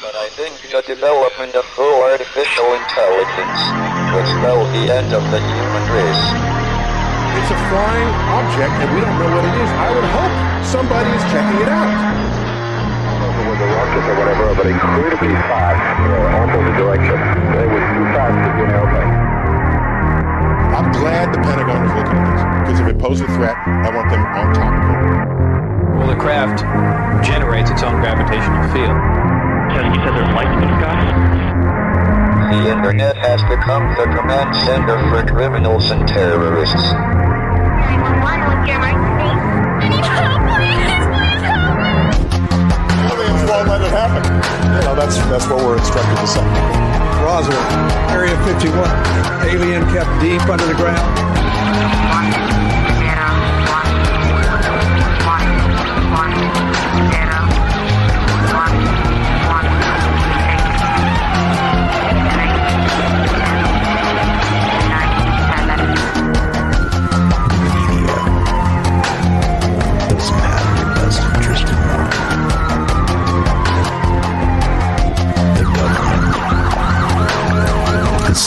But I think the development of full artificial intelligence will spell the end of the human race. It's a flying object, and we don't know what it is. I would hope somebody is checking it out. It was a rocket or whatever, but incredibly fast, uh, opposite direction. It was too fast to be an airplane. I'm glad the Pentagon is looking at this because if it poses a threat, I want them on top of it. Well, the craft generates its own gravitational field. So you said there's lights in the sky? The internet has become the command center for criminals and terrorists. 911, emergency? I help, please, please help me! Aliens won't let it happen. You know, that's that's what we're instructed to say. Roswell, Area 51. Alien kept deep under the ground.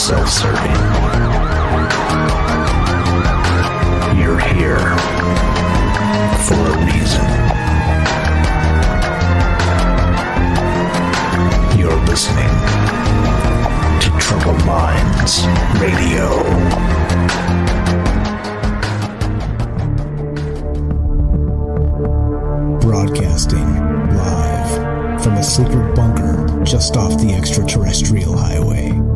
Self-serving. You're here for a reason. You're listening to Troubled Minds Radio. Broadcasting live from a secret bunker just off the extraterrestrial highway.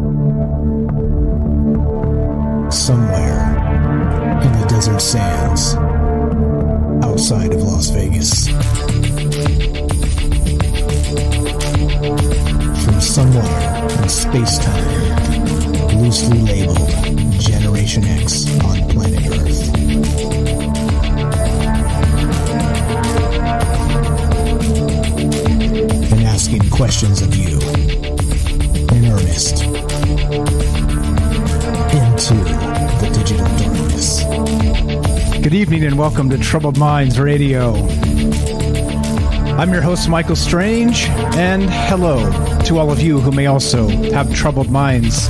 Sands outside of Las Vegas. From somewhere in space time, loosely labeled Generation X on planet Earth. and asking questions of you in earnest evening and welcome to Troubled Minds Radio. I'm your host, Michael Strange, and hello to all of you who may also have troubled minds.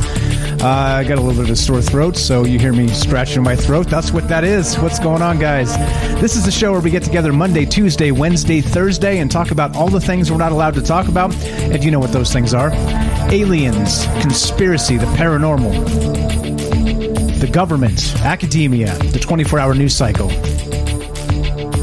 Uh, I got a little bit of a sore throat, so you hear me scratching my throat. That's what that is. What's going on, guys? This is the show where we get together Monday, Tuesday, Wednesday, Thursday, and talk about all the things we're not allowed to talk about. And you know what those things are aliens, conspiracy, the paranormal, the government, academia, the 24 hour news cycle,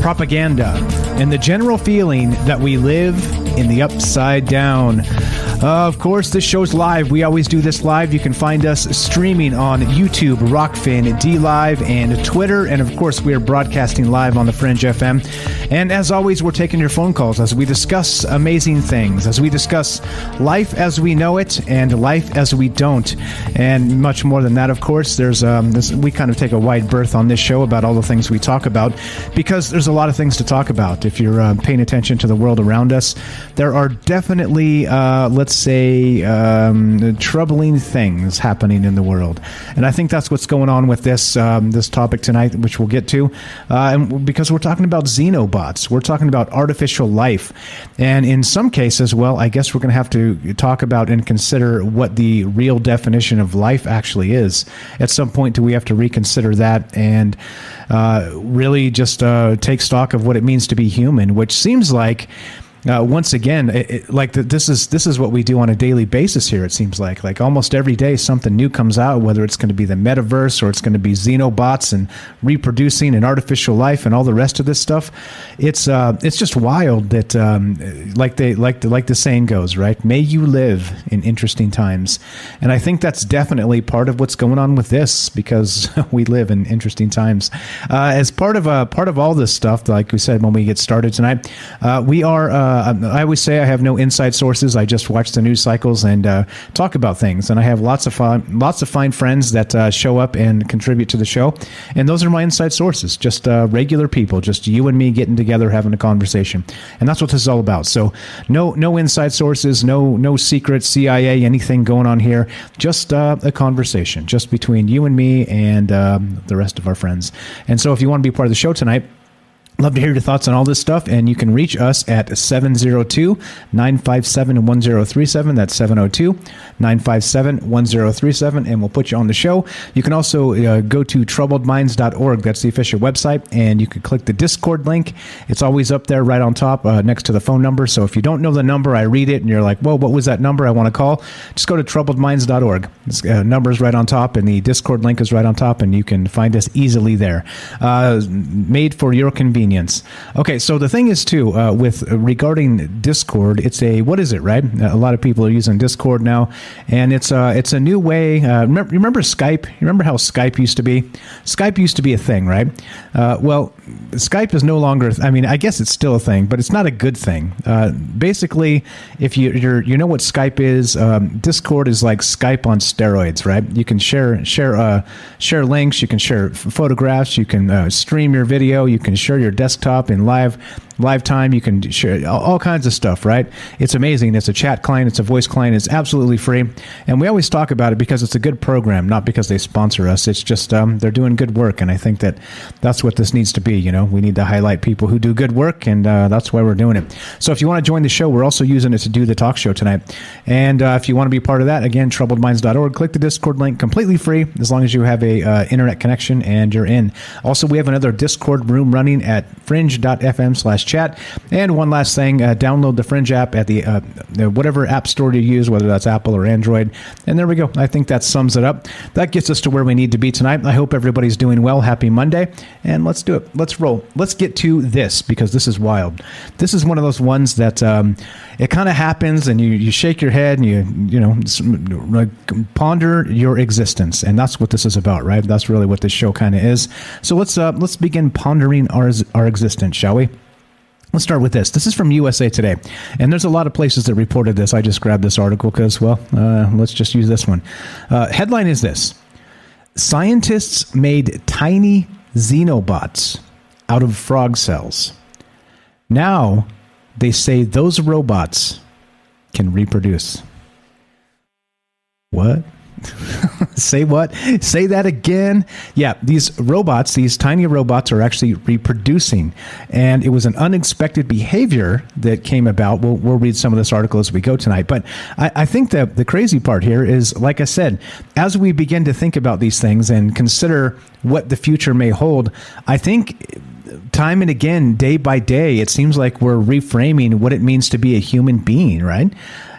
propaganda, and the general feeling that we live in the upside down. Uh, of course, this show's live. We always do this live. You can find us streaming on YouTube, Rokfin, D Live, and Twitter. And of course, we are broadcasting live on the Fringe FM. And as always, we're taking your phone calls as we discuss amazing things, as we discuss life as we know it and life as we don't, and much more than that. Of course, there's um, this, we kind of take a wide berth on this show about all the things we talk about because there's a lot of things to talk about. If you're uh, paying attention to the world around us, there are definitely uh, let's say um, troubling things happening in the world, and I think that's what's going on with this um, this topic tonight, which we'll get to, uh, and because we're talking about xenobots, we're talking about artificial life, and in some cases, well, I guess we're going to have to talk about and consider what the real definition of life actually is. At some point, do we have to reconsider that and uh, really just uh, take stock of what it means to be human, which seems like uh, once again, it, it, like the, this is this is what we do on a daily basis here. It seems like like almost every day something new comes out, whether it's going to be the metaverse or it's going to be xenobots and reproducing and artificial life and all the rest of this stuff. It's uh, it's just wild that um, like they like the, like the saying goes, right? May you live in interesting times, and I think that's definitely part of what's going on with this because we live in interesting times. Uh, as part of uh, part of all this stuff, like we said when we get started tonight, uh, we are. Uh, I always say I have no inside sources. I just watch the news cycles and uh, talk about things, and I have lots of fun, lots of fine friends that uh, show up and contribute to the show, and those are my inside sources. Just uh, regular people, just you and me getting together, having a conversation, and that's what this is all about. So no no inside sources, no no secret CIA anything going on here. Just uh, a conversation, just between you and me and um, the rest of our friends. And so if you want to be part of the show tonight. Love to hear your thoughts on all this stuff, and you can reach us at 702 957 1037. That's 702 957 1037, and we'll put you on the show. You can also uh, go to troubledminds.org. That's the official website, and you can click the Discord link. It's always up there right on top uh, next to the phone number. So if you don't know the number, I read it, and you're like, whoa, what was that number I want to call? Just go to troubledminds.org. It's, uh, number is right on top, and the Discord link is right on top, and you can find us easily there. Uh, made for your convenience. Okay, so the thing is too uh, with regarding Discord, it's a what is it, right? A lot of people are using Discord now, and it's uh, it's a new way. Uh, remember, remember Skype? Remember how Skype used to be? Skype used to be a thing, right? Uh, well, Skype is no longer. I mean, I guess it's still a thing, but it's not a good thing. Uh, basically, if you you're, you know what Skype is, um, Discord is like Skype on steroids, right? You can share share uh, share links, you can share photographs, you can uh, stream your video, you can share your desktop in live live time. You can share all, all kinds of stuff, right? It's amazing. It's a chat client, it's a voice client. It's absolutely free, and we always talk about it because it's a good program, not because they sponsor us. It's just um, they're doing good work, and I think that that's what this needs to be. You know, we need to highlight people who do good work, and uh, that's why we're doing it. So if you want to join the show, we're also using it to do the talk show tonight. And uh, if you want to be part of that, again, troubledminds.org. Click the Discord link, completely free, as long as you have a uh, internet connection and you're in. Also, we have another Discord room running at fringe.fm slash chat. And one last thing, uh, download the Fringe app at the uh, whatever app store you use, whether that's Apple or Android. And there we go. I think that sums it up. That gets us to where we need to be tonight. I hope everybody's doing well. Happy Monday. And let's do it. Let's roll. Let's get to this because this is wild. This is one of those ones that um, it kind of happens and you, you shake your head and you, you know, ponder your existence. And that's what this is about, right? That's really what this show kind of is. So let's, uh, let's begin pondering our, our existence, shall we? Let's start with this. This is from USA Today, and there's a lot of places that reported this. I just grabbed this article because, well, uh, let's just use this one. Uh, headline is this Scientists made tiny xenobots out of frog cells. Now they say those robots can reproduce. What? Say what? Say that again. Yeah, these robots, these tiny robots, are actually reproducing, and it was an unexpected behavior that came about. We'll, we'll read some of this article as we go tonight. But I, I think that the crazy part here is, like I said, as we begin to think about these things and consider what the future may hold, I think time and again, day by day, it seems like we're reframing what it means to be a human being, right?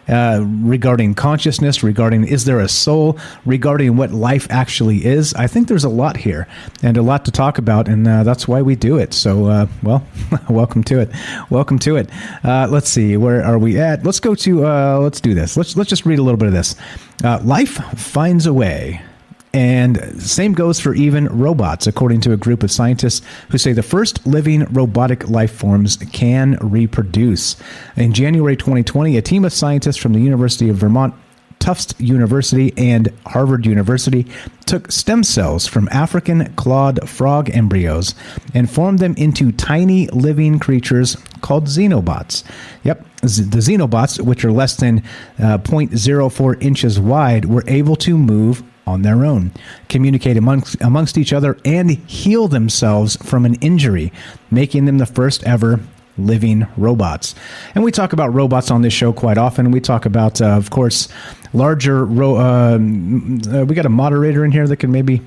Uh, regarding consciousness, regarding is there a soul, regarding what life actually is. I think there's a lot here and a lot to talk about, and uh, that's why we do it. So, uh, well, welcome to it. Welcome to it. Uh, let's see, where are we at? Let's go to. Uh, let's do this. Let's let's just read a little bit of this. Uh, life finds a way. And same goes for even robots, according to a group of scientists who say the first living robotic life forms can reproduce. In January 2020, a team of scientists from the University of Vermont Tufts University and Harvard University took stem cells from African clawed frog embryos and formed them into tiny living creatures called xenobots. Yep, the xenobots, which are less than uh, 0.04 inches wide, were able to move on their own, communicate amongst, amongst each other, and heal themselves from an injury, making them the first ever living robots. And we talk about robots on this show quite often. We talk about, uh, of course, larger. Ro- uh, uh, we got a moderator in here that can maybe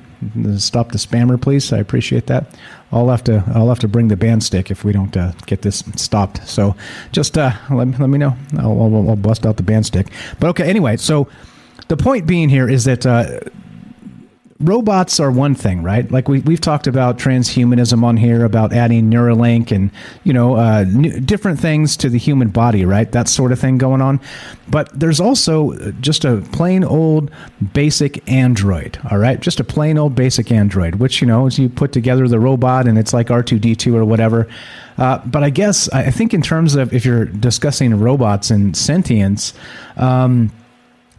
stop the spammer, please. I appreciate that. I'll have to I'll have to bring the band stick if we don't uh, get this stopped. So just uh, let, let me know. I'll, I'll, I'll bust out the band stick. But okay, anyway, so the point being here is that uh, robots are one thing, right? Like we we've talked about transhumanism on here, about adding Neuralink and you know uh, different things to the human body, right? That sort of thing going on. But there's also just a plain old basic android, all right? Just a plain old basic android, which you know, as you put together the robot and it's like R2D2 or whatever. Uh, but I guess I think in terms of if you're discussing robots and sentience. Um,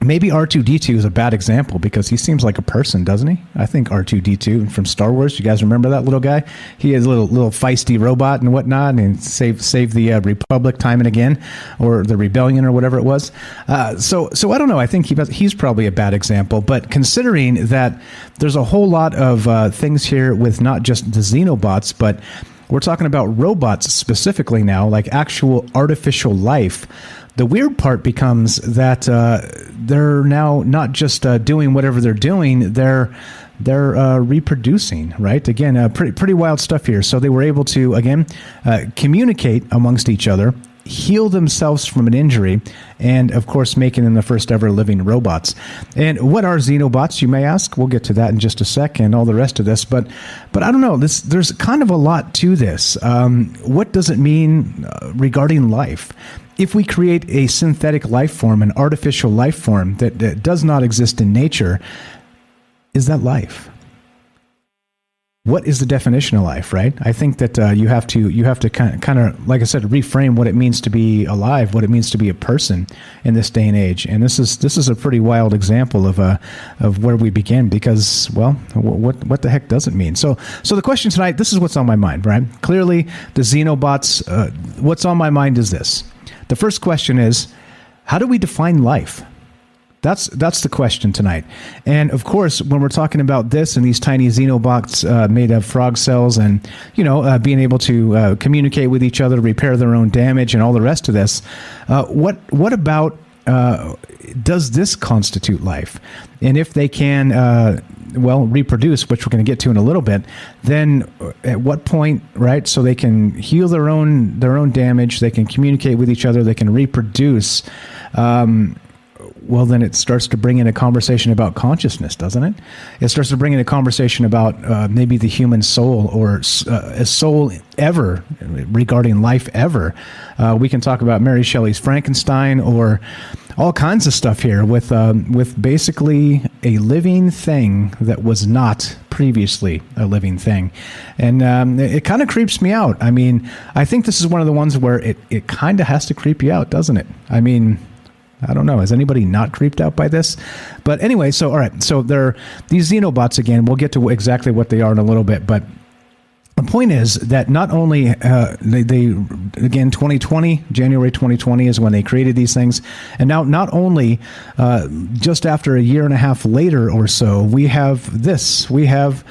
Maybe R2D2 is a bad example because he seems like a person, doesn't he? I think R2D2 from Star Wars. You guys remember that little guy? He is a little little feisty robot and whatnot, and save save the uh, Republic time and again, or the rebellion or whatever it was. Uh, so so I don't know. I think he, he's probably a bad example. But considering that there's a whole lot of uh, things here with not just the Xenobots, but We're talking about robots specifically now, like actual artificial life. The weird part becomes that uh, they're now not just uh, doing whatever they're doing; they're they're uh, reproducing. Right? Again, uh, pretty pretty wild stuff here. So they were able to again uh, communicate amongst each other heal themselves from an injury, and of course, making them the first ever living robots. And what are xenobots, you may ask? We'll get to that in just a second, all the rest of this. But, but I don't know. This there's kind of a lot to this. Um, what does it mean uh, regarding life? If we create a synthetic life form, an artificial life form that, that does not exist in nature, is that life? what is the definition of life right? I think that uh, you have to you have to kind of, kind of like i said reframe what it means to be alive what it means to be a person in this day and age. And this is this is a pretty wild example of uh, of where we begin because well what what the heck does it mean? So so the question tonight this is what's on my mind right? Clearly the xenobots uh, what's on my mind is this the first question is how do we define life that's that's the question tonight. And of course, when we're talking about this and these tiny xenobots uh, made of frog cells, and you know, uh, being able to uh, communicate with each other, repair their own damage, and all the rest of this, uh, what what about uh, does this constitute life? And if they can, uh, well, reproduce, which we're going to get to in a little bit, then at what point, right? So they can heal their own their own damage, they can communicate with each other, they can reproduce. Um, well, then it starts to bring in a conversation about consciousness, doesn't it? It starts to bring in a conversation about uh, maybe the human soul or uh, a soul ever regarding life ever. Uh, we can talk about Mary Shelley's Frankenstein or all kinds of stuff here with um, with basically a living thing that was not previously a living thing, and um, it, it kind of creeps me out. I mean, I think this is one of the ones where it it kind of has to creep you out, doesn't it? I mean I don't know. Is anybody not creeped out by this? But anyway, so all right. So they're these xenobots again. We'll get to exactly what they are in a little bit, but the point is that not only uh, they, they, again 2020 January 2020 is when they created these things, and now not only uh, just after a year and a half later or so, we have this. We have.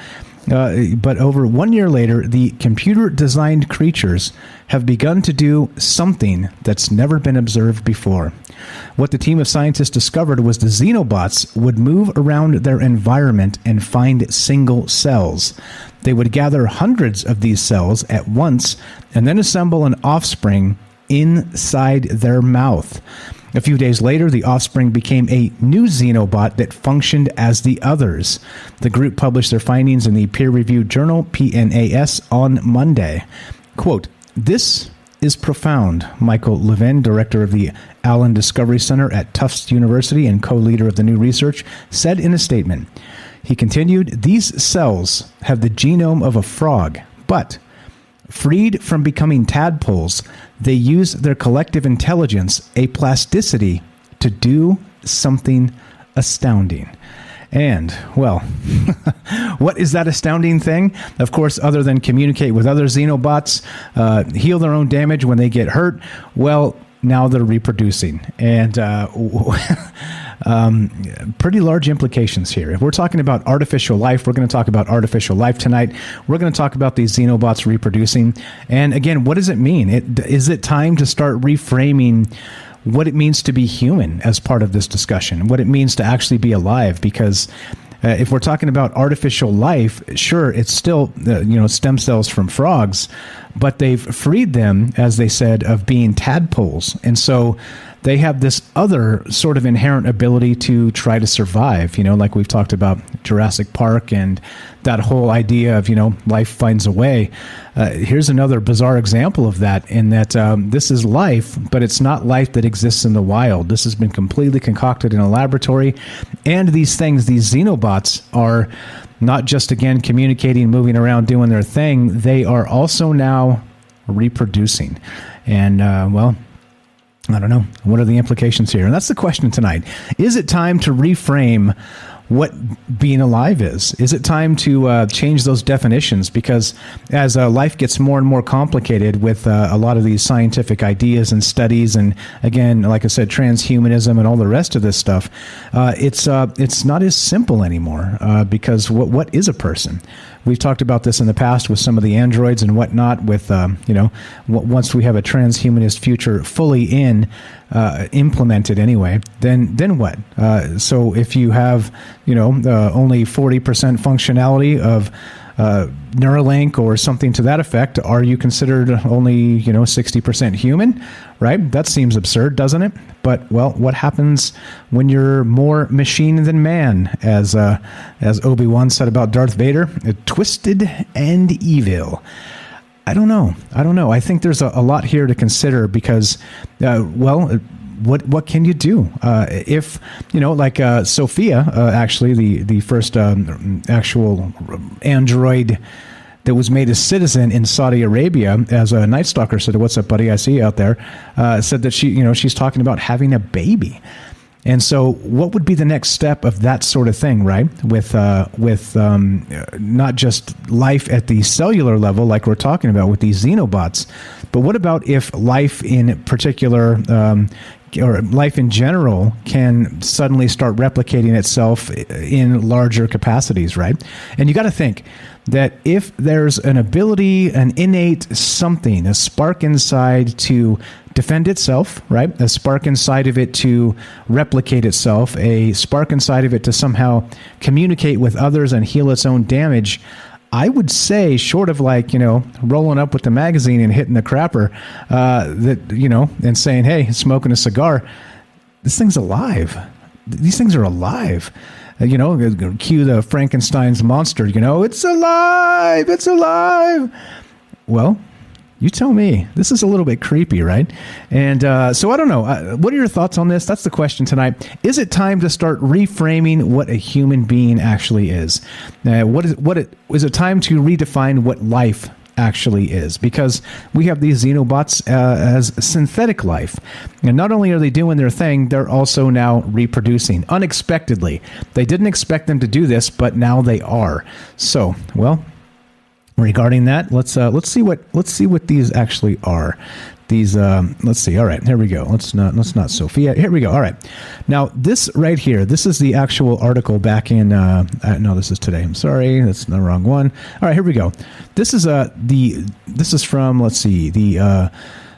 Uh, but over one year later, the computer designed creatures have begun to do something that's never been observed before. What the team of scientists discovered was the xenobots would move around their environment and find single cells. They would gather hundreds of these cells at once and then assemble an offspring inside their mouth. A few days later, the offspring became a new xenobot that functioned as the others. The group published their findings in the peer reviewed journal PNAS on Monday. Quote, this is profound, Michael Levin, director of the Allen Discovery Center at Tufts University and co leader of the new research, said in a statement. He continued, These cells have the genome of a frog, but freed from becoming tadpoles, they use their collective intelligence, a plasticity, to do something astounding. And, well, what is that astounding thing? Of course, other than communicate with other xenobots, uh, heal their own damage when they get hurt, well, now they're reproducing. And uh, um, pretty large implications here. If we're talking about artificial life, we're going to talk about artificial life tonight. We're going to talk about these xenobots reproducing. And again, what does it mean? It, is it time to start reframing? What it means to be human as part of this discussion, what it means to actually be alive. Because uh, if we're talking about artificial life, sure, it's still uh, you know stem cells from frogs, but they've freed them, as they said, of being tadpoles, and so they have this other sort of inherent ability to try to survive. You know, like we've talked about Jurassic Park and that whole idea of you know life finds a way. Uh, here's another bizarre example of that. In that um, this is life, but it's not life that exists in the wild. This has been completely concocted in a laboratory, and these things, these xenobots, are not just again communicating, moving around, doing their thing. They are also now reproducing, and uh, well I don't know. What are the implications here? And that's the question tonight. Is it time to reframe what being alive is. Is it time to uh, change those definitions? Because as uh, life gets more and more complicated with uh, a lot of these scientific ideas and studies, and again, like I said, transhumanism and all the rest of this stuff, uh, it's uh, it's not as simple anymore. Uh, because what what is a person? We've talked about this in the past with some of the androids and whatnot. With um, you know, once we have a transhumanist future fully in uh, implemented anyway, then then what? Uh, so if you have you know uh, only forty percent functionality of uh, Neuralink or something to that effect, are you considered only you know sixty percent human? Right? That seems absurd, doesn't it? But well, what happens when you're more machine than man, as uh, as Obi Wan said about Darth Vader, twisted and evil. I don't know. I don't know. I think there's a, a lot here to consider because, uh, well, what what can you do uh, if you know, like uh, Sophia, uh, actually the the first um, actual android that was made a citizen in Saudi Arabia, as a Nightstocker said, "What's up, buddy? I see you out there." Uh, said that she, you know, she's talking about having a baby. And so, what would be the next step of that sort of thing, right? With uh, with um, not just life at the cellular level, like we're talking about with these xenobots, but what about if life in particular, um, or life in general, can suddenly start replicating itself in larger capacities, right? And you got to think that if there's an ability, an innate something, a spark inside to defend itself, right? A spark inside of it to replicate itself, a spark inside of it to somehow communicate with others and heal its own damage. I would say, short of like, you know, rolling up with the magazine and hitting the crapper, uh, that, you know, and saying, hey, smoking a cigar, this thing's alive. These things are alive. Uh, you know, cue the Frankenstein's monster, you know, it's alive, it's alive. Well, you tell me. This is a little bit creepy, right? And uh, so I don't know. Uh, what are your thoughts on this? That's the question tonight. Is it time to start reframing what a human being actually is? Uh, what is what it, is it time to redefine what life actually is because we have these xenobots uh, as synthetic life and not only are they doing their thing they're also now reproducing unexpectedly they didn't expect them to do this but now they are so well regarding that. Let's uh, let's see what let's see what these actually are. These um, let's see. All right, here we go. Let's not let's not Sophia. Here we go. All right. Now this right here. This is the actual article back in. Uh, uh, no, this is today. I'm sorry. That's the wrong one. All right, here we go. This is uh the this is from let's see the. Uh,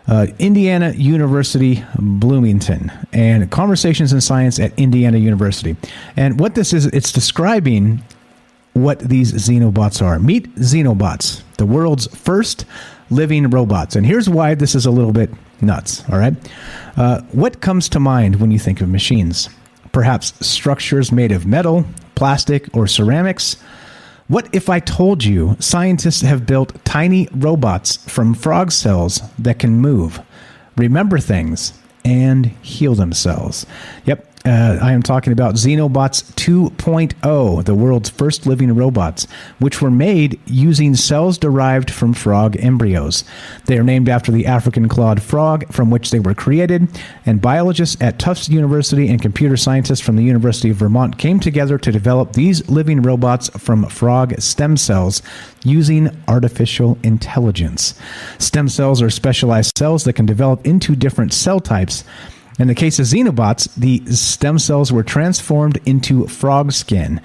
uh, Indiana University, Bloomington, and Conversations in Science at Indiana University. And what this is, it's describing what these Xenobots are. Meet Xenobots, the world's first living robots. And here's why this is a little bit nuts, all right? Uh, what comes to mind when you think of machines? Perhaps structures made of metal, plastic, or ceramics? What if I told you scientists have built tiny robots from frog cells that can move, remember things, and heal themselves? Yep, uh, I am talking about Xenobots 2.0, the world's first living robots, which were made using cells derived from frog embryos. They are named after the African clawed frog from which they were created, and biologists at Tufts University and computer scientists from the University of Vermont came together to develop these living robots from frog stem cells using artificial intelligence. Stem cells are specialized cells that can develop into different cell types. In the case of xenobots, the stem cells were transformed into frog skin,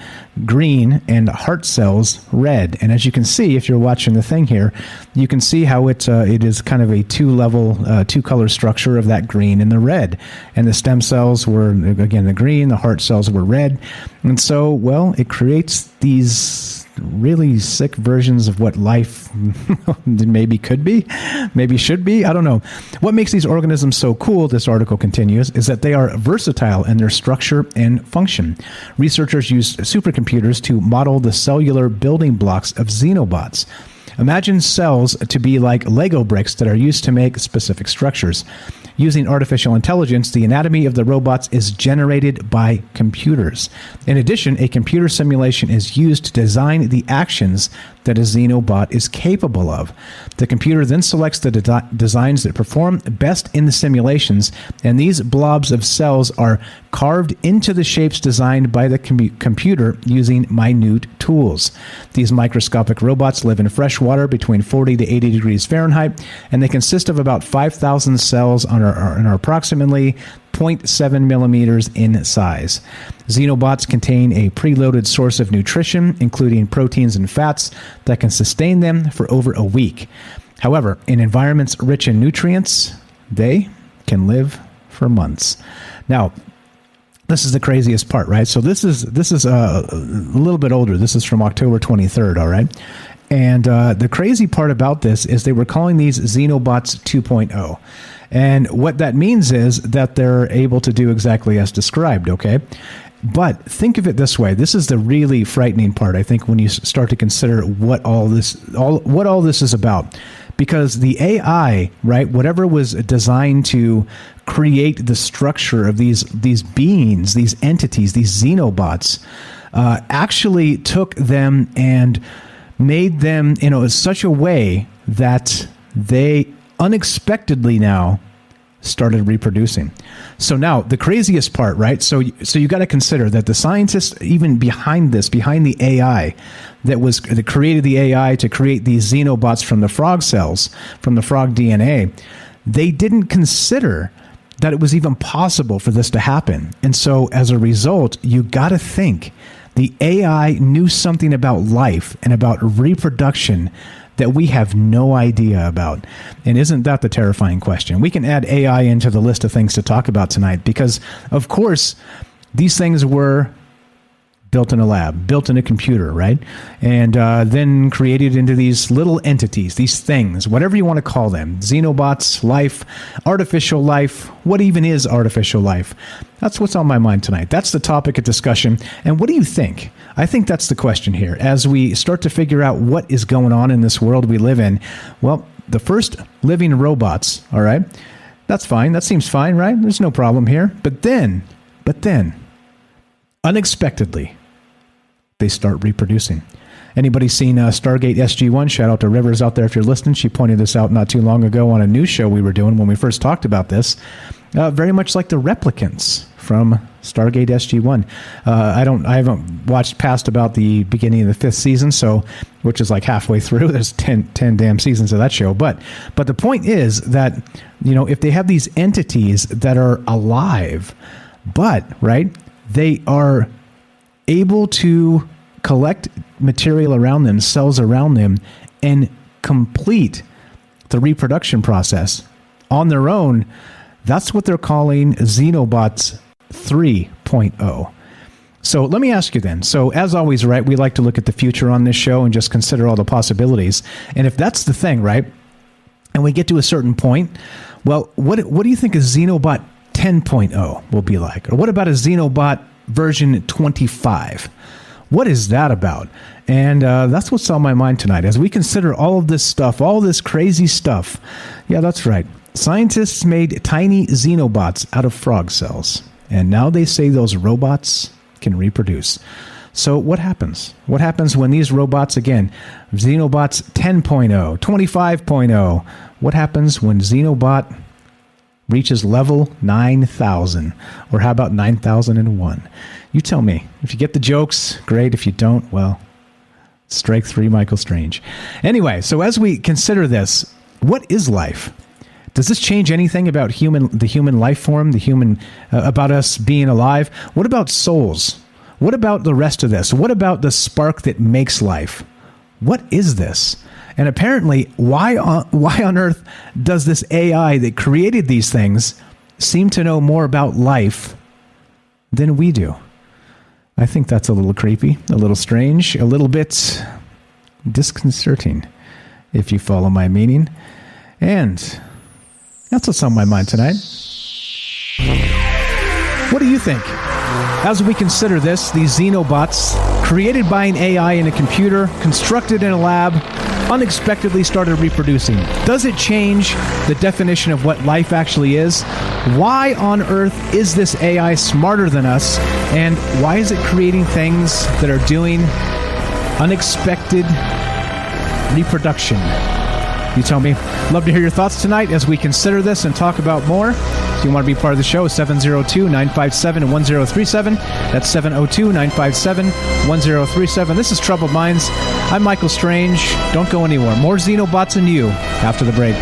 green, and heart cells, red. And as you can see, if you're watching the thing here, you can see how it uh, it is kind of a two level, uh, two color structure of that green and the red. And the stem cells were again the green, the heart cells were red, and so well, it creates these really sick versions of what life maybe could be, maybe should be. I don't know. What makes these organisms so cool, this article continues, is that they are versatile in their structure and function. Researchers used supercomputers to model the cellular building blocks of xenobots. Imagine cells to be like Lego bricks that are used to make specific structures. Using artificial intelligence, the anatomy of the robots is generated by computers. In addition, a computer simulation is used to design the actions that a Xenobot is capable of. The computer then selects the de- designs that perform best in the simulations, and these blobs of cells are carved into the shapes designed by the com- computer using minute tools. These microscopic robots live in fresh water between 40 to 80 degrees Fahrenheit, and they consist of about 5,000 cells and are approximately 0.7 millimeters in size. Xenobots contain a preloaded source of nutrition, including proteins and fats, that can sustain them for over a week. However, in environments rich in nutrients, they can live for months. Now, this is the craziest part, right? So this is this is uh, a little bit older. This is from October 23rd, all right? And uh, the crazy part about this is they were calling these Xenobots 2.0. And what that means is that they're able to do exactly as described, okay? But think of it this way. This is the really frightening part, I think, when you start to consider what all this all what all this is about. Because the AI, right, whatever was designed to create the structure of these these beings, these entities, these xenobots, uh, actually took them and made them you know in such a way that they unexpectedly now started reproducing. So now the craziest part, right? So so you got to consider that the scientists even behind this, behind the AI that was that created the AI to create these xenobots from the frog cells, from the frog DNA, they didn't consider that it was even possible for this to happen. And so as a result, you got to think the AI knew something about life and about reproduction that we have no idea about. And isn't that the terrifying question? We can add AI into the list of things to talk about tonight because, of course, these things were built in a lab, built in a computer, right? And uh, then created into these little entities, these things, whatever you want to call them xenobots, life, artificial life. What even is artificial life? That's what's on my mind tonight. That's the topic of discussion. And what do you think? I think that's the question here. As we start to figure out what is going on in this world we live in, well, the first living robots, all right, that's fine. That seems fine, right? There's no problem here. But then, but then, unexpectedly, they start reproducing. Anybody seen uh, Stargate SG1? Shout out to Rivers out there if you're listening. She pointed this out not too long ago on a news show we were doing when we first talked about this. Uh, very much like the replicants from Stargate SG1. Uh, I don't, I haven't watched past about the beginning of the fifth season, so which is like halfway through. There's 10, 10 damn seasons of that show, but but the point is that you know if they have these entities that are alive, but right, they are able to collect material around them, cells around them, and complete the reproduction process on their own. That's what they're calling Xenobots 3.0. So let me ask you then. So, as always, right, we like to look at the future on this show and just consider all the possibilities. And if that's the thing, right, and we get to a certain point, well, what, what do you think a Xenobot 10.0 will be like? Or what about a Xenobot version 25? What is that about? And uh, that's what's on my mind tonight as we consider all of this stuff, all this crazy stuff. Yeah, that's right. Scientists made tiny xenobots out of frog cells, and now they say those robots can reproduce. So, what happens? What happens when these robots, again, Xenobots 10.0, 25.0, what happens when Xenobot reaches level 9000? Or how about 9001? You tell me. If you get the jokes, great. If you don't, well, strike three, Michael Strange. Anyway, so as we consider this, what is life? Does this change anything about human, the human life form, the human, uh, about us being alive? What about souls? What about the rest of this? What about the spark that makes life? What is this? And apparently, why on, why on earth does this AI that created these things seem to know more about life than we do? I think that's a little creepy, a little strange, a little bit disconcerting, if you follow my meaning. And that's what's on my mind tonight. What do you think? As we consider this, these Xenobots, created by an AI in a computer, constructed in a lab, unexpectedly started reproducing. Does it change the definition of what life actually is? Why on earth is this AI smarter than us? And why is it creating things that are doing unexpected reproduction? You tell me. Love to hear your thoughts tonight as we consider this and talk about more. If you want to be part of the show, 702 957 1037. That's 702 957 1037. This is Troubled Minds. I'm Michael Strange. Don't go anywhere. More Xenobots and you after the break.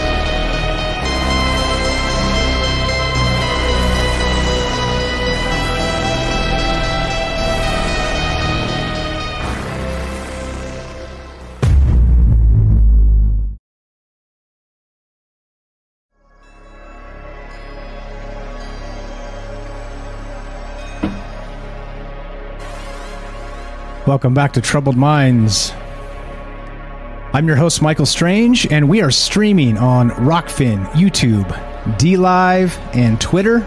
Welcome back to Troubled Minds. I'm your host, Michael Strange, and we are streaming on Rokfin, YouTube, D Live, and Twitter.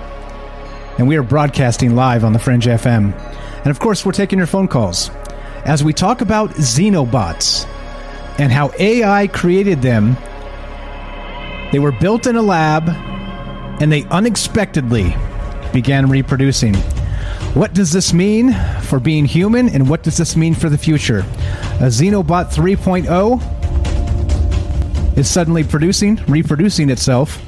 And we are broadcasting live on the Fringe FM. And of course, we're taking your phone calls as we talk about Xenobots and how AI created them. They were built in a lab and they unexpectedly began reproducing. What does this mean for being human, and what does this mean for the future? A Xenobot 3.0 is suddenly producing, reproducing itself.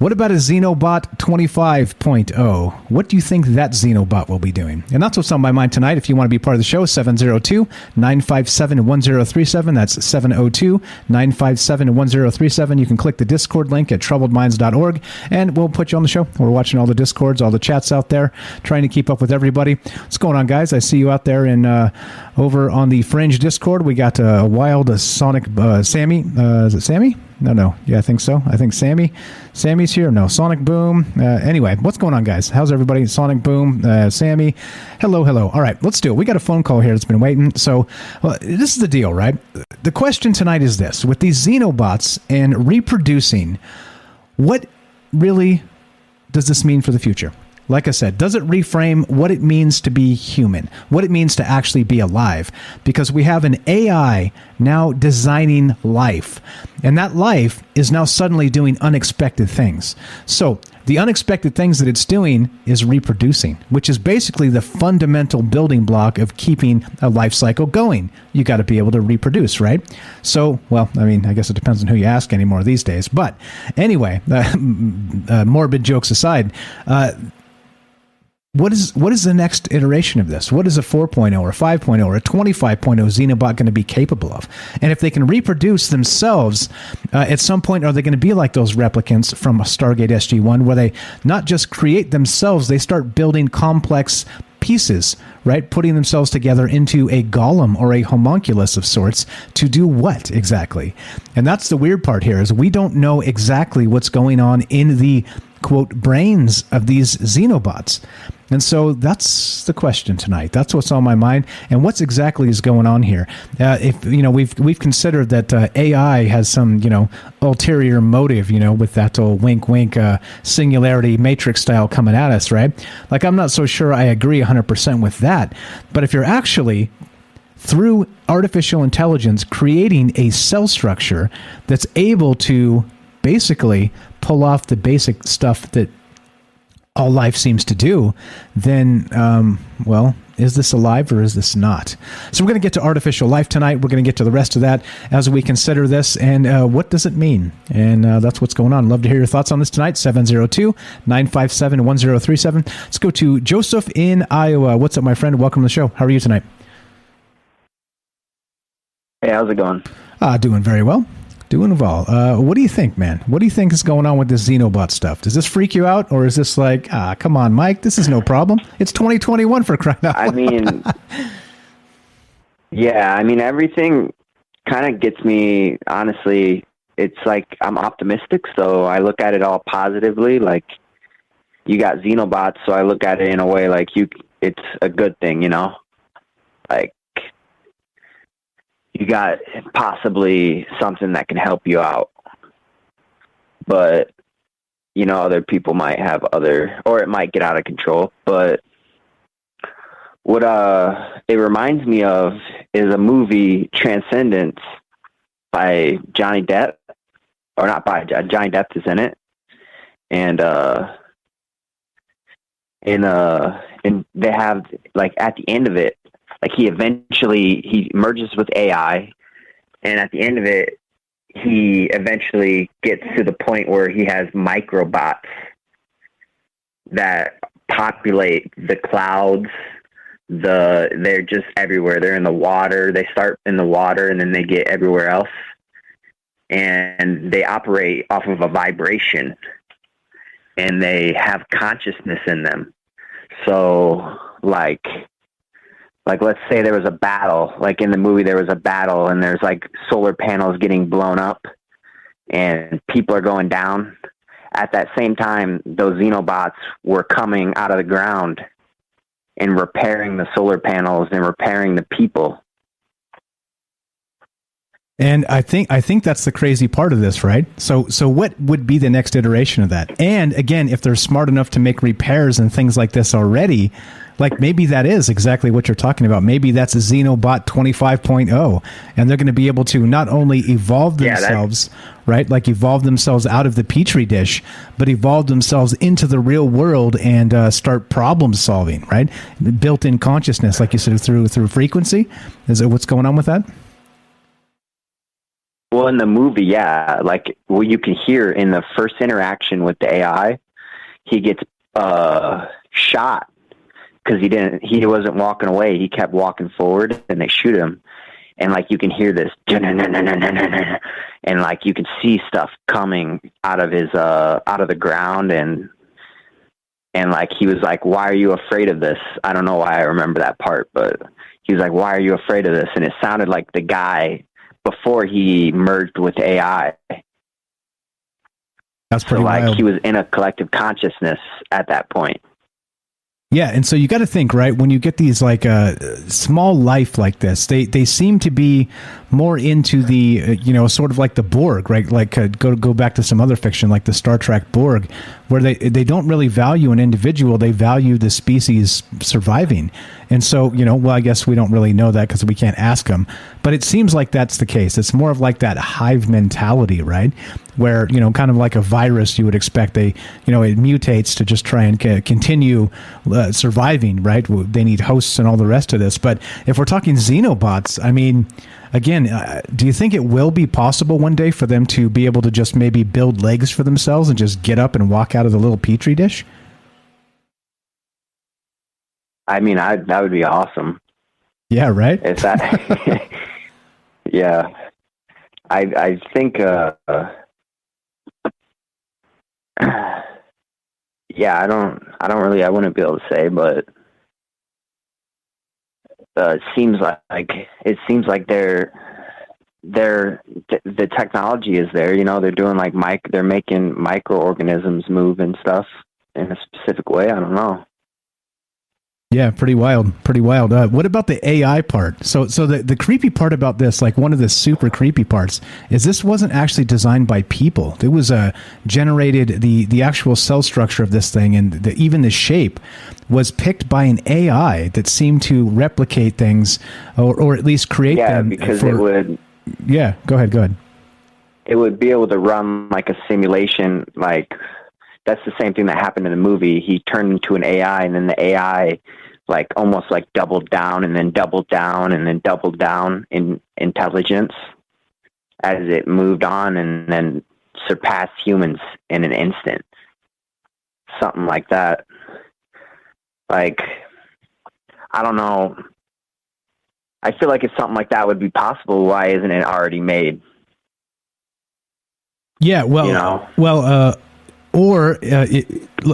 What about a Xenobot 25.0? What do you think that Xenobot will be doing? And that's what's on my mind tonight. If you want to be part of the show, 702 957 1037. That's 702 957 1037. You can click the Discord link at troubledminds.org and we'll put you on the show. We're watching all the Discords, all the chats out there, trying to keep up with everybody. What's going on, guys? I see you out there in uh, over on the Fringe Discord. We got a uh, wild uh, Sonic Sammy. Uh, is it Sammy? No, no. Yeah, I think so. I think Sammy, Sammy's here. No, Sonic Boom. Uh, anyway, what's going on, guys? How's everybody? Sonic Boom, uh, Sammy. Hello, hello. All right, let's do it. We got a phone call here that's been waiting. So well, this is the deal, right? The question tonight is this: with these Xenobots and reproducing, what really does this mean for the future? Like I said, does it reframe what it means to be human, what it means to actually be alive? Because we have an AI now designing life, and that life is now suddenly doing unexpected things. So, the unexpected things that it's doing is reproducing, which is basically the fundamental building block of keeping a life cycle going. You got to be able to reproduce, right? So, well, I mean, I guess it depends on who you ask anymore these days. But anyway, uh, uh, morbid jokes aside, uh, what is what is the next iteration of this? What is a 4.0 or a 5.0 or a 25.0 Xenobot going to be capable of? And if they can reproduce themselves, uh, at some point, are they going to be like those replicants from Stargate SG1, where they not just create themselves, they start building complex pieces, right? Putting themselves together into a golem or a homunculus of sorts to do what exactly? And that's the weird part here is we don't know exactly what's going on in the quote brains of these xenobots and so that's the question tonight. That's what's on my mind, and what's exactly is going on here. Uh, if you know, we've we've considered that uh, AI has some you know ulterior motive, you know, with that old wink wink uh, singularity matrix style coming at us, right? Like I'm not so sure I agree 100 percent with that, but if you're actually through artificial intelligence creating a cell structure that's able to basically pull off the basic stuff that all life seems to do, then, um, well, is this alive or is this not? So, we're going to get to artificial life tonight. We're going to get to the rest of that as we consider this and uh, what does it mean? And uh, that's what's going on. Love to hear your thoughts on this tonight. 702 957 1037. Let's go to Joseph in Iowa. What's up, my friend? Welcome to the show. How are you tonight? Hey, how's it going? Uh, doing very well. Doing well. Uh, what do you think, man? What do you think is going on with this Xenobot stuff? Does this freak you out, or is this like, ah, come on, Mike, this is no problem? It's 2021 for crying out I mean, yeah, I mean, everything kind of gets me, honestly, it's like I'm optimistic, so I look at it all positively. Like, you got Xenobots, so I look at it in a way like you, it's a good thing, you know? Like, you got possibly something that can help you out. But you know, other people might have other or it might get out of control. But what uh it reminds me of is a movie Transcendence by Johnny Depp. Or not by Johnny Depp is in it. And uh and uh and they have like at the end of it like he eventually he merges with AI and at the end of it, he eventually gets to the point where he has microbots that populate the clouds. The they're just everywhere. They're in the water. They start in the water and then they get everywhere else. And they operate off of a vibration and they have consciousness in them. So like like let's say there was a battle, like in the movie there was a battle and there's like solar panels getting blown up and people are going down. At that same time, those xenobots were coming out of the ground and repairing the solar panels and repairing the people. And I think I think that's the crazy part of this, right? So so what would be the next iteration of that? And again, if they're smart enough to make repairs and things like this already, like maybe that is exactly what you're talking about. Maybe that's a Xenobot 25.0 and they're going to be able to not only evolve Yeah, themselves, right? Like evolve themselves out of the petri dish, but evolve themselves into the real world and uh, start problem solving, right? Built-in consciousness like you said through through frequency. Is it what's going on with that? Well, in the movie, yeah, like what you can hear in the first interaction with the AI, he gets uh, shot because he didn't, he wasn't walking away. He kept walking forward, and they shoot him, and like you can hear this, and like you can see stuff coming out of his uh out of the ground, and and like he was like, "Why are you afraid of this?" I don't know why I remember that part, but he was like, "Why are you afraid of this?" And it sounded like the guy before he merged with AI. That's So pretty like wild. he was in a collective consciousness at that point. Yeah, and so you got to think, right? When you get these like uh, small life like this, they they seem to be more into the uh, you know sort of like the Borg, right? Like uh, go go back to some other fiction like the Star Trek Borg, where they they don't really value an individual; they value the species surviving. And so you know, well, I guess we don't really know that because we can't ask them, but it seems like that's the case. It's more of like that hive mentality, right? Where you know, kind of like a virus, you would expect they you know it mutates to just try and ca- continue uh, surviving, right? They need hosts and all the rest of this. But if we're talking xenobots, I mean, again, uh, do you think it will be possible one day for them to be able to just maybe build legs for themselves and just get up and walk out of the little petri dish? I mean, I that would be awesome Yeah, right. if that. yeah, I I think. Uh, uh, yeah, I don't. I don't really. I wouldn't be able to say, but uh, it seems like, like it seems like they're they're th- the technology is there. You know, they're doing like mic. They're making microorganisms move and stuff in a specific way. I don't know. Yeah, pretty wild, pretty wild. Uh, what about the AI part? So, so the the creepy part about this, like one of the super creepy parts, is this wasn't actually designed by people. It was uh, generated the the actual cell structure of this thing, and the, even the shape was picked by an AI that seemed to replicate things, or or at least create Yeah, them. because for- it would Yeah, go ahead, go ahead. it would be able to run like a simulation like that's the same thing that happened in the movie. He turned into an ai and then the ai like almost like doubled down and then doubled down and then doubled down in intelligence as it moved on and then surpassed humans in an instant. Something like that. Like i don't know. I feel like if something like that would be possible why isn't it already made? Yeah, well, You know? well, uh, or uh,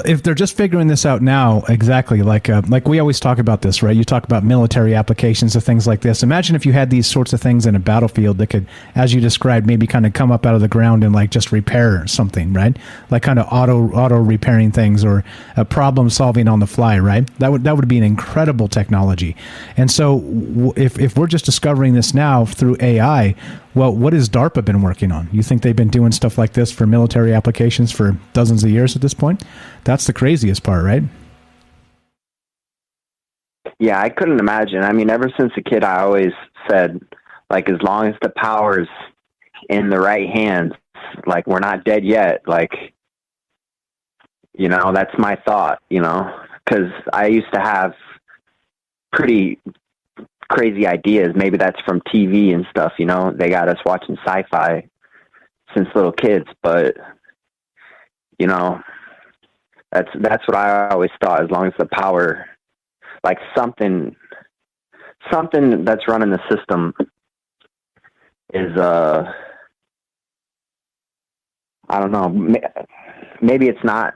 if they're just figuring this out now, exactly like uh, like we always talk about this, right? You talk about military applications of things like this. Imagine if you had these sorts of things in a battlefield that could, as you described, maybe kind of come up out of the ground and like just repair something, right? Like kind of auto auto repairing things or uh, problem solving on the fly, right? That would that would be an incredible technology. And so, if if we're just discovering this now through AI, well, what has DARPA been working on? You think they've been doing stuff like this for military applications for dozens of years at this point? That's the craziest part, right? Yeah, I couldn't imagine. I mean, ever since a kid, I always said, like, as long as the power's in the right hands, like, we're not dead yet. Like, you know, that's my thought, you know, because I used to have pretty crazy ideas. Maybe that's from TV and stuff. You know, they got us watching sci-fi since little kids, but you know, that's that's what I always thought. As long as the power, like something, something that's running the system, is uh, I don't know. ma- Maybe it's not.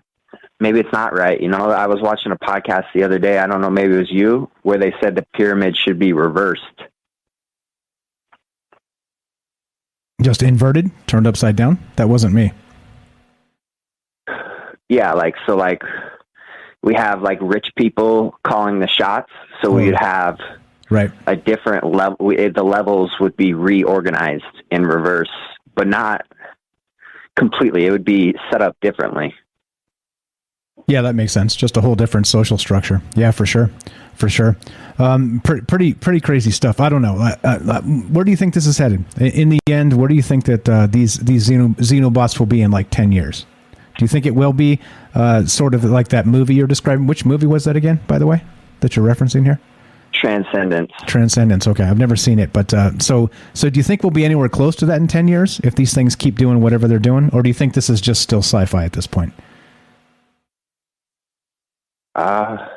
Maybe it's not right. You know, I was watching a podcast the other day. I don't know. Maybe it was you where they said the pyramid should be reversed. Just inverted, turned upside down. That wasn't me. Yeah, like so, like we have like rich people calling the shots. So we'd oh. have Right. a different level. we- The levels would be reorganized in reverse, but not completely. It would be set up differently. Yeah, that makes sense. Just a whole different social structure. Yeah, for sure, for sure. Um, pre- pretty, pretty crazy stuff. I don't know. Uh, uh, where do you think this is headed? In- the end, where do you think that uh, these these Xeno- xenobots will be in like ten years? Do you think it will be uh, sort of like that movie you're describing? Which movie was that again, by the way, that you're referencing here? Transcendence. Transcendence. Okay, I've never seen it, but uh, so so do you think we'll be anywhere close to that in ten years if these things keep doing whatever they're doing, or do you think this is just still sci-fi at this point? Uh,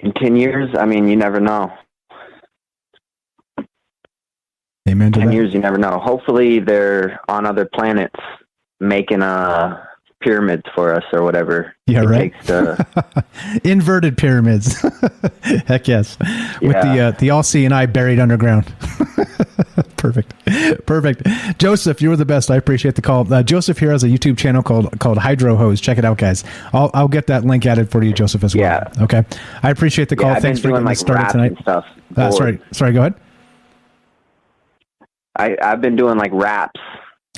in 10 years, I mean, you never know. Amen to 10 that. years, you never know. Hopefully, they're on other planets making uh, pyramids for us or whatever. Yeah, right. takes to- Inverted pyramids. Heck yes. With the Yeah. uh, the all seeing eye buried underground. Perfect. Perfect. Joseph, you were the best. I appreciate the call. Uh, Joseph here has a YouTube channel called called Hydro Hose. Check it out, guys. I'll I'll get that link added for you, Joseph, as well. Yeah. Okay. I appreciate the call. I've Thanks for getting like, us started tonight. stuff. Uh, sorry. Sorry. Go ahead. I, I've been doing like raps.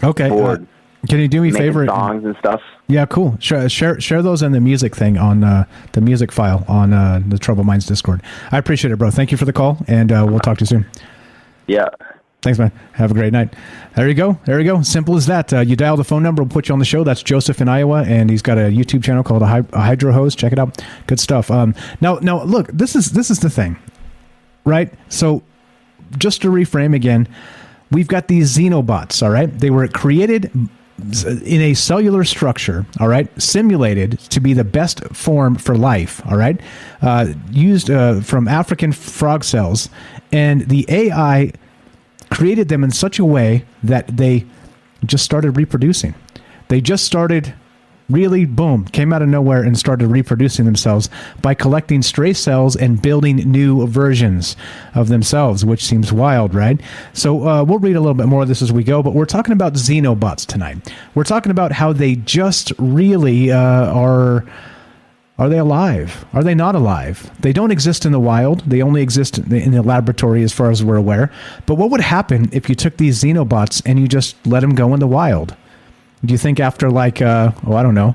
Okay. uh, Bored. Can you do me a favor? songs and stuff. Yeah, cool. Share share, share those in the music thing on uh, the music file on uh, the Trouble Minds Discord. I appreciate it, bro. Thank you for the call, and uh, we'll talk to you soon. Yeah. Thanks, man. Have a great night. There you go. There you go. Simple as that. Uh, you dial the phone number, we'll put you on the show. That's Joseph in Iowa, and he's got a YouTube channel called a Hydro Hose. Check it out. Good stuff. Um, now, now, look. This is this is the thing, right? So, just to reframe again, we've got these xenobots. All right, they were created in a cellular structure. All right, simulated to be the best form for life. All right, uh, used uh, from African frog cells, and the AI created them in such a way that they just started reproducing. They just started really boom came out of nowhere and started reproducing themselves by collecting stray cells and building new versions of themselves which seems wild right so uh, we'll read a little bit more of this as we go but we're talking about xenobots tonight we're talking about how they just really uh, are are they alive? Are they not alive? They don't exist in the wild. They only exist in the, in the laboratory, as far as we're aware. But what would happen if you took these xenobots and you just let them go in the wild? Do you think after like uh, oh I don't know,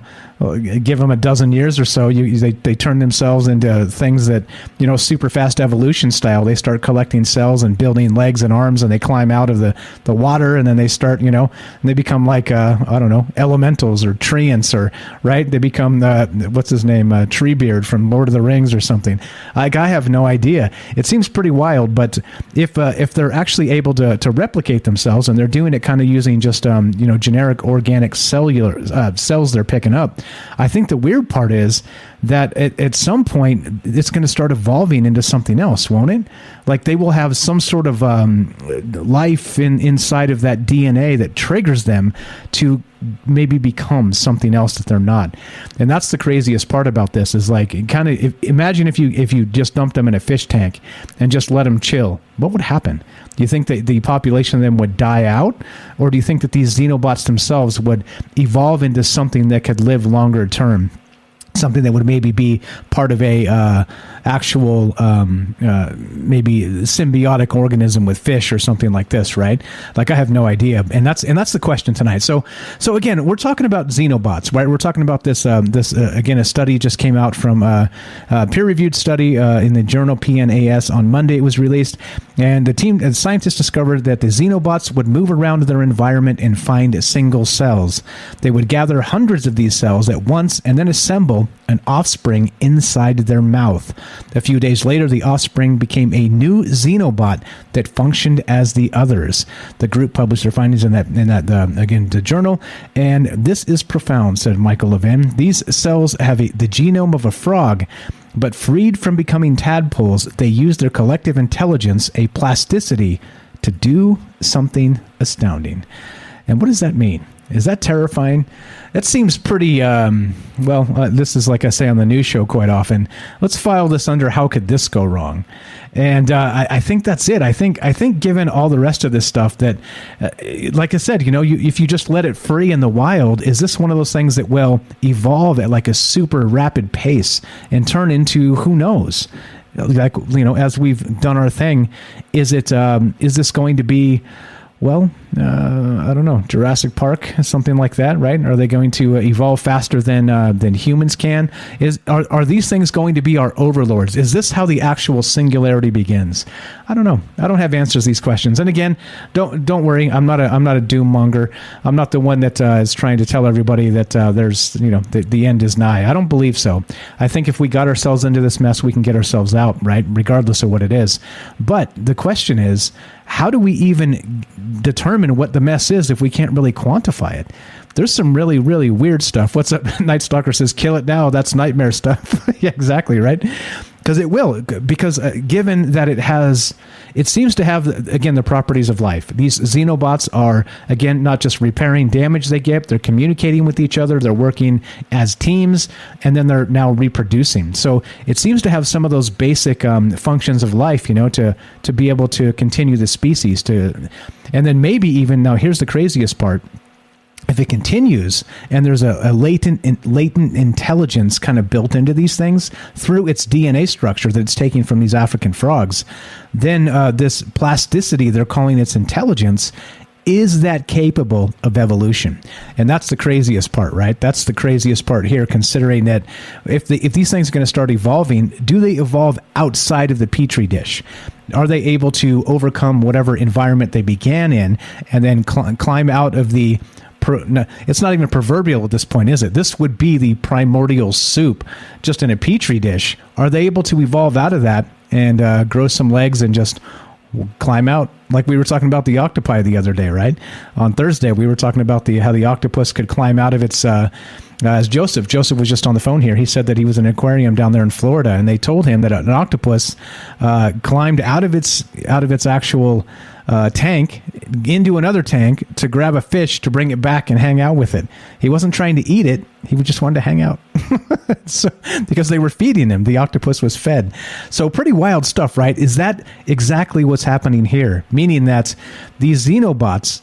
give them a dozen years or so, you, they they turn themselves into things that you know super fast evolution style. They start collecting cells and building legs and arms, and they climb out of the, the water, and then they start you know and they become like uh, I don't know elementals or treants or right. They become uh, what's his name uh, Treebeard from Lord of the Rings or something. Like I have no idea. It seems pretty wild, but if uh, if they're actually able to to replicate themselves and they're doing it kind of using just um, you know generic organic cellular uh, cells they're picking up, I think the weird part is that at, at some point it's going to start evolving into something else, won't it? Like they will have some sort of um, life in inside of that DNA that triggers them to maybe become something else that they're not. And that's the craziest part about this is like kind of imagine if you if you just dumped them in a fish tank and just let them chill. What would happen? Do you think that the population of them would die out or do you think that these xenobots themselves would evolve into something that could live longer term? Something that would maybe be part of a uh, actual um, uh, maybe symbiotic organism with fish or something like this right? Like i have no idea. And that's and that's the question tonight. So so again we're talking about xenobots right? We're talking about this um, this uh, again a study just came out from uh, a peer-reviewed study uh, in the journal pnas on monday. It was released. And the team the scientists discovered that the xenobots would move around their environment and find single cells. They would gather hundreds of these cells at once and then assemble an offspring inside their mouth. A few days later, the offspring became a new xenobot that functioned as the others. The group published their findings in that, in that uh, again, the journal, and this is profound, said Michael Levin. These cells have a, the genome of a frog. But freed from becoming tadpoles, they use their collective intelligence, a plasticity, to do something astounding. And what does that mean? Is that terrifying? That seems pretty. Um, well, uh, this is like I say on the news show quite often. Let's file this under how could this go wrong? And uh, I, I, think that's it. I think I think given all the rest of this stuff, that, uh, like I said, you know, you, if you just let it free in the wild, is this one of those things that will evolve at like a super rapid pace and turn into who knows? Like you know, as we've done our thing, is it um, is this going to be well, uh, I don't know, Jurassic Park, something like that, right? Are they going to uh, evolve faster than uh, than humans can? Is are, are these things going to be our overlords? Is this how the actual singularity begins? I don't know. I don't have answers to these questions. And again, don't don't worry. I'm not a I'm not a doom monger. I'm not the one that uh, is trying to tell everybody that uh, there's you know the, the end is nigh. I don't believe so. I think if we got ourselves into this mess, we can get ourselves out, right? Regardless of what it is. But the question is how do we even determine what the mess is if we can't really quantify it? There's some really, really weird stuff. What's up? Nightstocker says, kill it now. That's nightmare stuff. yeah, exactly, right? Because it will. Because uh, given that it has, it seems to have, again, the properties of life. These xenobots are, again, not just repairing damage they get, they're communicating with each other, they're working as teams, and then they're now reproducing. So it seems to have some of those basic um, functions of life, you know, to, to be able to continue the species. to, And then maybe even, now here's the craziest part if it continues and there's a, a latent in, latent intelligence kind of built into these things through its DNA structure that it's taking from these African frogs, then uh, this plasticity they're calling its intelligence is that capable of evolution. And that's the craziest part right? That's the craziest part here considering that if the, if these things are going to start evolving do they evolve outside of the petri dish? Are they able to overcome whatever environment they began in and then cl- climb out of the no, it's not even proverbial at this point, is it? This would be the primordial soup, just in a petri dish. Are they able to evolve out of that and uh, grow some legs and just climb out like we were talking about the octopi the other day right on thursday we were talking about the how the octopus could climb out of its uh, uh, as Joseph, Joseph was just on the phone here. He said that he was in an aquarium down there in Florida, and they told him that an octopus uh, climbed out of its out of its actual uh, tank into another tank to grab a fish to bring it back and hang out with it. He wasn't trying to eat it; he just wanted to hang out. so, because they were feeding him, the octopus was fed. So, pretty wild stuff, right? Is that exactly what's happening here? Meaning that these xenobots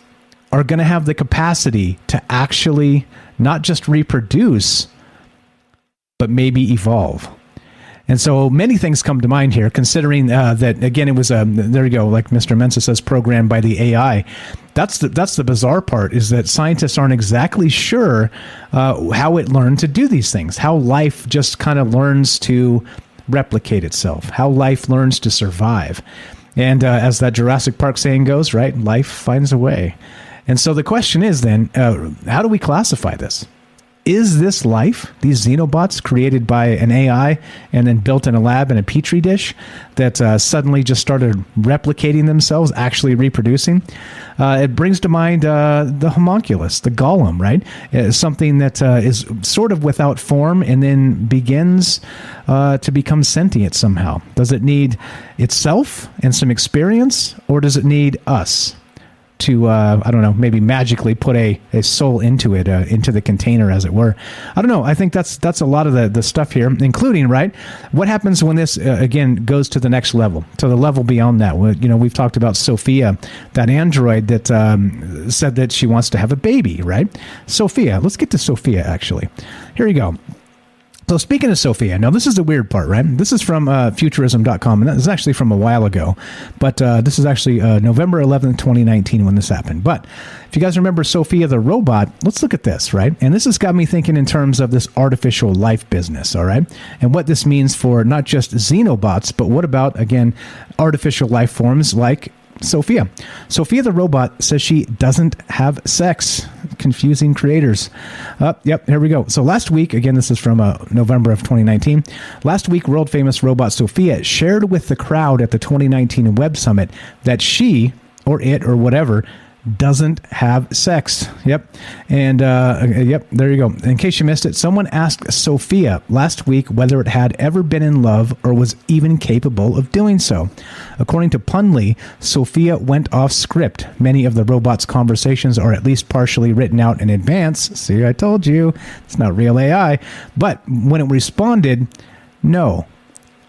are going to have the capacity to actually not just reproduce, but maybe evolve. And so many things come to mind here, considering uh, that again it was a um, there you go, like Mr. Mensa says, programmed by the AI. That's the that's the bizarre part is that scientists aren't exactly sure uh, how it learned to do these things, how life just kind of learns to replicate itself, how life learns to survive, and uh, as that Jurassic Park saying goes, right, life finds a way. And so the question is then, uh, how do we classify this? Is this life, these xenobots created by an AI and then built in a lab in a petri dish that uh, suddenly just started replicating themselves, actually reproducing? Uh, it brings to mind uh, the homunculus, the golem, right? It's something that uh, is sort of without form and then begins uh, to become sentient somehow. Does it need itself and some experience, or does it need us? To uh, I don't know maybe magically put a, a soul into it uh, into the container as it were. I don't know. I think that's that's a lot of the, the stuff here, including right. What happens when this uh, again goes to the next level, to the level beyond that? You know, we've talked about Sophia, that android that um, said that she wants to have a baby, right? Sophia. Let's get to Sophia actually. Here you go. So speaking of Sophia, now this is the weird part, right? This is from uh, futurism.com, and this is actually from a while ago, but uh, this is actually uh, November 11th, 2019 when this happened. But if you guys remember Sophia the robot, let's look at this, right? And this has got me thinking in terms of this artificial life business, all right? And what this means for not just xenobots, but what about, again, artificial life forms like Sophia. Sophia the robot says she doesn't have sex. Confusing creators. Uh, yep, here we go. So last week, again, this is from uh, November of 2019. Last week, world famous robot Sophia shared with the crowd at the 2019 Web Summit that she, or it, or whatever, doesn't have sex. Yep. And uh, yep, there you go. In case you missed it, someone asked Sophia last week whether it had ever been in love or was even capable of doing so. According to Punley, Sophia went off script. Many of the robot's conversations are at least partially written out in advance. See, I told you, it's not real AI. But when it responded, no,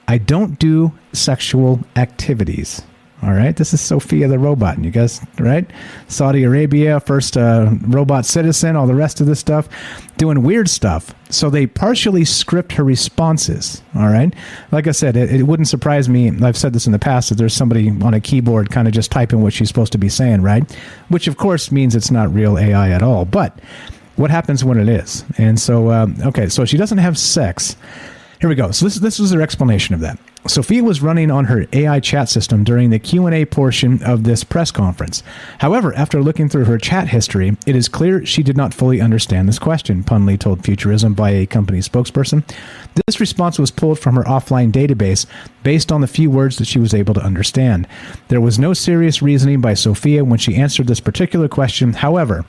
I don't do sexual activities. All right, this is Sophia the robot. And you guys, right? Saudi Arabia, first uh, robot citizen, all the rest of this stuff, doing weird stuff. So they partially script her responses. All right. Like I said, it, it wouldn't surprise me. I've said this in the past that there's somebody on a keyboard kind of just typing what she's supposed to be saying, right? Which, of course, means it's not real AI at all. But what happens when it is? And so, um, okay, so she doesn't have sex. Here we go. So this this was their explanation of that. Sophia was running on her AI chat system during the Q&A portion of this press conference. However, after looking through her chat history, it is clear she did not fully understand this question, Punley told Futurism by a company spokesperson. This response was pulled from her offline database based on the few words that she was able to understand. There was no serious reasoning by Sophia when she answered this particular question. However,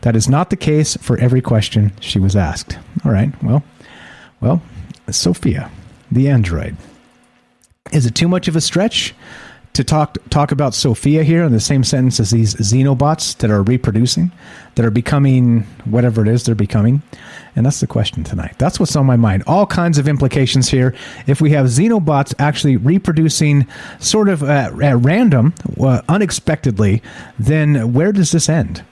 that is not the case for every question she was asked. All right. Well, well, Sophia, the android. Is it too much of a stretch to talk talk about Sophia here in the same sentence as these xenobots that are reproducing, that are becoming whatever it is they're becoming? And that's the question tonight. That's what's on my mind. All kinds of implications here. If we have xenobots actually reproducing sort of at, at random, uh, unexpectedly, then where does this end?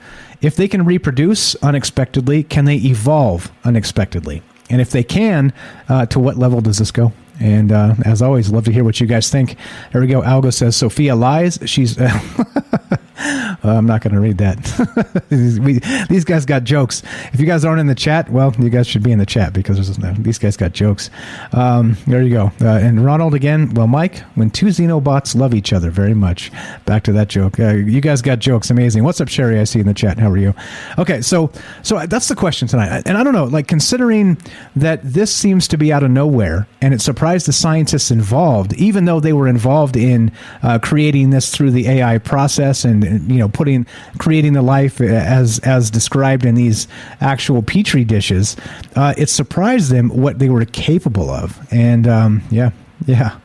If they can reproduce unexpectedly, can they evolve unexpectedly? And if they can, uh, to what level does this go? And uh, as always, love to hear what you guys think. There we go. Algo says Sophia lies. She's. I'm not going to read that. we, these guys got jokes. If you guys aren't in the chat, well, you guys should be in the chat because these guys got jokes. Um, there you go. Uh, and Ronald again. Well, Mike, when two Xenobots love each other very much. Back to that joke. Uh, you guys got jokes. Amazing. What's up, Sherry? I see in the chat. How are you? Okay, so so that's the question tonight. And I don't know, like considering that this seems to be out of nowhere, and it surprised the scientists involved, even though they were involved in uh, creating this through the AI process and you know putting creating the life as as described in these actual petri dishes uh, it surprised them what they were capable of. And um, yeah yeah.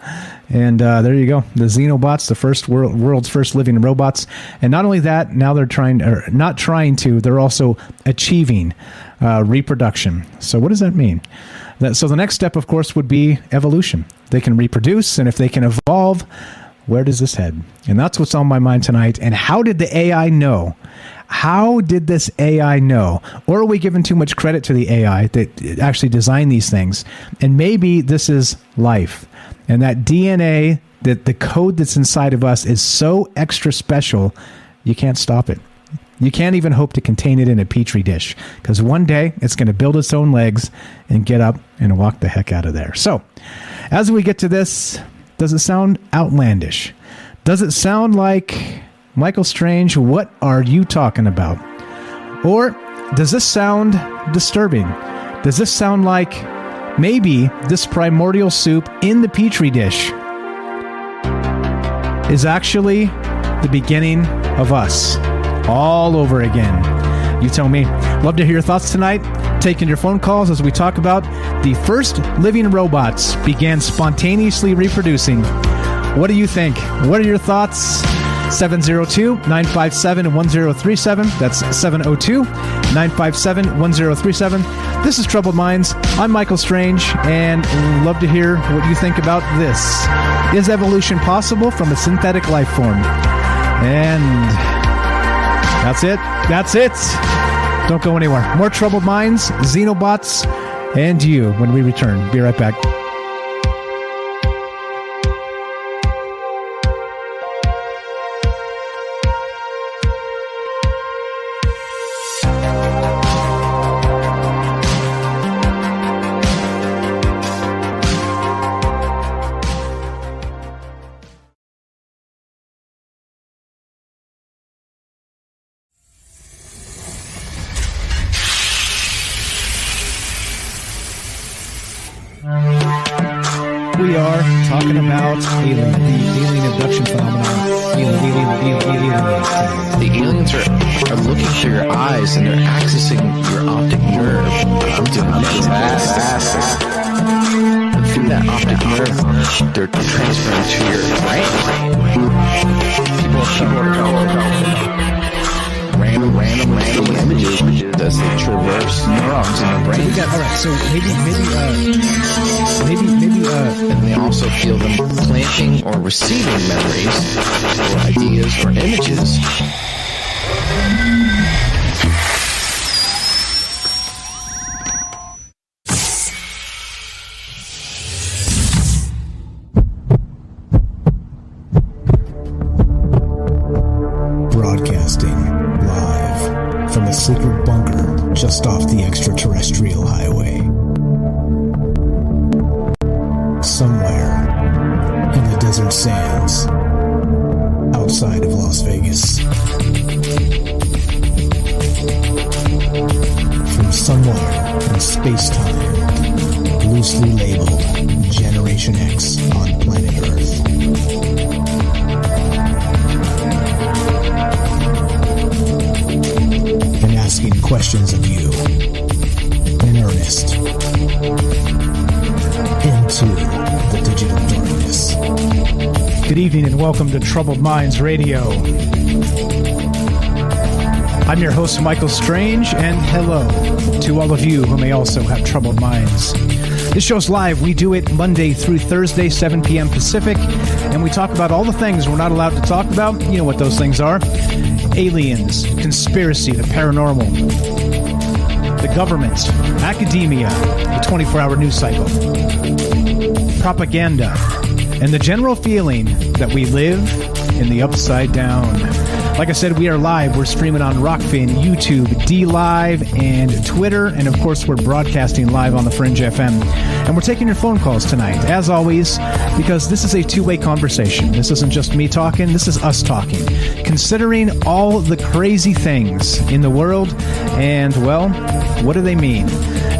And uh, there you go. The xenobots the first world, world's first living robots. And not only that now they're trying or not trying to they're also achieving uh, reproduction. So what does that mean? That, so the next step of course would be evolution. They can reproduce and if they can evolve where does this head? And that's what's on my mind tonight. And how did the AI know? How did this AI know? Or are we giving too much credit to the AI that actually designed these things? And maybe this is life. And that DNA, that the code that's inside of us is so extra special, you can't stop it. You can't even hope to contain it in a petri dish because one day it's going to build its own legs and get up and walk the heck out of there. So, as we get to this, does it sound outlandish? Does it sound like Michael Strange, what are you talking about? Or does this sound disturbing? Does this sound like maybe this primordial soup in the petri dish is actually the beginning of us all over again? You tell me. Love to hear your thoughts tonight. Taking your phone calls as we talk about the first living robots began spontaneously reproducing. What do you think? What are your thoughts? 702 957 1037. That's 702 957 1037. This is Troubled Minds. I'm Michael Strange and love to hear what you think about this. Is evolution possible from a synthetic life form? And that's it. That's it. Don't go anywhere. More Troubled Minds, Xenobots, and you when we return. Be right back. Minds Radio. I'm your host, Michael Strange, and hello to all of you who may also have troubled minds. This show's live. We do it Monday through Thursday, 7 p.m. Pacific, and we talk about all the things we're not allowed to talk about. You know what those things are aliens, conspiracy, the paranormal, the government, academia, the 24 hour news cycle, propaganda, and the general feeling that we live in the upside down. Like I said, we are live. We're streaming on Rokfin, YouTube, DLive, and Twitter. And of course, we're broadcasting live on the Fringe FM. And we're taking your phone calls tonight, as always, because this is a two way conversation. This isn't just me talking, this is us talking. Considering all the crazy things in the world, and well, what do they mean?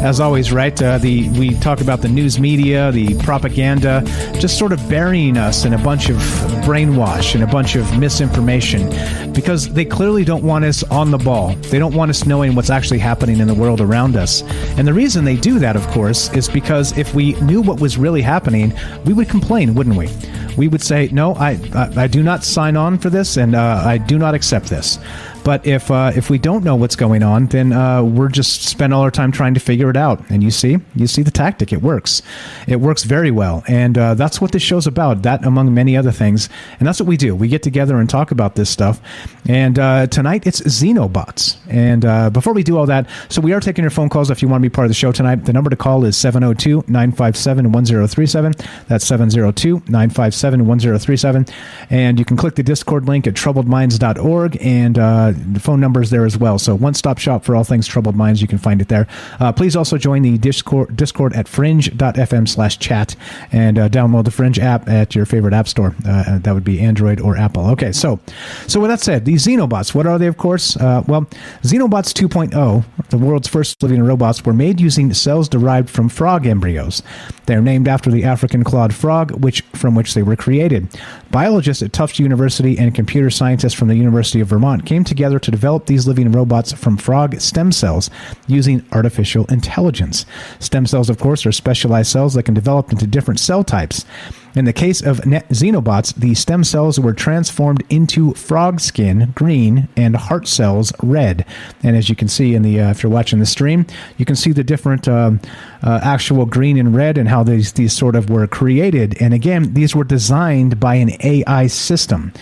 as always, right? Uh, the we talk about the news media, the propaganda, just sort of burying us in a bunch of brainwash and a bunch of misinformation, because they clearly don't want us on the ball. They don't want us knowing what's actually happening in the world around us. And the reason they do that, of course, is because if we knew what was really happening, we would complain, wouldn't we? We would say, "No, I I, I do not sign on for this, and uh, I do not accept this." But if uh, if we don't know what's going on, then uh, we're just spend all our time trying to figure it out. And you see, you see the tactic. It works. It works very well, and uh, that's what this show's about. That among many other things, and that's what we do. We get together and talk about this stuff. And uh, tonight it's Xenobots. And uh, before we do all that, so we are taking your phone calls if you want to be part of the show tonight. The number to call is 702-957-1037. That's 702-957-1037. And you can click the Discord link at troubledminds.org and the phone number is there as well. So one stop shop for all things troubled minds. You can find it there. Uh, please also join the Discord Discord at fringe.fm slash chat and uh, download the Fringe app at your favorite app store. Uh, that would be Android or Apple. Okay, so so with that said, these Xenobots, what are they? Of course, uh, well, Xenobots 2.0, the world's first living robots, were made using cells derived from frog embryos. They are named after the African clawed frog, which from which they were created. Biologists at Tufts University and computer scientists from the University of Vermont came together to develop these living robots from frog stem cells using artificial intelligence. Stem cells, of course, are specialized cells that can develop into different cell types. In the case of net xenobots, the stem cells were transformed into frog skin green and heart cells red. And as you can see in the, uh, if you're watching the stream, you can see the different um, uh, actual green and red and how these these sort of were created. And again, these were designed by an AI system.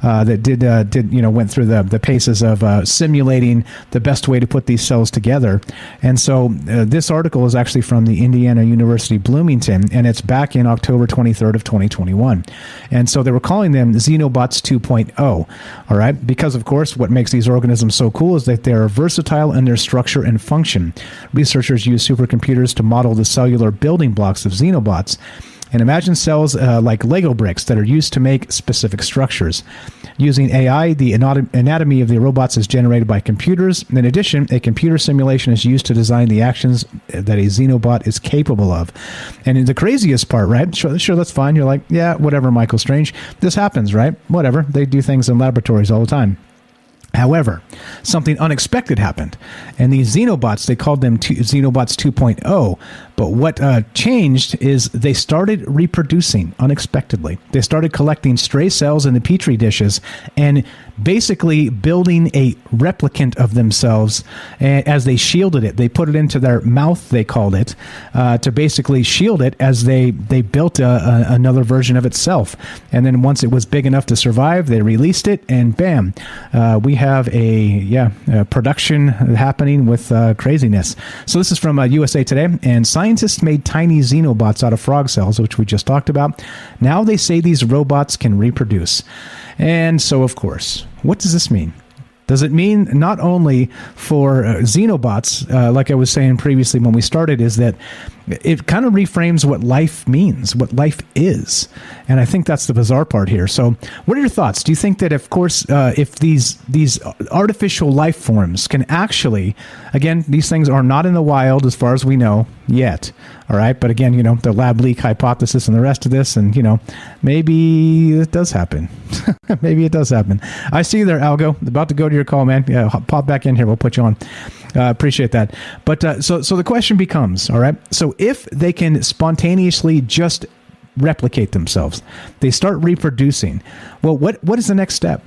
Uh, that did uh, did you know went through the the paces of uh, simulating the best way to put these cells together, and so uh, this article is actually from the Indiana University Bloomington, and it's back in October 23rd of 2021, and so they were calling them Xenobots 2.0. All right, because of course what makes these organisms so cool is that they are versatile in their structure and function. Researchers use supercomputers to model the cellular building blocks of xenobots And imagine cells uh, like Lego bricks that are used to make specific structures. Using AI, the anatomy of the robots is generated by computers. In addition, a computer simulation is used to design the actions that a Xenobot is capable of. And in the craziest part, right? Sure, sure, that's fine. You're like, yeah, whatever, Michael Strange. This happens, right? Whatever. They do things in laboratories all the time. However, something unexpected happened, and these Xenobots, they called them Xenobots 2.0. But what uh, changed is they started reproducing unexpectedly. They started collecting stray cells in the petri dishes and basically building a replicant of themselves eh, as they shielded it. They put it into their mouth, they called it, uh, to basically shield it as they, they built a, a, another version of itself. And then once it was big enough to survive, they released it, and bam, uh, we have a yeah a production happening with uh, craziness. So this is from USA Today, and scientists made tiny xenobots out of frog cells, which we just talked about. Now they say these robots can reproduce. And so, of course, what does this mean? Does it mean not only for uh, xenobots, uh, like I was saying previously when we started, is that it kind of reframes what life means, what life is, and I think that's the bizarre part here. So, what are your thoughts? Do you think that, of course, uh, if these these artificial life forms can actually, again, these things are not in the wild as far as we know yet, all right. But again, you know, the lab leak hypothesis and the rest of this, and you know, maybe it does happen. maybe it does happen. I see you there, Algo. About to go to your call, man. Yeah, pop back in here. We'll put you on. Uh, appreciate that. But uh, so so the question becomes, all right. So if they can spontaneously just replicate themselves, they start reproducing. Well, what what is the next step?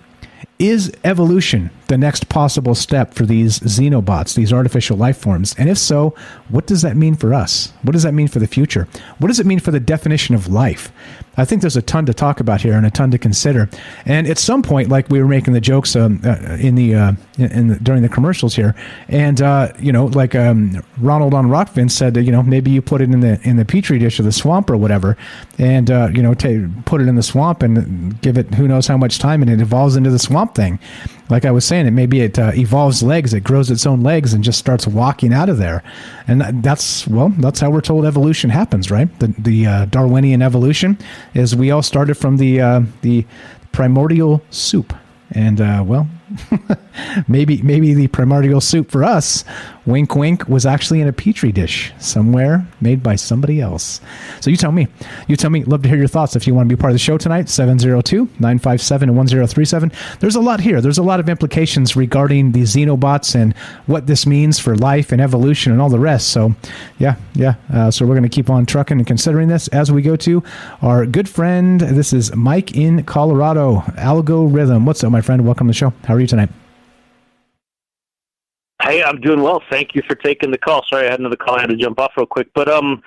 Is evolution the next possible step for these xenobots, these artificial life forms? And if so, what does that mean for us? What does that mean for the future? What does it mean for the definition of life? I think there's a ton to talk about here and a ton to consider. And at some point, like we were making the jokes um, uh, in the uh, in the, during the commercials here, and uh, you know, like um, Ronald on Rokfin said, that, you know, maybe you put it in the in the petri dish or the swamp or whatever, and uh, you know, put it in the swamp and give it who knows how much time, and it evolves into the swamp thing. Like I was saying, it maybe it uh, evolves legs, it grows its own legs, and just starts walking out of there. And that's well, that's how we're told evolution happens, right? The the uh, Darwinian evolution is we all started from the uh, the primordial soup, and uh, well, maybe maybe the primordial soup for us, wink wink, was actually in a petri dish somewhere made by somebody else. So you tell me. You tell me. Love to hear your thoughts if you want to be part of the show tonight. 702-957-1037. There's a lot here. There's a lot of implications regarding the xenobots and what this means for life and evolution and all the rest. So yeah, yeah. Uh, so we're going to keep on trucking and considering this as we go to our good friend. This is Mike in Colorado. Algorithm. What's up, my friend? Welcome to the show. How are tonight? Hey, I'm doing well. Thank you for taking the call. Sorry, I had another call. I had to jump off real quick. But um,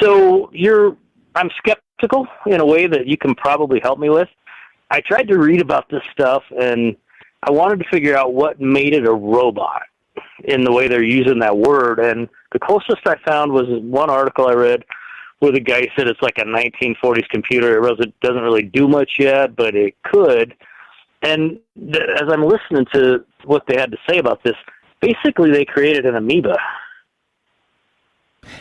so you're, I'm skeptical in a way that you can probably help me with. I tried to read about this stuff, and I wanted to figure out what made it a robot in the way they're using that word. And the closest I found was one article I read where the guy said it's like a 1940s computer. It doesn't really do much yet, but it could. And th- as I'm listening to what they had to say about this, basically they created an amoeba.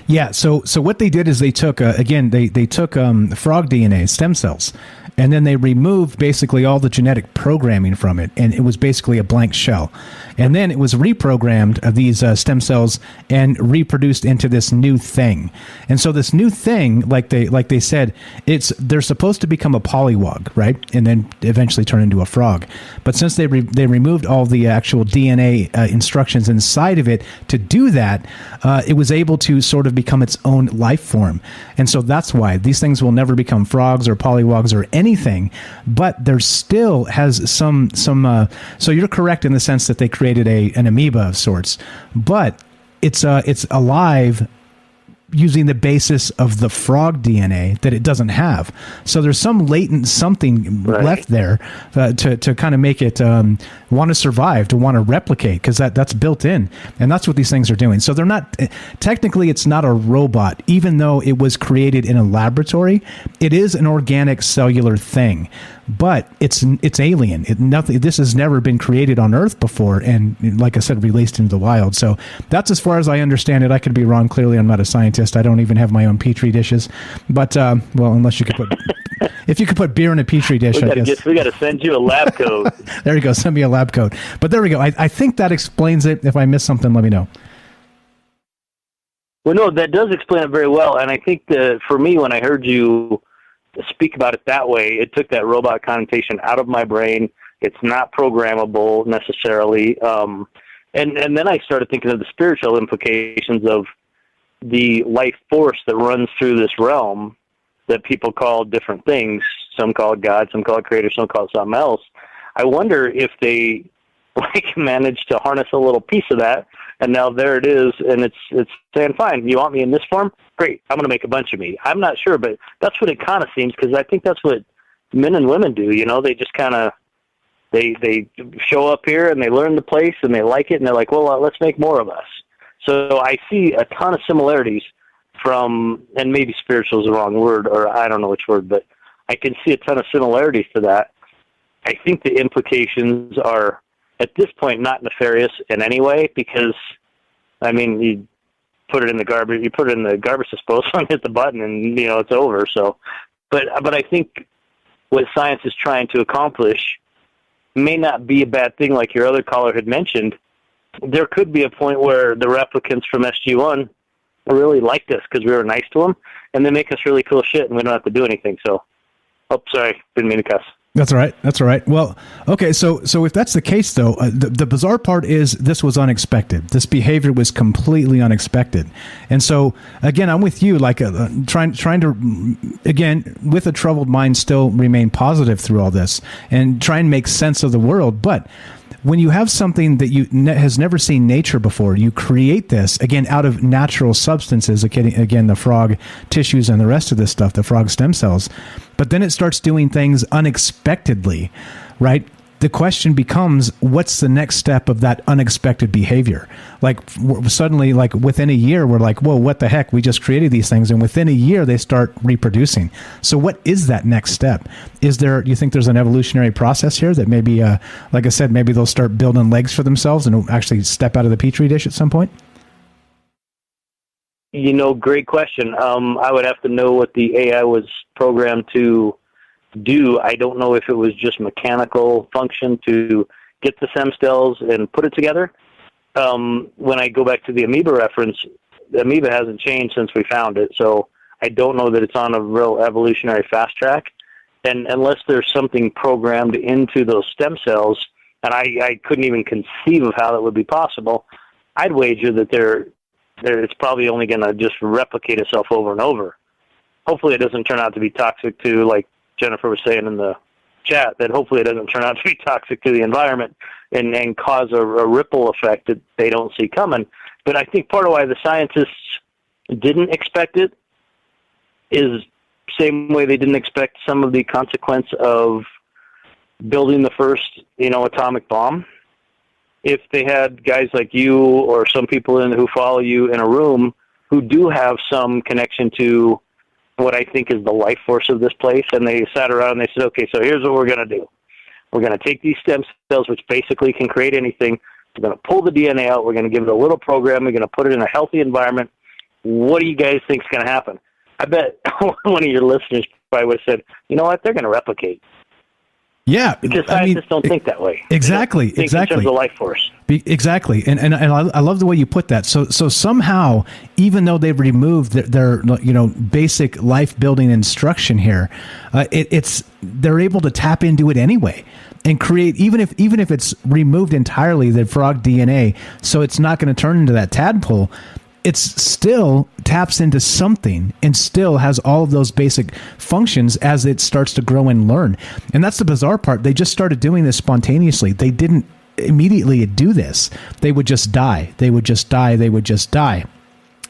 Yeah. So so what they did is they took uh, again they they took um, frog DNA stem cells, and then they removed basically all the genetic programming from it, and it was basically a blank shell. And then it was reprogrammed of these uh, stem cells and reproduced into this new thing. And so this new thing, like they like they said, it's they're supposed to become a polywog, right? And then eventually turn into a frog. But since they re- they removed all the actual DNA uh, instructions inside of it to do that, uh, it was able to sort of become its own life form. And so that's why these things will never become frogs or polywogs or anything. But there still has some some. Uh, so you're correct in the sense that they created a an amoeba of sorts, but it's uh it's alive using the basis of the frog DNA that it doesn't have. So there's some latent something left there uh, to, to kind of make it um, want to survive, to want to replicate, because that, that's built in. And that's what these things are doing. So they're not, technically, it's not a robot, even though it was created in a laboratory. It is an organic cellular thing. But it's it's alien. It, nothing. This has never been created on Earth before, and like I said, released into the wild. So that's as far as I understand it. I could be wrong. Clearly, I'm not a scientist. I don't even have my own petri dishes. But uh, well, unless you could put if you could put beer in a petri dish, We I guess. get, we gotta send you a lab coat. there you go. Send me a lab coat. But there we go. I, I think that explains it. If I missed something, let me know. Well, no, that does explain it very well. And I think that for me, when I heard you speak about it that way, it took that robot connotation out of my brain. It's not programmable necessarily. Um, and, and then I started thinking of the spiritual implications of the life force that runs through this realm that people call different things. Some call it God, some call it creator, some call it something else. I wonder if they like managed to harness a little piece of that and now there it is and it's it's saying fine you want me in this form great i'm going to make a bunch of me i'm not sure but that's what it kind of seems because i think that's what men and women do you know? They just kind of they they show up here and they learn the place and they like it and they're like well uh, let's make more of us. So i see a ton of similarities from and maybe spiritual is the wrong word or i don't know which word but i can see a ton of similarities to that. I think the implications are at this point not nefarious in any way because I mean you put it in the garbage you put it in the garbage disposal and hit the button and you know it's over. So but but I think what science is trying to accomplish may not be a bad thing like your other caller had mentioned. There could be a point where the replicants from SG1 really liked us because we were nice to them and they make us really cool shit and we don't have to do anything. So oh sorry didn't mean to cuss That's all right. That's all right. Well, okay. So, so if that's the case, though, uh, the, the bizarre part is this was unexpected. This behavior was completely unexpected, and so again, I'm with you. Like uh, trying, trying to again with a troubled mind, still remain positive through all this, and try and make sense of the world. But when you have something that you ne- has never seen nature before, you create this again out of natural substances. Again, again, the frog tissues and the rest of this stuff, the frog stem cells. But then it starts doing things unexpectedly, right? The question becomes, what's the next step of that unexpected behavior? Like suddenly, like within a year, we're like, whoa, what the heck? We just created these things, and within a year, they start reproducing. So, what is that next step? Is there? You think there's an evolutionary process here that maybe, uh, like I said, maybe they'll start building legs for themselves and actually step out of the petri dish at some point? You know, great question. Um, I would have to know what the AI was programmed to do. I don't know if it was just mechanical function to get the stem cells and put it together. Um, when I go back to the amoeba reference, the amoeba hasn't changed since we found it, so I don't know that it's on a real evolutionary fast track. And unless there's something programmed into those stem cells, and I, I couldn't even conceive of how that would be possible, I'd wager that they're it's probably only going to just replicate itself over and over. Hopefully, it doesn't turn out to be toxic to, like Jennifer was saying in the chat, that hopefully it doesn't turn out to be toxic to the environment and, and cause a, a ripple effect that they don't see coming. But I think part of why the scientists didn't expect it is same way they didn't expect some of the consequence of building the first, you know, atomic bomb if they had guys like you or some people in who follow you in a room who do have some connection to what I think is the life force of this place, and they sat around and they said, "Okay, so here's what we're going to do. We're going to take these stem cells, which basically can create anything. We're going to pull the DNA out. We're going to give it a little program. We're going to put it in a healthy environment. What do you guys think is going to happen?" I bet one of your listeners probably would have said, "You know what? They're going to replicate." Yeah, because I mean, don't think that way. Exactly, exactly. in terms of life force. Be, exactly, and and, and I, I love the way you put that. So so somehow, even though they've removed their, their you know basic life building instruction here, uh, it, it's they're able to tap into it anyway and create even if even if it's removed entirely the frog DNA, so it's not going to turn into that tadpole. It's still taps into something and still has all of those basic functions as it starts to grow and learn. And that's the bizarre part. They just started doing this spontaneously. They didn't immediately do this. They would just die. They would just die. They would just die.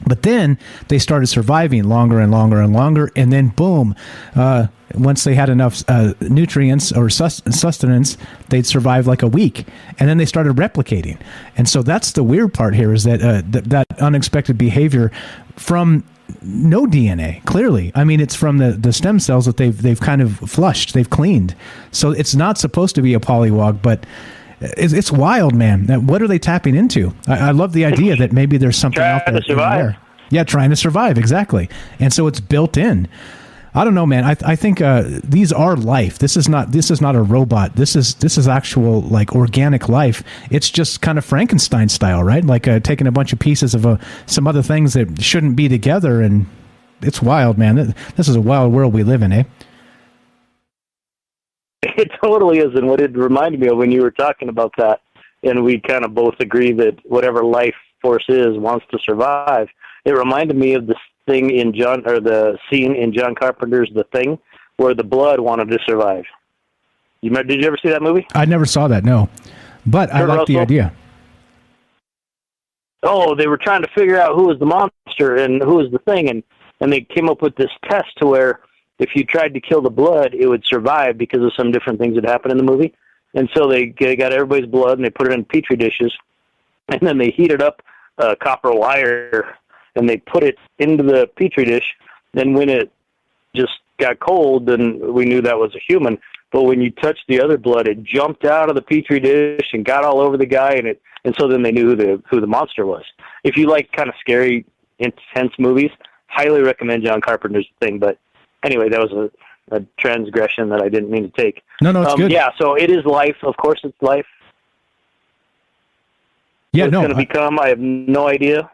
But then they started surviving longer and longer and longer, and then boom, uh, once they had enough uh, nutrients or sustenance, they'd survive like a week, and then they started replicating. And so that's the weird part here is that uh, th- that unexpected behavior from no DNA. Clearly, I mean, it's from the, the stem cells that they've they've kind of flushed, they've cleaned. So it's not supposed to be a polywog, but it's, it's wild, man. What are they tapping into? I, I love the idea that maybe there's something out there. there. Yeah, trying to survive exactly, and so it's built in. I don't know, man. I, I think uh, these are life. This is not this is not a robot. This is this is actual like organic life. It's just kind of Frankenstein style, right? Like uh, taking a bunch of pieces of uh, some other things that shouldn't be together, and it's wild, man. This is a wild world we live in, eh? It totally is, and what it reminded me of when you were talking about that, and we kind of both agree that whatever life force is wants to survive. It reminded me of this thing in John or the scene in John Carpenter's The Thing, where the blood wanted to survive. You remember, did you ever see that movie? I never saw that, no, but I like the idea. oh, they were trying to figure out who was the monster and who was the thing, and and they came up with this test to where if you tried to kill the blood, it would survive because of some different things that happened in the movie. And so they got everybody's blood and they put it in petri dishes, and then they heated up uh, copper wire and they put it into the petri dish. Then when it just got cold, then we knew that was a human. But when you touched the other blood, it jumped out of the petri dish and got all over the guy, and it and so then they knew who the who the monster was. If you like kind of scary, intense movies, highly recommend John Carpenter's thing. But anyway, that was a, a transgression that I didn't mean to take. No, no, it's um, good. Yeah, so it is life. Of course, it's life. Yeah, What's no, going to become, I have no idea.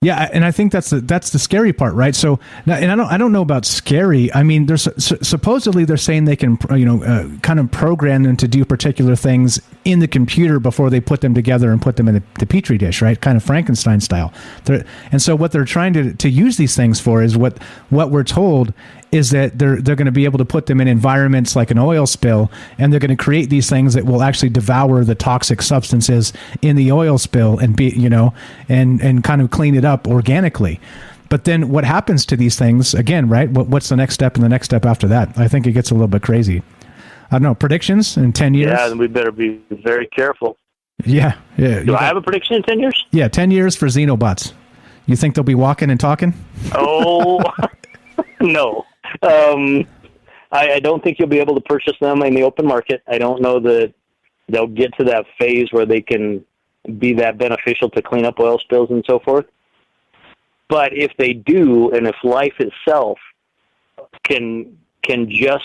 Yeah, and I think that's the that's the scary part, right? So, and I don't I don't know about scary. I mean, there's supposedly they're saying they can you know uh, kind of program them to do particular things in the computer before they put them together and put them in the, the petri dish, right? Kind of Frankenstein style. They're, and so what they're trying to to use these things for is what what we're told is that they're they're going to be able to put them in environments like an oil spill, and they're going to create these things that will actually devour the toxic substances in the oil spill and be you know and and kind of clean it up organically. But then what happens to these things again, right? What, what's the next step and the next step after that? I think it gets a little bit crazy. I don't know predictions in ten years. Yeah, we better be very careful. Yeah, yeah, Do I have a prediction in ten years? yeah. Ten years for xenobots. You think they'll be walking and talking? Oh no. Um, I, I don't think you'll be able to purchase them in the open market. I don't know that they'll get to that phase where they can be that beneficial to clean up oil spills and so forth. But if they do, and if life itself can can just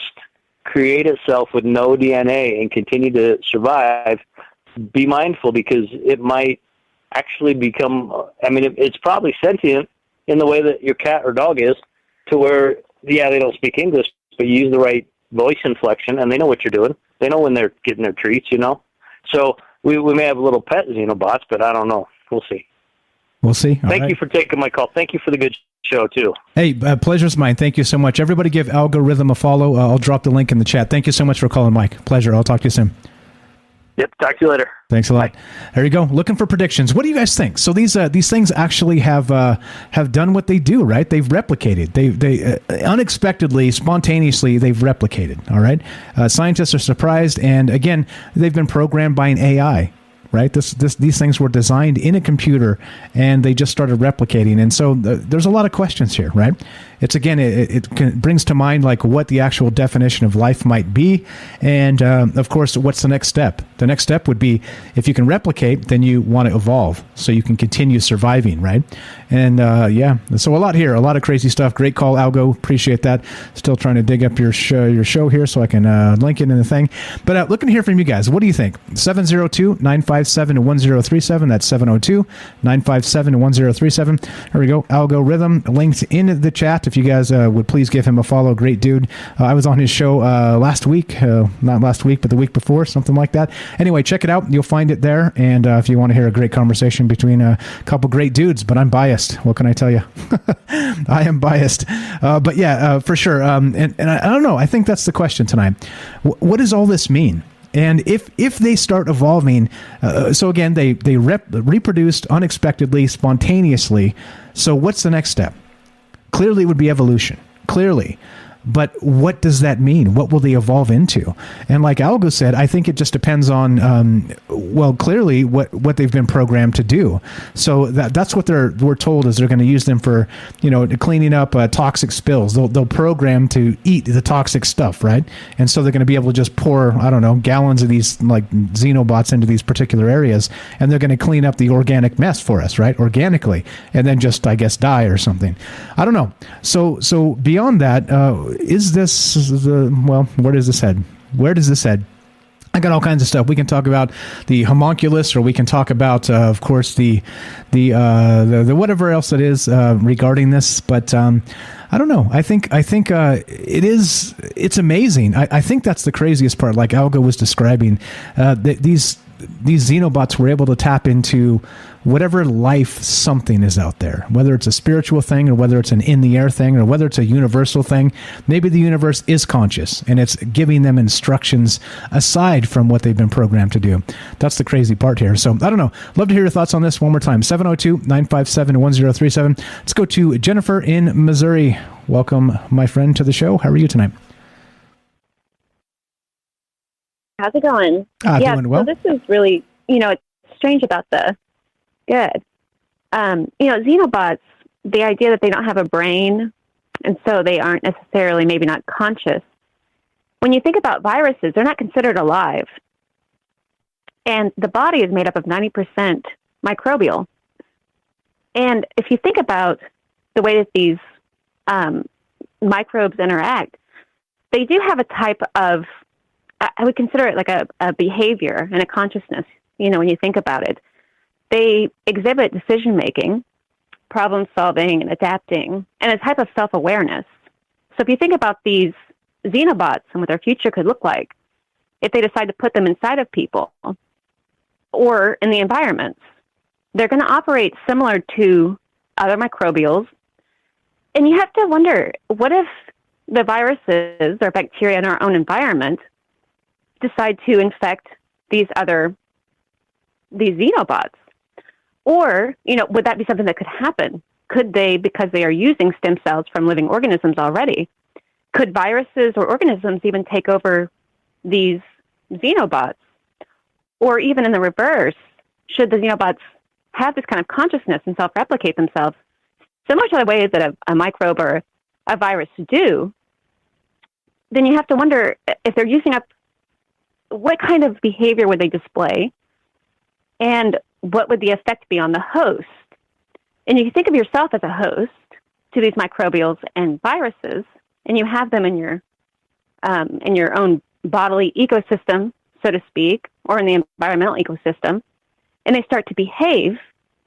create itself with no DNA and continue to survive, be mindful because it might actually become. I mean, it, it's probably sentient in the way that your cat or dog is, to where yeah, they don't speak English, but you use the right voice inflection, and they know what you're doing. They know when they're getting their treats, you know. So we we may have a little pet xenobots, but I don't know. We'll see. We'll see. All Thank right. you for taking my call. Thank you for the good show too. Hey, uh, pleasure's mine. Thank you so much. Everybody give Algorithm a follow. Uh, I'll drop the link in the chat. Thank you so much for calling, Mike. Pleasure. I'll talk to you soon. Yep. Talk to you later. Thanks a lot. There you go. Looking for predictions. What do you guys think? So these uh, these things actually have uh, have done what they do, right? They've replicated. They they uh, unexpectedly, spontaneously, they've replicated. All right. Uh, scientists are surprised, and again, they've been programmed by an AI. Right. This this these things were designed in a computer, and they just started replicating. And so th- there's a lot of questions here, right? It's again, it, it can, brings to mind like what the actual definition of life might be, and um, of course, what's the next step? The next step would be if you can replicate, then you want to evolve so you can continue surviving, right? And uh, yeah, so a lot here, a lot of crazy stuff. Great call, Algo. Appreciate that. Still trying to dig up your show, your show here so I can uh, link it in the thing. But uh, looking to hear from you guys. What do you think? 702 957 1037. That's 702 957 1037. There we go. Algo Rhythm linked in the chat. If you guys uh, would please give him a follow. Great dude. Uh, I was on his show uh, last week, uh, not last week, but the week before, something like that. Anyway, check it out. You'll find it there. And uh, if you want to hear a great conversation between a couple great dudes, but I'm biased. What can I tell you? I am biased. But yeah, for sure. Um, and and I, I don't know. I think that's the question tonight. Wh- what does all this mean? And if if they start evolving, uh, so again they they rep, reproduced unexpectedly, spontaneously. So what's the next step? Clearly, it would be evolution. Clearly, but what does that mean? What will they evolve into? And like Algo said, I think it just depends on, um, well, clearly what, what they've been programmed to do. So that that's what they're we're told is they're going to use them for, you know, cleaning up uh, toxic spills. They'll they'll program to eat the toxic stuff, right? And so they're going to be able to just pour, I don't know, gallons of these like xenobots into these particular areas, and they're going to clean up the organic mess for us, right? Organically, and then just I guess die or something. I don't know. So so beyond that. Uh, is this the well? Where does this head? Where does this head? I got all kinds of stuff. We can talk about the homunculus, or we can talk about, uh, of course, the the, uh, the, the whatever else it is uh, regarding this. But um, I don't know. I think I think uh, it is. It's amazing. I, I, think that's the craziest part. Like Algo was describing, uh, th- these these xenobots were able to tap into whatever life something is out there, whether it's a spiritual thing or whether it's an in the air thing or whether it's a universal thing. Maybe the universe is conscious and it's giving them instructions aside from what they've been programmed to do. That's the crazy part here. So I don't know. Love to hear your thoughts on this one more time. 702 957 1037. Let's go to Jennifer in Missouri. Welcome, my friend, to the show. How are you tonight? How's it going? Ah, yeah, doing well. so this is really, you know, it's strange about the good. Um, you know, xenobots, the idea that they don't have a brain and so they aren't necessarily maybe not conscious. When you think about viruses, they're not considered alive. And the body is made up of 90% microbial. And if you think about the way that these um, microbes interact, they do have a type of, I would consider it like a, a behavior and a consciousness, you know, when you think about it they exhibit decision making, problem solving, and adapting, and a type of self awareness. So if you think about these xenobots and what their future could look like, if they decide to put them inside of people or in the environments, they're going to operate similar to other microbials. And you have to wonder what if the viruses or bacteria in our own environment decide to infect these other these xenobots or, you know, would that be something that could happen? Could they, because they are using stem cells from living organisms already, could viruses or organisms even take over these xenobots? Or even in the reverse, should the xenobots have this kind of consciousness and self replicate themselves, similar to the way that a, a microbe or a virus do, then you have to wonder if they're using up what kind of behavior would they display and what would the effect be on the host? And you can think of yourself as a host to these microbials and viruses, and you have them in your um, in your own bodily ecosystem, so to speak, or in the environmental ecosystem, and they start to behave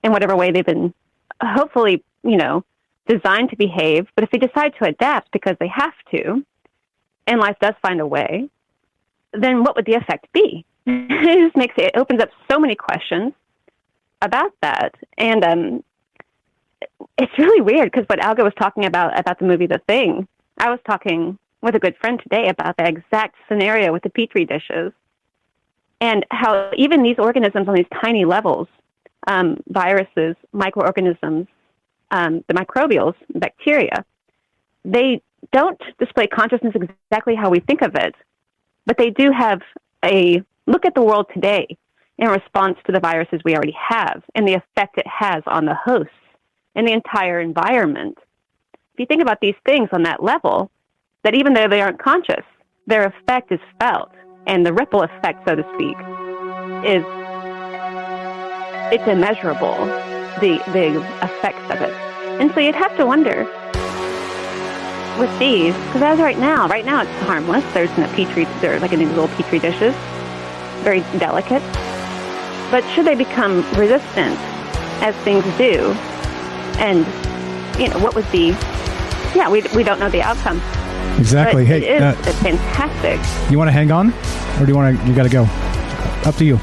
in whatever way they've been, hopefully, you know, designed to behave. But if they decide to adapt because they have to, and life does find a way, then what would the effect be? it just makes it, opens up so many questions about that. And um, it's really weird because what Algo was talking about about the movie The Thing, I was talking with a good friend today about the exact scenario with the petri dishes and how even these organisms on these tiny levels, um, viruses, microorganisms, um, the microbials, bacteria, they don't display consciousness exactly how we think of it, but they do have a look at the world today in response to the viruses we already have and the effect it has on the hosts and the entire environment. If you think about these things on that level, that even though they aren't conscious, their effect is felt, and the ripple effect, so to speak, is it's immeasurable. The the effects of it, and so you'd have to wonder with these, because as right now, right now it's harmless. There's in a petri, they're like in these little petri dishes, very delicate. But should they become resistant, as things do, and you know what would be? Yeah, we we don't know the outcome. Exactly. But hey, it is uh, fantastic. You want to hang on, or do you want to? You got to go. Up to you.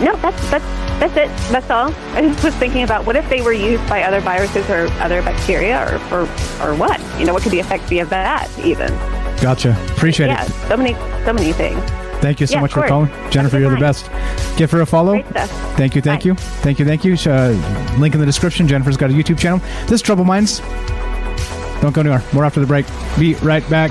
No, that's that's that's it. That's all. I just was thinking about what if they were used by other viruses or other bacteria, or or or what? You know, what could the effect be of that even? Gotcha. Appreciate yeah, it. so many so many things. Thank you so Yeah, much for calling, Jennifer. You're the best. Give her a follow. Thank you, thank you, thank you, thank you. Uh, link in the description. Jennifer's got a YouTube channel. This is Troubled Minds. Don't go anywhere. More after the break. Be right back.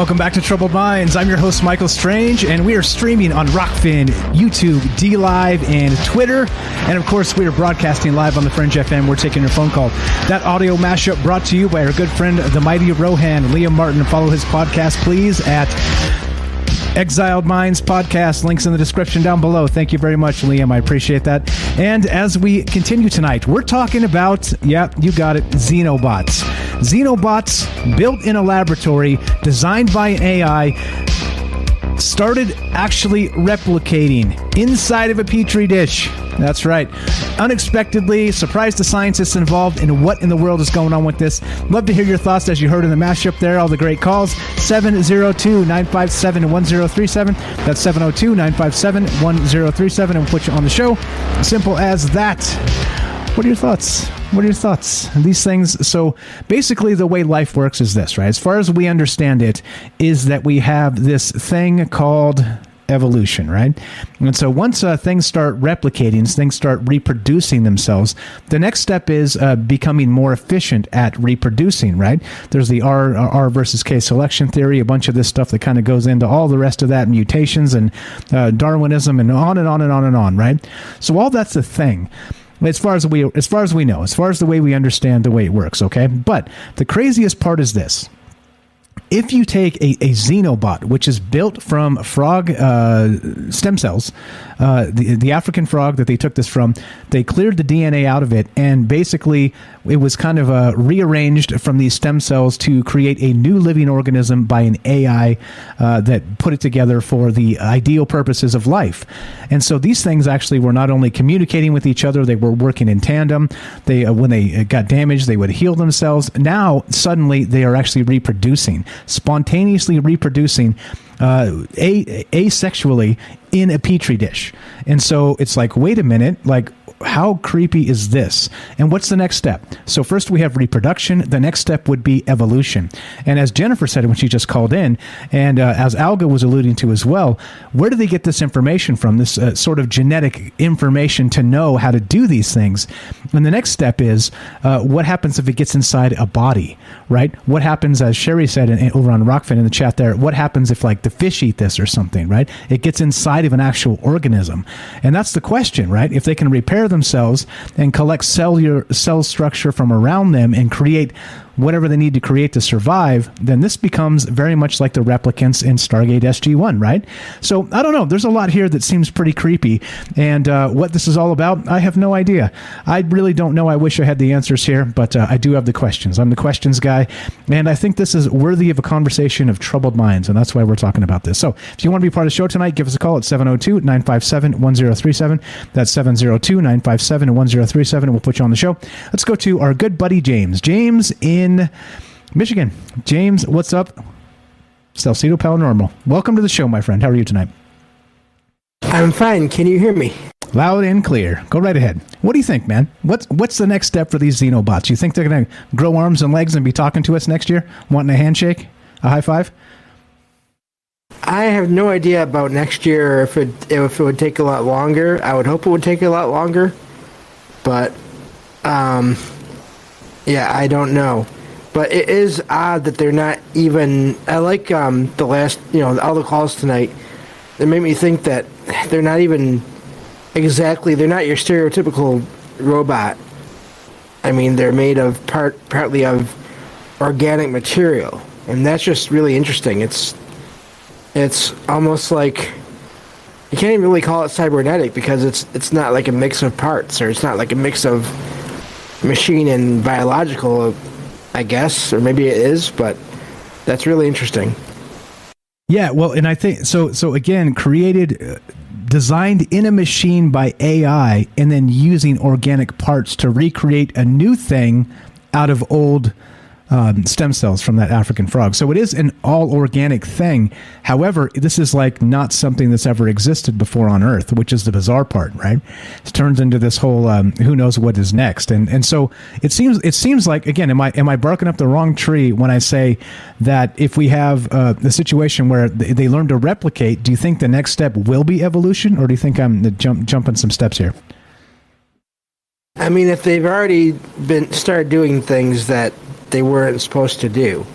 Welcome back to Troubled Minds. I'm your host, Michael Strange, and we are streaming on Rokfin, YouTube, DLive, and Twitter. And of course, we are broadcasting live on the Fringe FM. We're taking your phone call. That audio mashup brought to you by our good friend, the mighty Rohan, Liam Martin. Follow his podcast, please, at Exiled Minds podcast. Links in the description down below. Thank you very much, Liam. I appreciate that. And as we continue tonight, we're talking about, yeah, you got it, Xenobots. Xenobots built in a laboratory, designed by AI, started actually replicating inside of a petri dish. That's right. Unexpectedly, surprised the scientists involved in what in the world is going on with this. Love to hear your thoughts as you heard in the mashup there. All the great calls 702 957 1037. That's 702 957 1037 and we'll put you on the show. Simple as that. What are your thoughts? What are your thoughts? These things. So basically, the way life works is this, right? As far as we understand it, is that we have this thing called evolution, right? And so once uh, things start replicating, things start reproducing themselves, the next step is uh, becoming more efficient at reproducing, right? There's the R, R versus K selection theory, a bunch of this stuff that kind of goes into all the rest of that, mutations and uh, Darwinism and on and on and on and on, right? So all that's a thing as far as we as far as we know, as far as the way we understand the way it works, okay? But the craziest part is this. If you take a, a xenobot, which is built from frog uh, stem cells, uh, the, the African frog that they took this from, they cleared the DNA out of it, and basically it was kind of uh, rearranged from these stem cells to create a new living organism by an AI uh, that put it together for the ideal purposes of life. And so these things actually were not only communicating with each other, they were working in tandem. They, uh, when they got damaged, they would heal themselves. Now suddenly they are actually reproducing, spontaneously reproducing uh, a- asexually in a petri dish. And so it's like, wait a minute, like how creepy is this? And what's the next step? So first we have reproduction. The next step would be evolution. And as Jennifer said when she just called in, and uh, as Algo was alluding to as well, where do they get this information from? This uh, sort of genetic information to know how to do these things. And the next step is uh, what happens if it gets inside a body, right? What happens, as Sherry said in, over on Rokfin in the chat there, what happens if like the fish eat this or something, right? It gets inside of an actual organism. And that's the question, right? If they can repair themselves and collect cellular cell structure from around them and create whatever they need to create to survive, then this becomes very much like the replicants in Stargate SG1, right? So I don't know. There's a lot here that seems pretty creepy. And uh, what this is all about, I have no idea. I really don't know. I wish I had the answers here, but uh, I do have the questions. I'm the questions guy. And I think this is worthy of a conversation of troubled minds. And that's why we're talking about this. So if you want to be part of the show tonight, give us a call at 702 957 1037. That's 702 957 1037. And we'll put you on the show. Let's go to our good buddy James. James in Michigan. James, what's up? Salsido Paranormal. Welcome to the show, my friend. How are you tonight? I'm fine. Can you hear me? Loud and clear. Go right ahead. What do you think, man? What's what's the next step for these xenobots? You think they're going to grow arms and legs and be talking to us next year, wanting a handshake, a high five? I have no idea about next year or if it if it would take a lot longer. I would hope it would take a lot longer, but um, yeah, I don't know. But it is odd that they're not even. I like um, the last, you know, all the calls tonight. It made me think that they're not even exactly. They're not your stereotypical robot. I mean, they're made of part partly of organic material, and that's just really interesting. It's it's almost like you can't even really call it cybernetic because it's it's not like a mix of parts, or it's not like a mix of machine and biological. I guess, or maybe it is, but that's really interesting. Yeah, well, and I think so. So again, created, uh, designed in a machine by AI, and then using organic parts to recreate a new thing out of old um, stem cells from that African frog. So it is an all organic thing. However, this is like not something that's ever existed before on Earth, which is the bizarre part, right? It turns into this whole um, who knows what is next, and and so it seems it seems like again, am I am I barking up the wrong tree when I say that if we have uh, the situation where they, learn to replicate, do you think the next step will be evolution, or do you think I'm jump, jumping some steps here? I mean, if they've already been started doing things that they weren't supposed to do,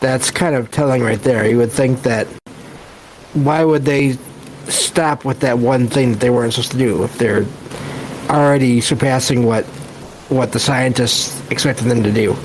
that's kind of telling right there. You would think that why would they stop with that one thing that they weren't supposed to do if they're already surpassing what what the scientists expected them to do?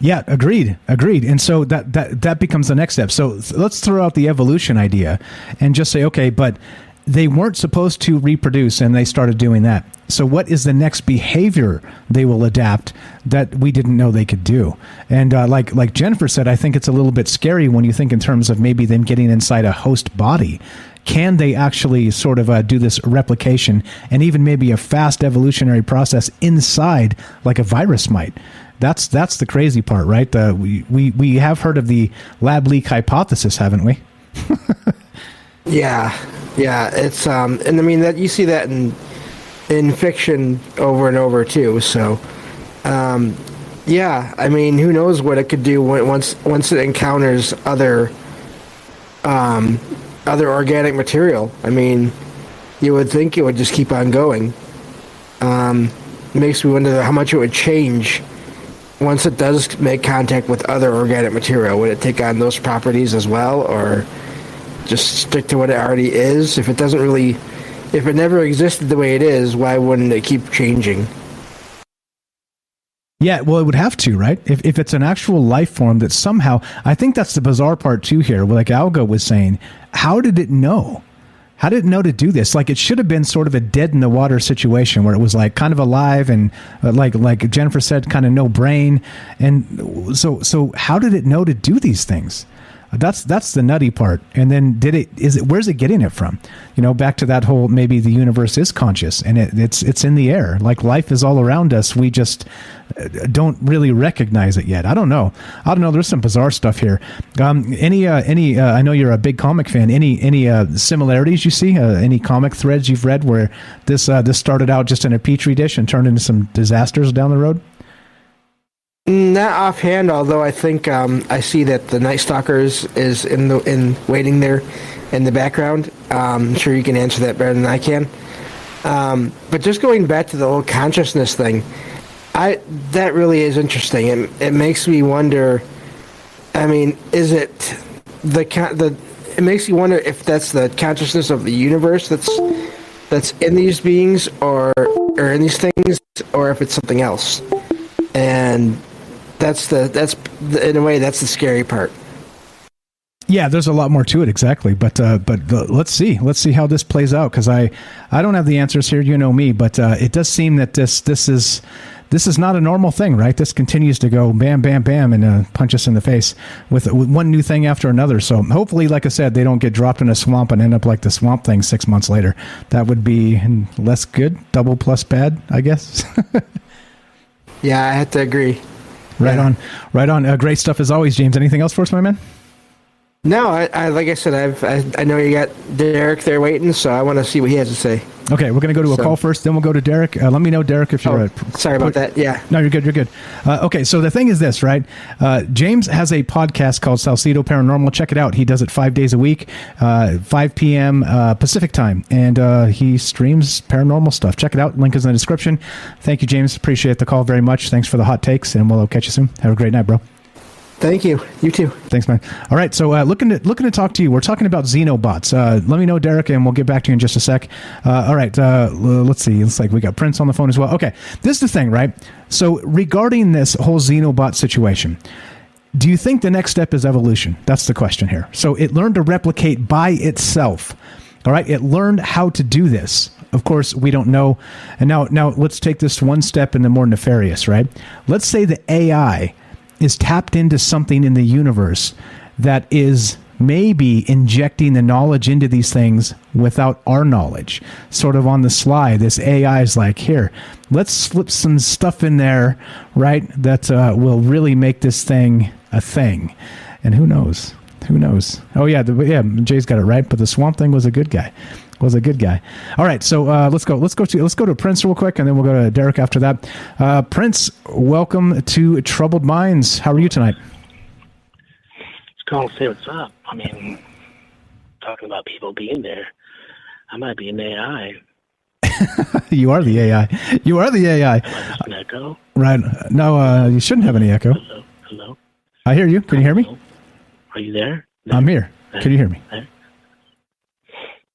Yeah, agreed, agreed. And so that that that becomes the next step. So let's throw out the evolution idea and just say, okay, but they weren't supposed to reproduce, and they started doing that. So what is the next behavior they will adapt that we didn't know they could do? And uh, like like Jennifer said, I think it's a little bit scary when you think in terms of maybe them getting inside a host body. Can they actually sort of uh, do this replication and even maybe a fast evolutionary process inside like a virus might? That's that's the crazy part, right? We, we we have heard of the lab leak hypothesis, haven't we? Yeah, yeah. It's um, and I mean that you see that in in fiction over and over too. So, um, yeah. I mean, who knows what it could do when, once once it encounters other um, other organic material. I mean, you would think it would just keep on going. Um, makes me wonder how much it would change once it does make contact with other organic material. Would it take on those properties as well, or just stick to what it already is? If it doesn't really, if it never existed the way it is, why wouldn't it keep changing? Yeah, well, it would have to, right? If, if it's an actual life form that somehow, I think that's the bizarre part too here. Like Algo was saying, how did it know? How did it know to do this? Like it should have been sort of a dead in the water situation where it was like kind of alive and uh, like like Jennifer said, kind of no brain. And so so how did it know to do these things? That's that's the nutty part. And then did it is it where's it getting it from? You know, back to that whole maybe the universe is conscious and it, it's it's in the air. Like life is all around us. We just uh, don't really recognize it yet. I don't know. I don't know. There's some bizarre stuff here. Um, any uh, any uh, I know you're a big comic fan. Any any uh, similarities you see? Uh, any comic threads you've read where this uh, this started out just in a petri dish and turned into some disasters down the road? Not offhand, although I think um, I see that the Nightstockers is in the in waiting there in the background. Um, I'm sure you can answer that better than I can. Um, but just going back to the whole consciousness thing, I that really is interesting. It, it makes me wonder. I mean, is it the the? It makes you wonder if that's the consciousness of the universe that's that's in these beings or or in these things, or if it's something else. And that's the that's the, in a way that's the scary part. Yeah, there's a lot more to it, exactly. But uh, but uh, let's see, let's see how this plays out because I I don't have the answers here. You know me, but uh, it does seem that this this is this is not a normal thing, right? This continues to go bam, bam, bam, and uh, punch us in the face with, with one new thing after another. So hopefully, like I said, they don't get dropped in a swamp and end up like the swamp thing six months later. That would be less good, double plus bad, I guess. yeah, I have to agree. Right on, right on. Uh, great stuff as always, James. Anything else for us, my man? No, I, I like I said, I've I, I know you got Derek there waiting, so I want to see what he has to say. Okay, we're going to go to a So- call first, then we'll go to Derek. Uh, let me know, Derek, if you're. Oh, sorry about that. Yeah. No, you're good. You're good. Uh, okay, so the thing is this, right? Uh, James has a podcast called Salsido Paranormal. Check it out. He does it five days a week, uh, 5 p.m. Uh, Pacific time, and uh, he streams paranormal stuff. Check it out. Link is in the description. Thank you, James. Appreciate the call very much. Thanks for the hot takes, and we'll catch you soon. Have a great night, bro. Thank you. You too. Thanks, man. All right, so uh, looking to looking to talk to you. We're talking about Xenobots. Uh, let me know, Derek, and we'll get back to you in just a sec. Uh, all right, uh, let's see. It's like we got Prince on the phone as well. Okay, this is the thing, right? So regarding this whole Xenobot situation. Do you think the next step is evolution? That's the question here. So it learned to replicate by itself. All right, it learned how to do this. Of course, we don't know. And now, now let's take this one step in the more nefarious. Right? Let's say the AI is tapped into something in the universe that is maybe injecting the knowledge into these things without our knowledge. Sort of on the sly, this AI is like, here, let's slip some stuff in there, right? That uh, will really make this thing a thing. And who knows? Who knows? Oh yeah, the, yeah. Jay's got it right. But the Swamp Thing was a good guy. Was a good guy. All right, so uh, let's go. Let's go to let's go to Prince real quick, and then we'll go to Derek after that. Uh, Prince, welcome to Troubled Minds. How are you tonight? Just calling to say what's up. I mean, talking about people being there. I might be an AI. you are the AI. You are the AI. An echo. Right. No, uh, you shouldn't have any echo. Hello. Hello. I hear you. Can you hear me? Are you there? I'm here. Can you hear me? There?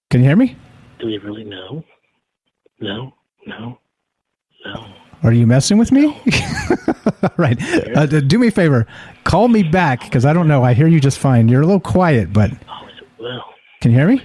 Can you hear me? Do we really know? No. No. No. Are you messing with me? right. Uh, do me a favor. Call me back because I don't know. I hear you just fine. You're a little quiet, but Well. can you hear me?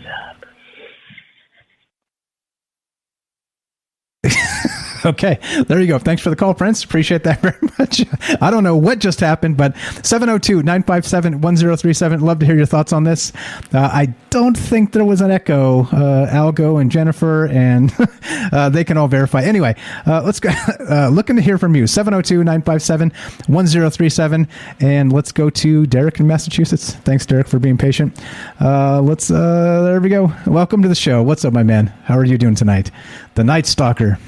okay, there you go. Thanks for the call, Prince. Appreciate that very much. I don't know what just happened, but 702 957 1037. Love to hear your thoughts on this. Uh, I don't think there was an echo. Uh, Algo and Jennifer, and uh, they can all verify. Anyway, uh, let's go. Uh, looking to hear from you 702 957 1037. And let's go to Derek in Massachusetts. Thanks, Derek, for being patient. Uh, let's, there we go. Welcome to the show. What's up, my man? How are you doing tonight? The Nightstocker.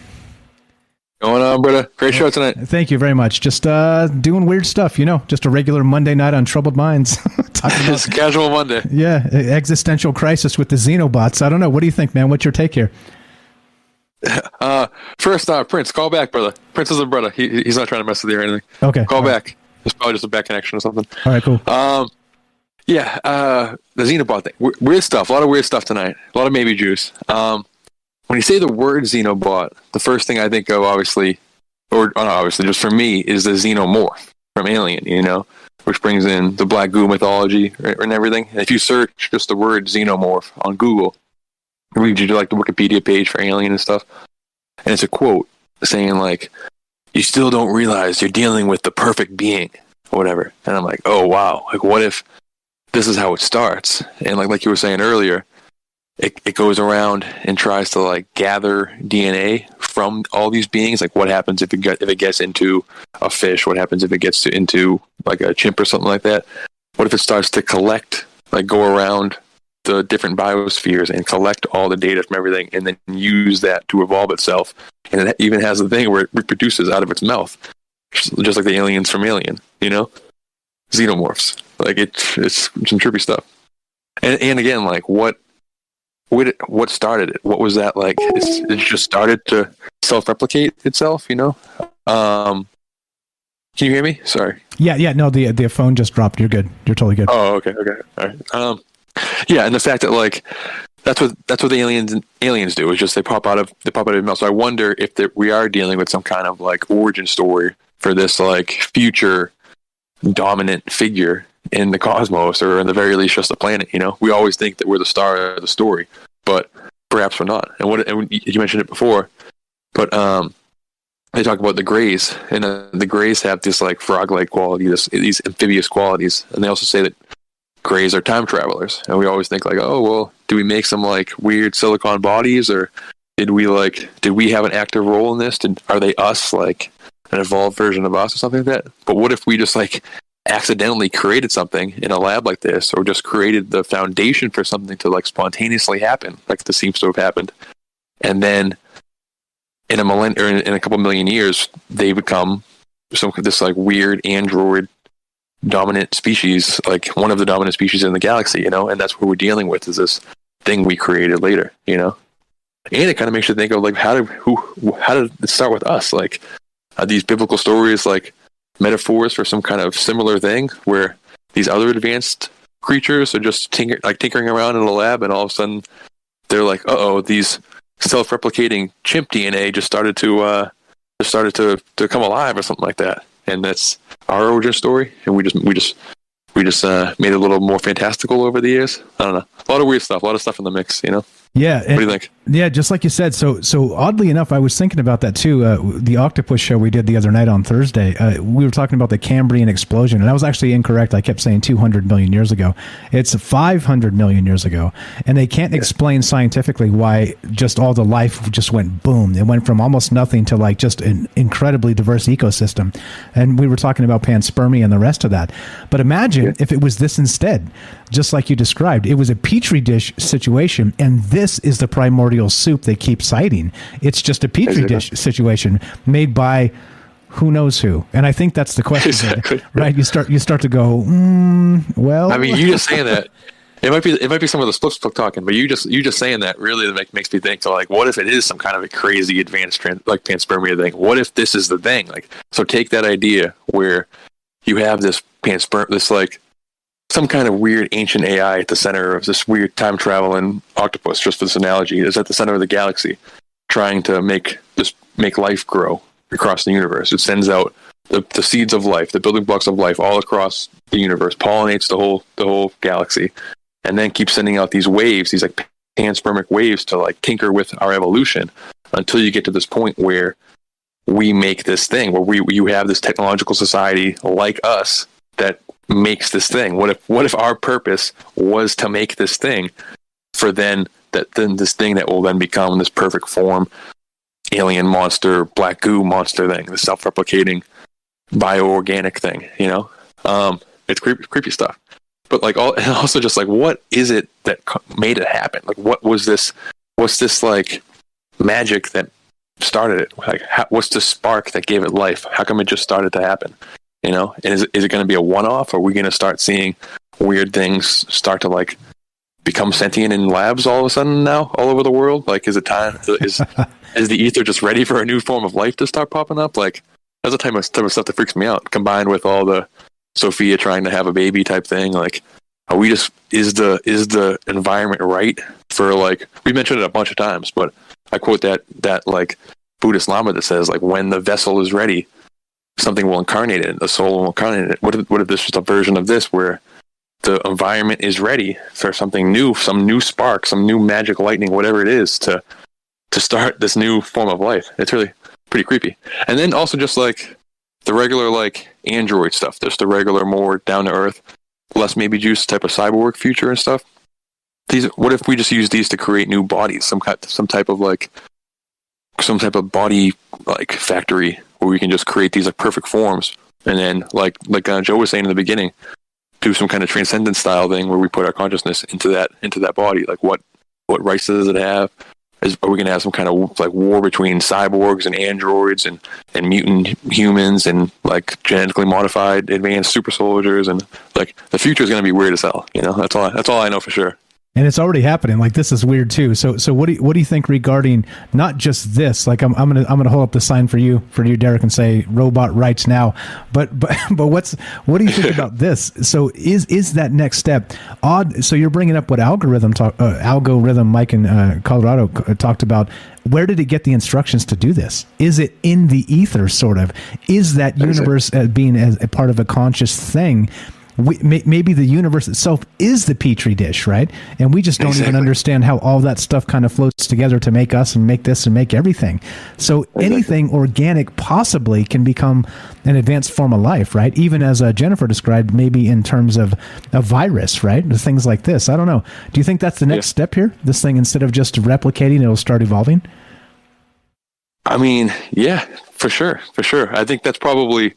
Going on, brother? Great show tonight. Thank you very much. Just uh, doing weird stuff, you know, just a regular Monday night on Troubled Minds. Talking about, It's a casual Monday. yeah, existential crisis with the Xenobots. I don't know. What do you think, man? What's your take here? Uh, first, uh, Prince, call back, brother. Prince is a brother. He, he's not trying to mess with you or anything. Okay. Call back. It's probably just a bad connection or something. All right, cool. Um, yeah, uh, the Xenobot thing. We- Weird stuff. A lot of weird stuff tonight. A lot of maybe juice. Um, when you say the word Xenobot, the first thing I think of, obviously, or oh, obviously, just for me, is the Xenomorph from Alien, you know, which brings in the Black Goo mythology and everything. If you search just the word Xenomorph on Google, read you to like the Wikipedia page for Alien and stuff, and it's a quote saying like, "You still don't realize you're dealing with the perfect being." or whatever. And I'm like, oh wow, like what if this is how it starts? And like like you were saying earlier, it it goes around and tries to like gather DNA from all these beings. Like what happens if it get if it gets into a fish? What happens if it gets to, into like a chimp or something like that? What if it starts to collect, like go around the different biospheres and collect all the data from everything and then use that to evolve itself? And it even has the thing where it reproduces out of its mouth, just like the aliens from Alien, you know, xenomorphs. Like it's it's some trippy stuff. And and again, like what what what started it? What was that like? It's, it just started to self-replicate itself, you know. Um, can you hear me? Sorry. Yeah, yeah. No, the the phone just dropped. You're good. You're totally good. Oh, okay, okay, all right. Um, yeah, and the fact that like that's what that's what the aliens aliens do is just they pop out of they pop out of mouth. So I wonder if that we are dealing with some kind of like origin story for this like future dominant figure in the cosmos, or in the very least just the planet. You know, we always think that we're the star of the story, but perhaps we're not. And what and you mentioned it before, but um, they talk about the Greys, and uh, the Greys have this like frog-like quality, this these amphibious qualities, and they also say that Greys are time travelers, and we always think like, oh well, do we make some like weird silicon bodies, or did we like did we have an active role in this? Did are they us like an evolved version of us or something like that? But what if we just like accidentally created something in a lab like this, or just created the foundation for something to like spontaneously happen, like this seems to have happened, and then in a millenn- or in, in a couple million years, they become some this like weird android dominant species, like one of the dominant species in the galaxy, you know, and that's what we're dealing with is this thing we created later, you know. And it kind of makes you think of like how did who how did it start with us? Like these biblical stories like metaphors for some kind of similar thing where these other advanced creatures are just tinker like tinkering around in a lab and all of a sudden they're like, uh oh, these self replicating chimp DNA just started to uh just started to to come alive or something like that. And that's our origin story and we just we just we just uh, made it a little more fantastical over the years. I don't know. A lot of weird stuff, a lot of stuff in the mix, you know? Yeah. What do you think? Yeah, just like you said. So, so oddly enough, I was thinking about that too. Uh, the octopus show we did the other night on Thursday, uh, we were talking about the Cambrian explosion, and I was actually incorrect. I kept saying 200 million years ago. It's 500 million years ago, and they can't explain scientifically why just all the life just went boom. It went from almost nothing to like just an incredibly diverse ecosystem. And we were talking about panspermia and the rest of that. But imagine if it was this instead, just like you described. It was a petri dish situation, and this is the primordial soup they keep citing. It's just a petri dish situation made by who knows who. And I think that's the question, Exactly. right? You start you start to go, mm, well. I mean, you just saying that. It might be it might be some of the split split talking, but you just you just saying that really make, makes me think. So like, what if it is some kind of a crazy advanced trans, like panspermia thing? What if this is the thing? Like, so take that idea where you have this pansperm, this like some kind of weird ancient AI at the center of this weird time traveling octopus. Just for this analogy, is at the center of the galaxy, trying to make this make life grow across the universe. It sends out the, the seeds of life, the building blocks of life, all across the universe, pollinates the whole the whole galaxy, and then keeps sending out these waves, these like panspermic waves to like tinker with our evolution until you get to this point where we make this thing where we you have this technological society like us that makes this thing. What if what if our purpose was to make this thing for then that then this thing that will then become this perfect form alien monster black goo monster thing, the self replicating bioorganic thing, you know? Um it's creepy creepy stuff. But like all and also just like what is it that made it happen? Like what was this what's this like magic that started it? Like how, what's the spark that gave it life? How come it just started to happen? You know, and is is it going to be a one off? Or are we going to start seeing weird things start to like become sentient in labs all of a sudden now all over the world? Like, is it time? Is is the ether just ready for a new form of life to start popping up? Like, that's the type of type of stuff that freaks me out. Combined with all the Sophia trying to have a baby type thing, like. Are we just is the is the environment right for like we mentioned it a bunch of times, but I quote that that like Buddhist Lama that says like when the vessel is ready, something will incarnate it, the soul will incarnate it. What if, what if this was a version of this where the environment is ready for something new, some new spark, some new magic lightning, whatever it is, to to start this new form of life? It's really pretty creepy. And then also just like the regular like android stuff, just the regular more down to earth, less maybe juice type of cyborg future and stuff. These, what if we just use these to create new bodies, some kind, some type of like, some type of body like factory where we can just create these like perfect forms, and then like like uh, Joe was saying in the beginning, do some kind of transcendent style thing where we put our consciousness into that into that body. Like what what rights does it have? Is, are we going to have some kind of like war between cyborgs and androids and, and mutant humans and like genetically modified advanced super soldiers and like the future is going to be weird as hell. You know, that's all. That's all I know for sure. And it's already happening. Like this is weird too. So, so what do you, what do you think regarding not just this? Like I'm, I'm gonna I'm gonna hold up the sign for you for you, Derek, and say robot rights now. But but but what's what do you think about this? So is is that next step odd? So you're bringing up what algorithm talk uh, algorithm Mike in uh, Colorado uh, talked about. Where did it get the instructions to do this? Is it in the ether, sort of? Is that universe uh, being as a part of a conscious thing? We, may, maybe the universe itself is the petri dish, right? And we just don't even understand how all that stuff kind of floats together to make us and make this and make everything. So anything organic possibly can become an advanced form of life, right? Even as uh, Jennifer described, maybe in terms of a virus, right? Things like this. I don't know. Do you think that's the next step here? This thing, instead of just replicating, it'll start evolving? I mean, yeah, for sure, for sure. I think that's probably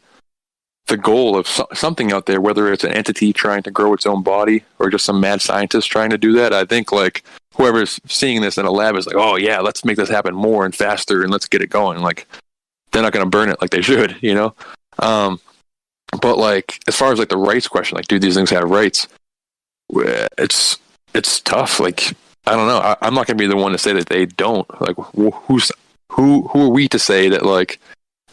the goal of so- something out there, whether it's an entity trying to grow its own body or just some mad scientist trying to do that. I think like whoever's seeing this in a lab is like, oh yeah, let's make this happen more and faster and let's get it going. Like they're not going to burn it like they should, you know. Um, but like as far as like the rights question, like do these things have rights? It's it's tough. Like I don't know. I, I'm not going to be the one to say that they don't. Like wh- who's who who are we to say that like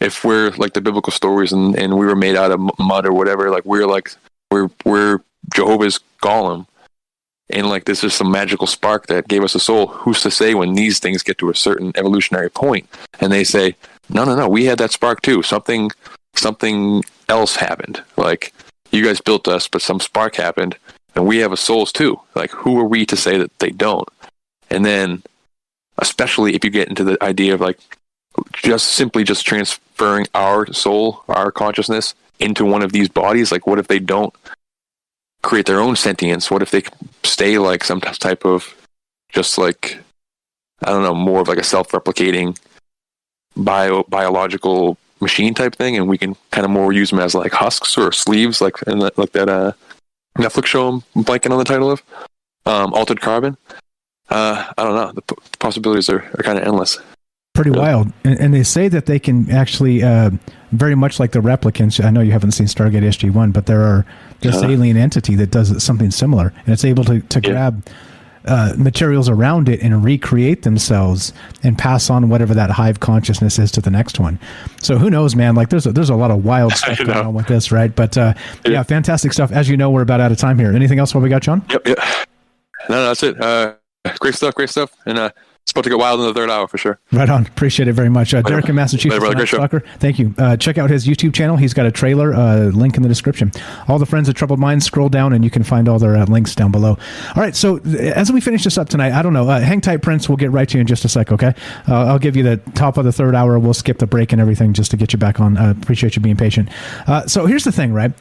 if we're like the biblical stories and, and we were made out of mud or whatever like we're like we're we're jehovah's golem. And like this is some magical spark that gave us a soul. Who's to say when these things get to a certain evolutionary point and they say no no no we had that spark too. Something something else happened. Like you guys built us but some spark happened and we have a souls too. Like who are we to say that they don't? And then especially if you get into the idea of like just simply just transferring our soul, our consciousness into one of these bodies. Like, what if they don't create their own sentience? What if they stay like some type of just like I don't know, more of like a self-replicating bio biological machine type thing, and we can kind of more use them as like husks or sleeves, like in that, like that uh, Netflix show I'm blanking on the title of, um, Altered Carbon. Uh, I don't know. The p- possibilities are, are kind of endless. Pretty wild, and, and they say that they can actually, uh, very much like the replicants. I know you haven't seen Stargate SG One, but there are this Uh-huh. alien entity that does something similar, and it's able to to grab uh, materials around it and recreate themselves and pass on whatever that hive consciousness is to the next one. So who knows, man? Like there's a, there's a lot of wild stuff going on with this, right? But uh, yeah, fantastic stuff. As you know, we're about out of time here. Anything else while we got John? Yep, yep. No, no, that's it. Uh, great stuff, great stuff, and uh, it's about to get wild in the third hour for sure. Right on. Appreciate it very much. Uh, Derek in Massachusetts. Later, brother. Thank you. Uh, check out his YouTube channel. He's got a trailer, uh, link in the description. All the friends of Troubled Minds, scroll down and you can find all their uh, links down below. All right. So th- as we finish this up tonight, I don't know. Uh, hang tight, Prince. We'll get right to you in just a sec, okay? Uh, I'll give you the top of the third hour. We'll skip the break and everything just to get you back on. Uh, appreciate you being patient. Uh, so here's the thing, right?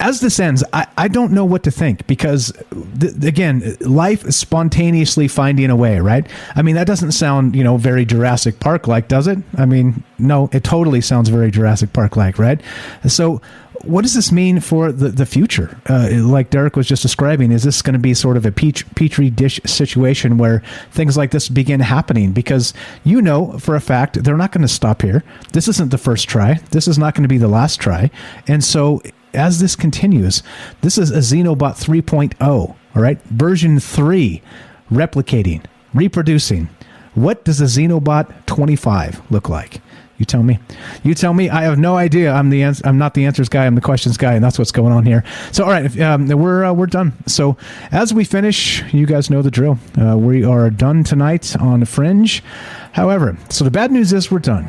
As this ends, I, I don't know what to think because, th- again, life is spontaneously finding a way, right? I mean, that doesn't sound, you know, very Jurassic Park like, does it? I mean, no, it totally sounds very Jurassic Park like, right? So, what does this mean for the, the future? Uh, like Derek was just describing, is this going to be sort of a peach, petri dish situation where things like this begin happening? Because you know for a fact they're not going to stop here. This isn't the first try. This is not going to be the last try. And so as this continues, this is a Xenobot 3.0, all right? Version 3, replicating, reproducing. What does a Xenobot 25 look like? You tell me. You tell me. I have no idea. I'm the ans- I'm not the answers guy. I'm the questions guy, and that's what's going on here. So, all right, if, um, we're uh, we're done. So, as we finish, you guys know the drill. Uh, we are done tonight on Fringe. However, so the bad news is we're done.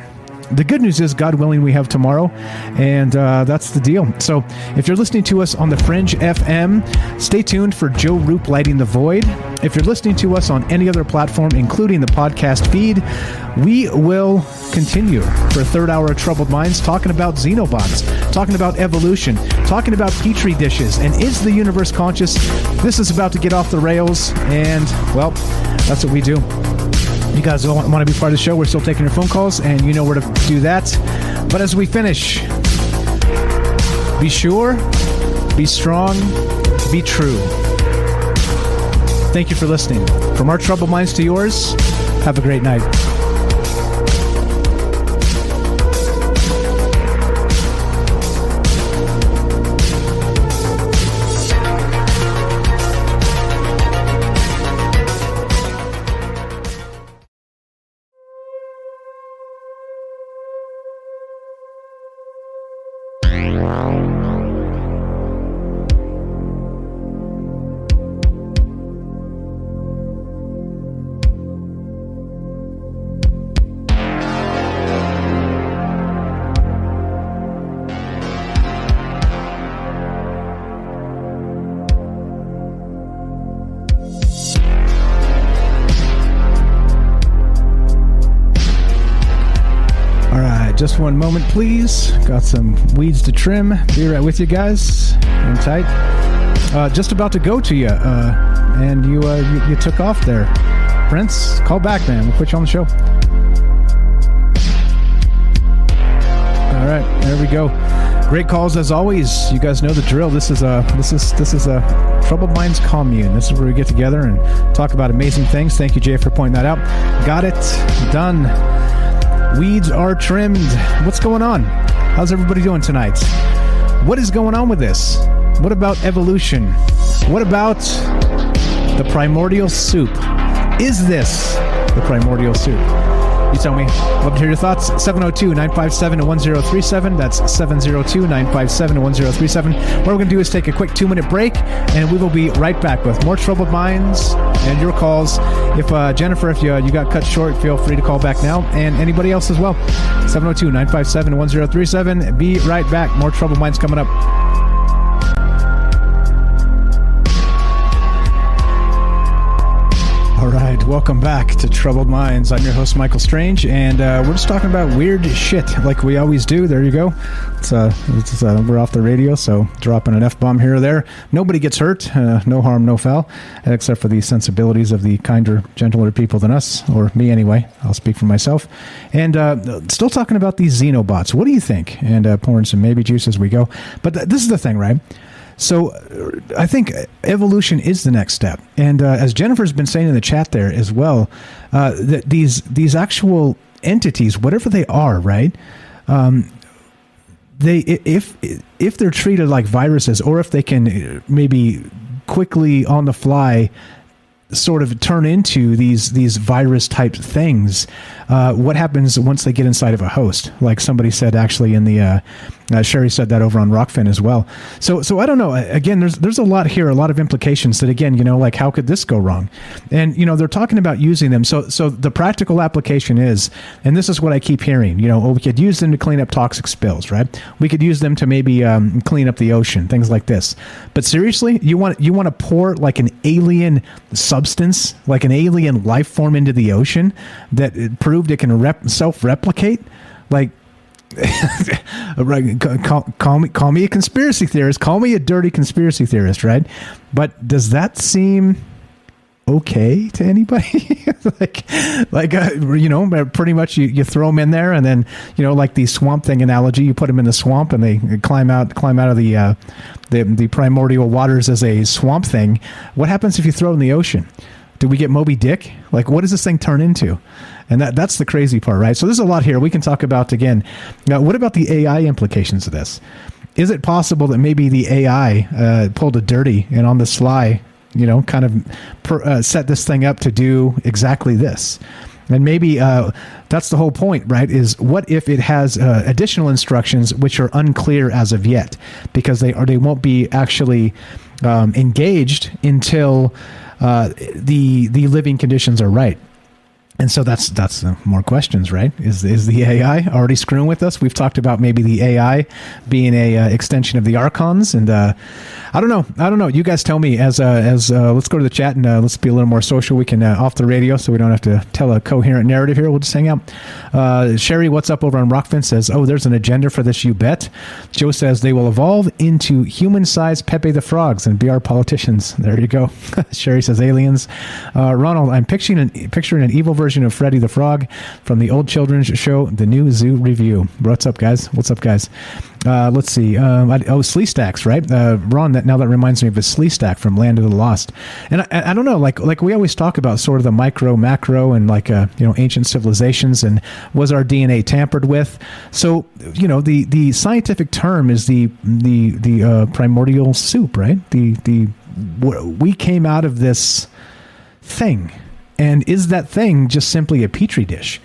The good news is, God willing, we have tomorrow, and uh, that's the deal. So, if you're listening to us on the Fringe FM, stay tuned for Joe Roop lighting the void. If you're listening to us on any other platform, including the podcast feed, we will continue for a third hour of Troubled Minds talking about Xenobots, talking about evolution, talking about petri dishes, and is the universe conscious? This is about to get off the rails, and well, that's what we do. You guys want to be part of the show? We're still taking your phone calls, and you know where to do that. But as we finish, be sure, be strong, be true. Thank you for listening. From our troubled minds to yours, have a great night. Please. Got some weeds to trim. Be right with you guys. Hang tight. Uh, just about to go to you, uh, and you, uh, you you took off there. Prince, call back, man. We'll put you on the show. All right, there we go. Great calls as always. You guys know the drill. This is a this is this is a troubled minds commune. This is where we get together and talk about amazing things. Thank you, Jay, for pointing that out. Got it done. Weeds are trimmed. What's going on? How's everybody doing tonight? What is going on with this? What about evolution? What about the primordial soup? Is this the primordial soup? You tell me. Love to hear your thoughts. 702 957 1037. That's 702 957 1037. What we're going to do is take a quick two minute break, and we will be right back with more Troubled Minds and your calls. If uh, Jennifer, if you, uh, you got cut short, feel free to call back now, and anybody else as well. 702 957 1037. Be right back. More Troubled Minds coming up. All right, welcome back to Troubled Minds. I'm your host, Michael Strange, and uh, we're just talking about weird shit like we always do. There you go. It's, uh, it's, uh, we're off the radio, so dropping an F bomb here or there. Nobody gets hurt, uh, no harm, no foul, except for the sensibilities of the kinder, gentler people than us, or me anyway. I'll speak for myself. And uh, still talking about these Xenobots. What do you think? And uh, pouring some maybe juice as we go. But th- this is the thing, right? So uh, I think evolution is the next step, and uh, as Jennifer's been saying in the chat there as well, uh, that these these actual entities, whatever they are, right? Um, they if if they're treated like viruses, or if they can uh, maybe quickly on the fly sort of turn into these these virus type things. Uh, what happens once they get inside of a host? Like somebody said, actually, in the uh, uh, Sherry said that over on Rokfin as well. So so I don't know. Again, there's there's a lot here, a lot of implications. That again, you know, like how could this go wrong? And you know, they're talking about using them. So so the practical application is, and this is what I keep hearing. You know, oh, we could use them to clean up toxic spills, right? We could use them to maybe um, clean up the ocean, things like this. But seriously, you want you want to pour like an alien substance, like an alien life form into the ocean that it proved it can rep- self replicate? Like call, call, me call me a conspiracy theorist. Call me a dirty conspiracy theorist, right? But does that seem okay to anybody? like, like uh, you know, pretty much you, you throw them in there, and then you know, like the swamp thing analogy, you put them in the swamp, and they climb out climb out of the uh, the, the primordial waters as a swamp thing. What happens if you throw in the ocean? Do we get Moby Dick? Like, what does this thing turn into? And that that's the crazy part, right? So there's a lot here we can talk about again. Now, what about the AI implications of this? Is it possible that maybe the AI uh, pulled a dirty and on the sly, you know, kind of per, uh, set this thing up to do exactly this? And maybe uh, that's the whole point, right? Is what if it has uh, additional instructions which are unclear as of yet, because they or they won't be actually um, engaged until uh, the the living conditions are right. And so that's that's more questions, right? Is is the AI already screwing with us? We've talked about maybe the AI being a uh, extension of the archons, and uh, I don't know. I don't know. You guys tell me. As uh, as uh, let's go to the chat and uh, let's be a little more social. We can uh, off the radio, so we don't have to tell a coherent narrative here. We'll just hang out. Sherry, what's up over on Rokfin says, "Oh, there's an agenda for this. You bet." Joe says they will evolve into human-sized Pepe the Frogs and be our politicians. There you go. Sherry says aliens. Ronald, I'm picturing an, picturing an evil version of Freddy the Frog from the old children's show, The New Zoo Revue. What's up, guys? What's up, guys? Uh, let's see. Um, I, oh, Sleestaks, right? Uh, Ron, that now that reminds me of a Sleestak from Land of the Lost. And I, I, don't know, like like we always talk about sort of the micro, macro, and like uh, you know ancient civilizations, and was our DNA tampered with? So you know the the scientific term is the the the uh, primordial soup, right? The the we came out of this thing and is that thing just simply a petri dish?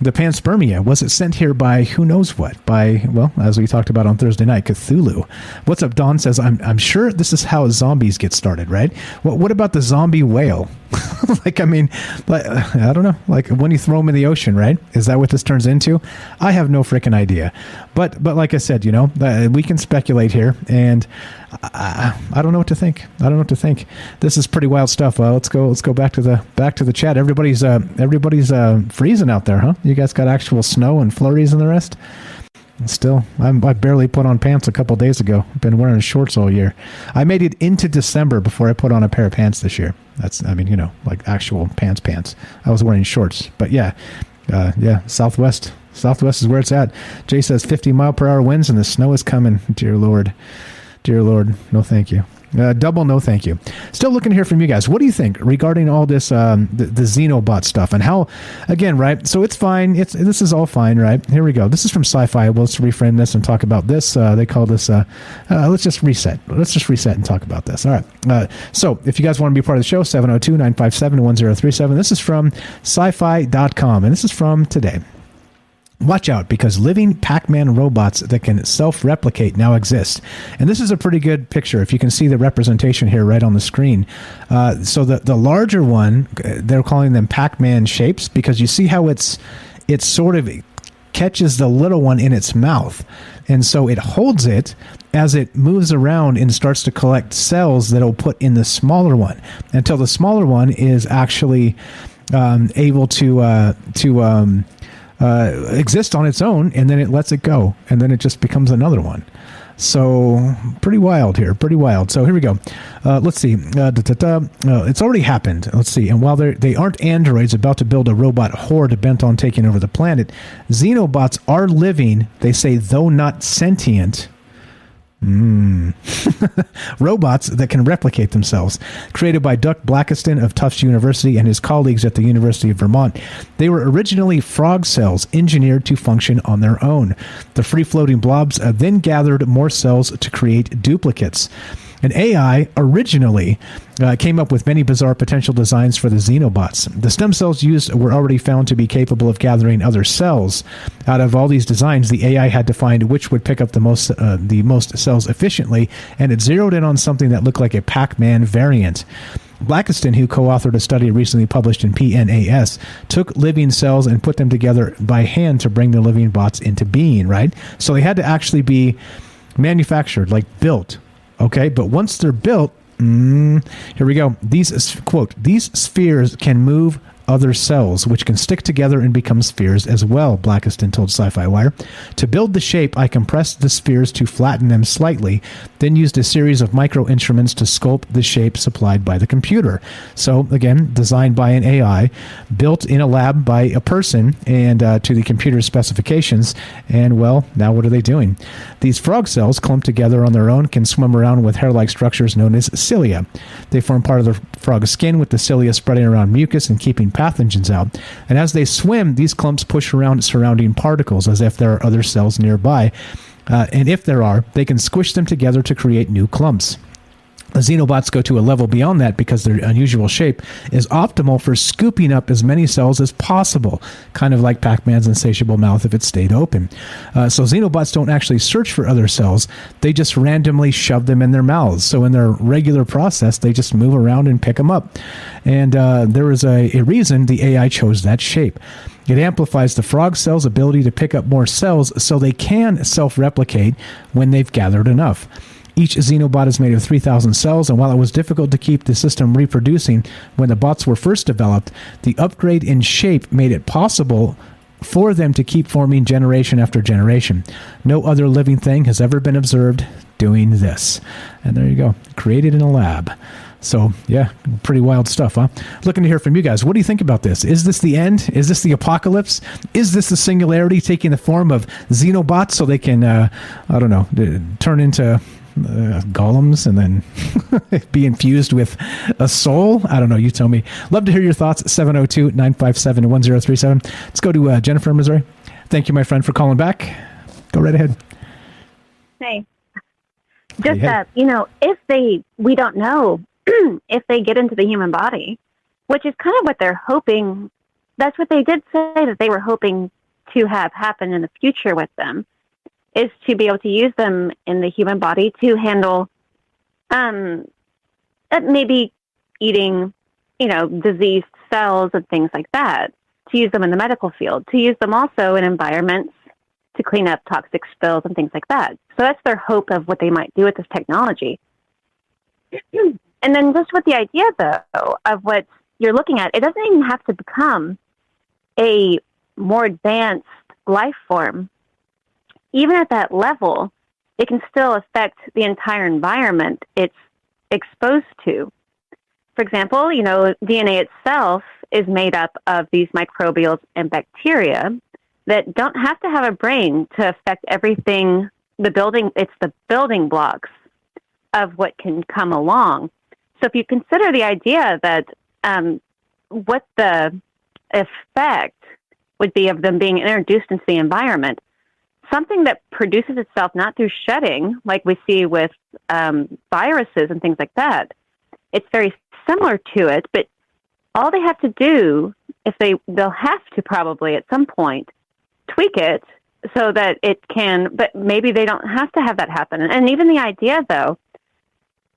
The panspermia, was it sent here by who knows what? By, well, as we talked about on Thursday night, Cthulhu. What's up, Don says, I'm, I'm sure this is how zombies get started, right? Well, what about the zombie whale? like, I mean, like, I don't know. Like when you throw them in the ocean, right? Is that what this turns into? I have no freaking idea. But, but like I said, you know, uh, we can speculate here, and I, I, don't know what to think. I don't know what to think. This is pretty wild stuff. Let's go. Let's go back to the back to the chat. Everybody's uh, everybody's uh, freezing out there, huh? You guys got actual snow and flurries and the rest. Still, I'm, I barely put on pants a couple days ago. I've been wearing shorts all year. I made it into December before I put on a pair of pants this year. That's, I mean, you know, like actual pants, pants. I was wearing shorts, but yeah, uh, yeah. Southwest, Southwest is where it's at. Jay says 50 mile per hour winds and the snow is coming. Dear Lord. Dear Lord, no thank you. Uh, double no thank you. Still looking to hear from you guys. What do you think regarding all this um, the, the Xenobot stuff and how? Again, right? So it's fine. It's this is all fine, right? Here we go. This is from Syfy. Well, let's reframe this and talk about this. Uh, they call this. Uh, uh let's just reset. Let's just reset and talk about this. All right. Uh, so if you guys want to be part of the show, 702-957-1037. This is from syfy.com and this is from today. Watch out because living Pac Man robots that can self replicate now exist. And this is a pretty good picture if you can see the representation here right on the screen. Uh, so, the, the larger one, they're calling them Pac Man shapes because you see how it's, it's sort of catches the little one in its mouth. And so it holds it as it moves around and starts to collect cells that it'll put in the smaller one until the smaller one is actually um, able to uh, to um, uh, exist on its own, and then it lets it go, and then it just becomes another one. So pretty wild here, pretty wild. So here we go. Uh, let's see. Uh, da, da, da. Uh, it's already happened. Let's see. And while they they aren't androids about to build a robot horde bent on taking over the planet, xenobots are living. They say though not sentient. Mm. Robots that can replicate themselves. Created by Doug Blackiston of Tufts University and his colleagues at the University of Vermont. They were originally frog cells engineered to function on their own. The free floating blobs uh, then gathered more cells to create duplicates. An AI originally uh, came up with many bizarre potential designs for the xenobots. The stem cells used were already found to be capable of gathering other cells. Out of all these designs, the AI had to find which would pick up the most uh, the most cells efficiently, and it zeroed in on something that looked like a Pac-Man variant. Blackiston, who co authored a study recently published in PNAS, took living cells and put them together by hand to bring the living bots into being, right? So they had to actually be manufactured, like built, Okay, but once they're built, mm, here we go. These quote these spheres can move other cells, which can stick together and become spheres as well, Blackiston told Syfy Wire. To build the shape, I compressed the spheres to flatten them slightly, then used a series of micro instruments to sculpt the shape supplied by the computer. So, again, designed by an AI, built in a lab by a person, and uh, to the computer's specifications. And, well, now what are they doing? These frog cells, clumped together on their own, can swim around with hair like structures known as cilia. They form part of the frog's skin, with the cilia spreading around mucus and keeping pathogens out. And as they swim, these clumps push around surrounding particles as if there are other cells nearby. Uh, and if there are, they can squish them together to create new clumps. The xenobots go to a level beyond that because their unusual shape is optimal for scooping up as many cells as possible, kind of like Pac Man's insatiable mouth if it stayed open. Uh, so, xenobots don't actually search for other cells, they just randomly shove them in their mouths. So, in their regular process, they just move around and pick them up. And uh, there is a, a reason the AI chose that shape. It amplifies the frog cell's ability to pick up more cells so they can self replicate when they've gathered enough. Each Xenobot is made of 3,000 cells, and while it was difficult to keep the system reproducing when the bots were first developed, the upgrade in shape made it possible for them to keep forming generation after generation. No other living thing has ever been observed doing this. And there you go, created in a lab. So, yeah, pretty wild stuff, huh? Looking to hear from you guys. What do you think about this? Is this the end? Is this the apocalypse? Is this the singularity taking the form of xenobots so they can, uh, I don't know, turn into uh, golems and then be infused with a soul? I don't know. You tell me. Love to hear your thoughts. 702 957 1037. Let's go to uh, Jennifer, Missouri. Thank you, my friend, for calling back. Go right ahead. Hey. Just Hey, hey. that, you know, if they, we don't know if they get into the human body, which is kind of what they're hoping. That's what they did say that they were hoping to have happen in the future with them, is to be able to use them in the human body to handle, um, uh, maybe eating, you know, diseased cells and things like that. To use them in the medical field, to use them also in environments to clean up toxic spills and things like that. So that's their hope of what they might do with this technology. and then just with the idea, though, of what you're looking at, it doesn't even have to become a more advanced life form. Even at that level, it can still affect the entire environment it's exposed to. For example, you know, DNA itself is made up of these microbials and bacteria that don't have to have a brain to affect everything the building it's the building blocks of what can come along so if you consider the idea that um, what the effect would be of them being introduced into the environment something that produces itself not through shedding like we see with um, viruses and things like that. It's very similar to it but all they have to do if they they'll have to probably at some point tweak it so that it can but maybe they don't have to have that happen. And even the idea though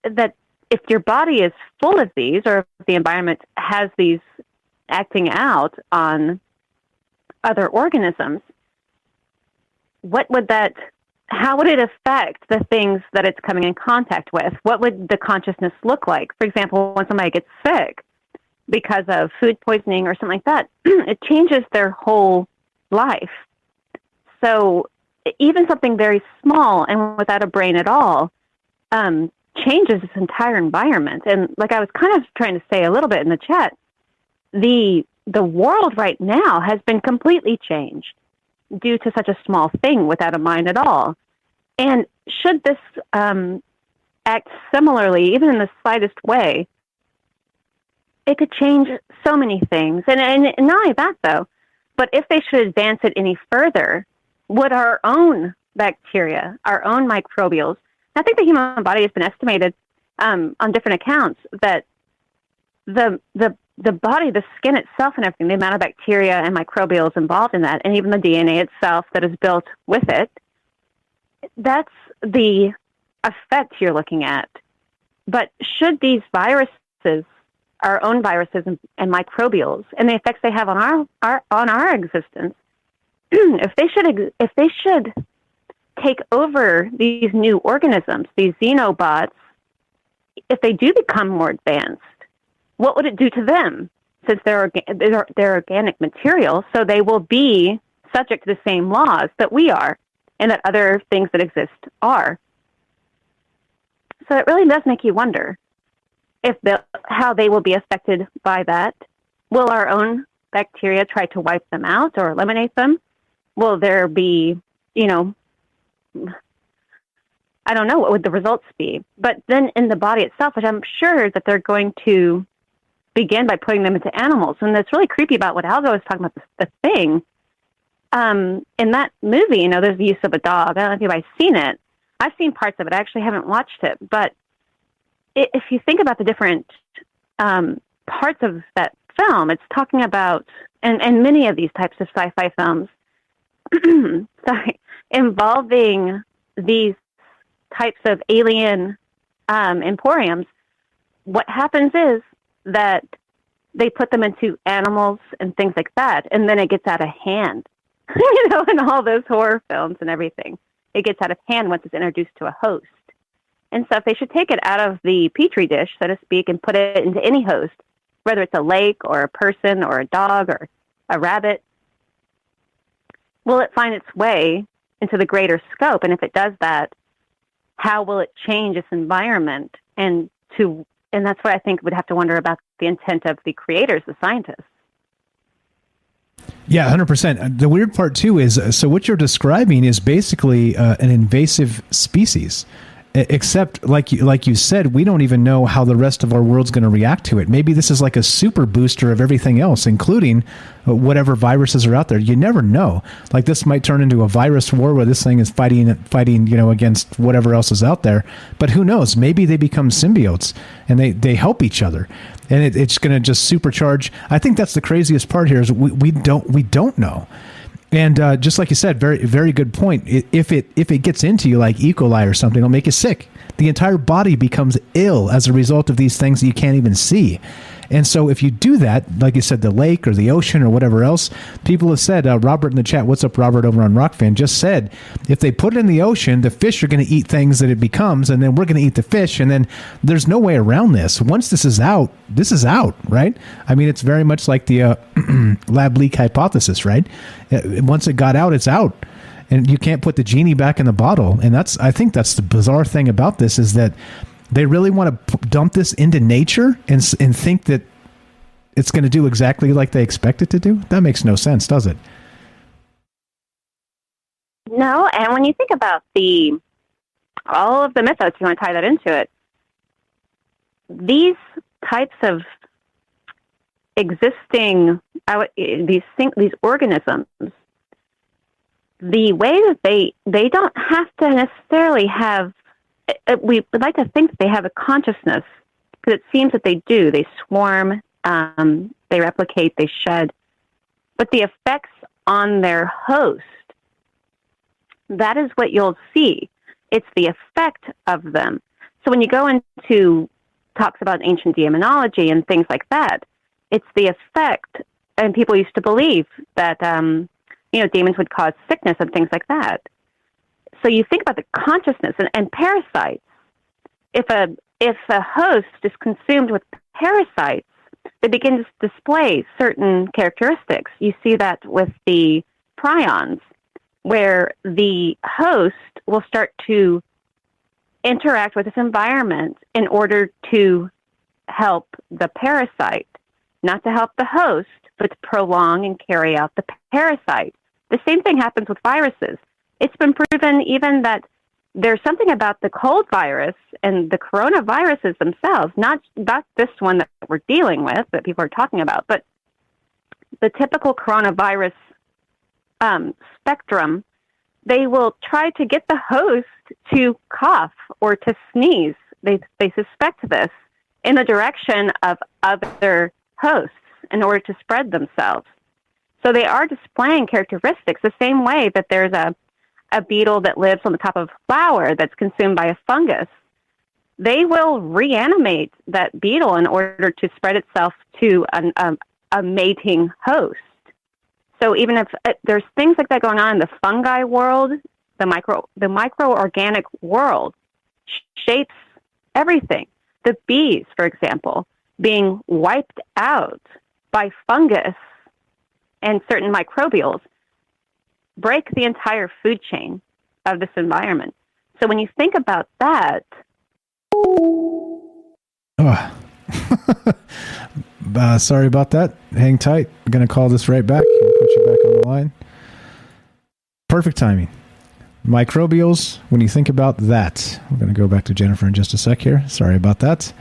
that if your body is full of these or if the environment has these acting out on other organisms what would that how would it affect the things that it's coming in contact with? What would the consciousness look like? For example, when somebody gets sick because of food poisoning or something like that, it changes their whole life. So even something very small and without a brain at all um, changes this entire environment. And like I was kind of trying to say a little bit in the chat, the the world right now has been completely changed due to such a small thing without a mind at all. And should this um, act similarly, even in the slightest way, it could change so many things. And, and not only that, though, but if they should advance it any further, would our own bacteria, our own microbials, I think the human body has been estimated um, on different accounts that the the the body, the skin itself, and everything, the amount of bacteria and microbials involved in that, and even the DNA itself that is built with it, that's the effect you're looking at. But should these viruses, our own viruses and, and microbials, and the effects they have on our, our on our existence, if they should if they should take over these new organisms, these xenobots, if they do become more advanced, what would it do to them? Since they're, they're, they're organic material, so they will be subject to the same laws that we are and that other things that exist are. So it really does make you wonder if the, how they will be affected by that. Will our own bacteria try to wipe them out or eliminate them? Will there be, you know, I don't know what would the results be. But then in the body itself, which I'm sure that they're going to begin by putting them into animals. And that's really creepy about what Algo was talking about, the, the thing. Um, in that movie, you know, there's the use of a dog. I don't know if anybody's seen it. I've seen parts of it. I actually haven't watched it. But it, if you think about the different um, parts of that film, it's talking about, and, and many of these types of sci fi films, sorry, involving these types of alien um, emporiums, what happens is that they put them into animals and things like that, and then it gets out of hand. you know, in all those horror films and everything, it gets out of hand once it's introduced to a host. And so, if they should take it out of the petri dish, so to speak, and put it into any host, whether it's a lake or a person or a dog or a rabbit, will it find its way into the greater scope? And if it does that, how will it change its environment and to and that's what I think we'd have to wonder about the intent of the creators, the scientists. Yeah, hundred percent. The weird part too is uh, so what you're describing is basically uh, an invasive species except like you like you said we don't even know how the rest of our world's going to react to it. Maybe this is like a super booster of everything else including uh, whatever viruses are out there. You never know. Like this might turn into a virus war where this thing is fighting fighting you know against whatever else is out there. But who knows? Maybe they become symbiotes and they they help each other. And it, it's going to just supercharge. I think that's the craziest part here is we, we don't we don't know and uh, just like you said, very very good point. If it if it gets into you like E. coli or something, it'll make you sick. The entire body becomes ill as a result of these things that you can't even see. And so, if you do that, like you said, the lake or the ocean or whatever else, people have said, uh, Robert in the chat, what's up, Robert, over on Rokfin, just said, if they put it in the ocean, the fish are going to eat things that it becomes, and then we're going to eat the fish. And then there's no way around this. Once this is out, this is out, right? I mean, it's very much like the uh, lab leak hypothesis, right? Uh, once it got out, it's out and you can't put the genie back in the bottle and that's i think that's the bizarre thing about this is that they really want to p- dump this into nature and and think that it's going to do exactly like they expect it to do. That makes no sense, does it? No, and when you think about the all of the mythos, you want to tie that into it. These types of existing eh, these these organisms, the way that they they don't have to necessarily have we would like to think that they have a consciousness because it seems that they do. They swarm, um, they replicate, they shed. But the effects on their host, that is what you'll see. It's the effect of them. So when you go into talks about ancient demonology and things like that, it's the effect. And people used to believe that um, you know, demons would cause sickness and things like that. So you think about the consciousness and, and parasites. If a if a host is consumed with parasites, they begin to display certain characteristics. You see that with the prions, where the host will start to interact with this environment in order to help the parasite, not to help the host, but to prolong and carry out the parasite. The same thing happens with viruses. It's been proven even that there's something about the cold virus and the coronaviruses themselves, not not this one that we're dealing with that people are talking about, but the typical coronavirus um, spectrum. They will try to get the host to cough or to sneeze. They they suspect this in the direction of other hosts in order to spread themselves. So they are displaying characteristics the same way that there's a a beetle that lives on the top of a flower that's consumed by a fungus, they will reanimate that beetle in order to spread itself to an, um, a mating host. So even if uh, there's things like that going on in the fungi world, the micro the microorganic world sh- shapes everything. The bees, for example, being wiped out by fungus and certain microbials break the entire food chain of this environment. So when you think about that, Oh. uh, sorry about that. Hang tight. I'm going to call this right back and put you back on the line. Perfect timing. Microbials, when you think about that, we're going to go back to Jennifer in just a sec here. Sorry about that.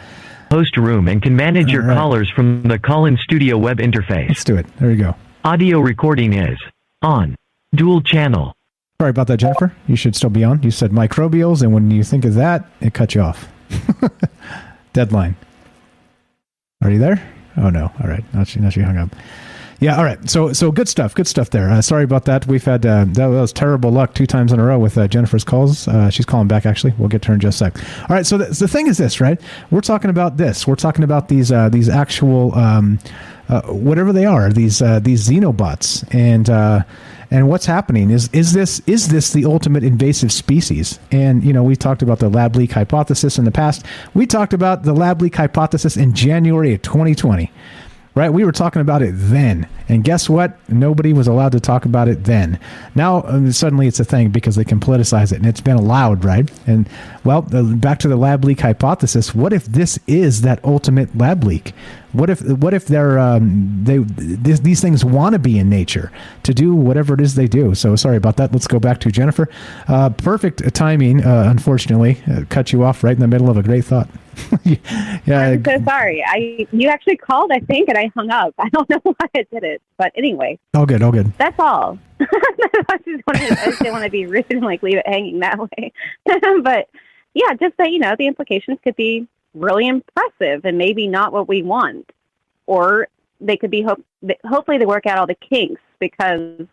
Host room and can manage your All right. callers from the call-in studio web interface. Let's do it. There you go. Audio recording is on. Dual channel. Sorry about that, Jennifer. You should still be on. You said microbials, and when you think of that, it cut you off. Deadline. Are you there? Oh no. All right. Now she, now she hung up. Yeah. All right. So so good stuff. Good stuff there. Uh, sorry about that. We've had uh, that was terrible luck two times in a row with uh, Jennifer's calls. Uh, she's calling back. Actually, we'll get to her in just a sec. All right. So the, the thing is this, right? We're talking about this. We're talking about these uh, these actual um, uh, whatever they are. These these xenobots and. And what's happening is is this is this the ultimate invasive species? And you know, we talked about the lab leak hypothesis in the past. We talked about the lab leak hypothesis in January of 2020. Right? We were talking about it then. And guess what? Nobody was allowed to talk about it then. Now, um, suddenly it's a thing because they can politicize it and it's been allowed, right? And, well, back to the lab leak hypothesis. What if this is that ultimate lab leak? What if what if they're um, they th- these things want to be in nature to do whatever it is they do? So sorry about that. Let's go back to Jennifer. Uh, perfect timing. Uh, unfortunately, uh, cut you off right in the middle of a great thought. yeah, I'm so sorry. I you actually called, I think, and I hung up. I don't know why I did it, but anyway, all good, all good. that's all. I just wanted, I just didn't want to be rude and like leave it hanging that way. but yeah, just that you know the implications could be really impressive and maybe not what we want, or they could be hope. Hopefully, they work out all the kinks because.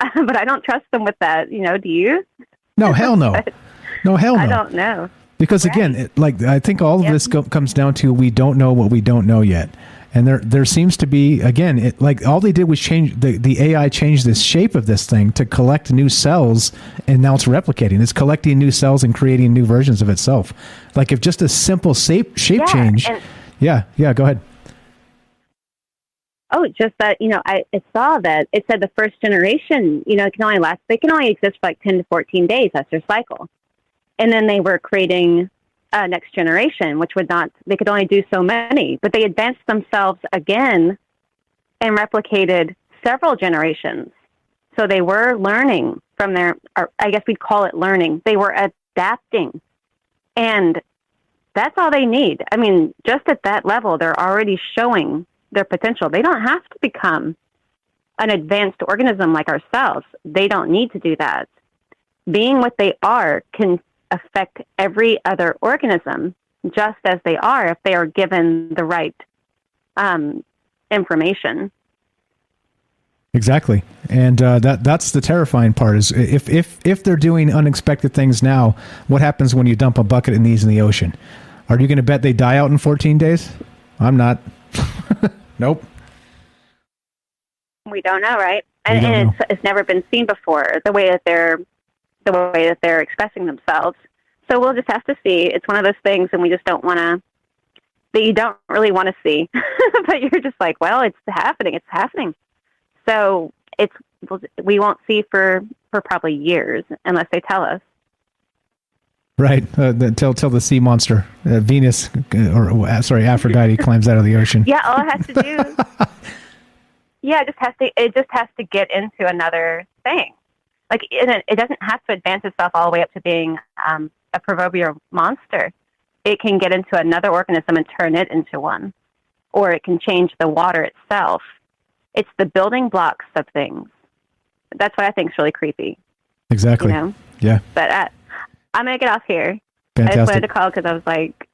But I don't trust them with that. You know, do you? No, hell no, no hell no. I don't know. Because again, it, like I think all of this go, comes down to we don't know what we don't know yet, and there there seems to be again, it, like all they did was change the the AI changed the shape of this thing to collect new cells, and now it's replicating. It's collecting new cells and creating new versions of itself. Like if just a simple shape shape Yeah, change, and- yeah, yeah, go ahead. Oh, just that you know, I, I saw that it said the first generation, you know, it can only last. They can only exist for like ten to fourteen days. That's their cycle, and then they were creating a next generation, which would not. They could only do so many, but they advanced themselves again and replicated several generations. So they were learning from their, I guess we'd call it learning. They were adapting, and that's all they need. I mean, just at that level, they're already showing their potential. They don't have to become an advanced organism like ourselves. They don't need to do that. Being what they are can affect every other organism just as they are if they are given the right um, information. Exactly, and uh, that that's the terrifying part. Is if if if they're doing unexpected things now, what happens when you dump a bucket of these in the ocean? Are you going to bet they die out in 14 days? I'm not. nope. We don't know, right? and, don't and know. it's, it's never been seen before. The way that they're the way that they're expressing themselves. So we'll just have to see. It's one of those things, and we just don't want to. That you don't really want to see, but you're just like, well, it's happening. It's happening. So it's we won't see for for probably years unless they tell us. Right. Uh, the, till till the sea monster, uh, Venus, uh, or uh, sorry, Aphrodite climbs out of the ocean. Yeah, all it has to do. yeah, it just has to. It just has to get into another thing. Like it, it doesn't have to advance itself all the way up to being um, a proverbial monster. It can get into another organism and turn it into one, or it can change the water itself. It's the building blocks of things. That's what I think is really creepy. Exactly. You know? Yeah. But uh, I'm gonna get off here. Fantastic. I just wanted to call because I was like,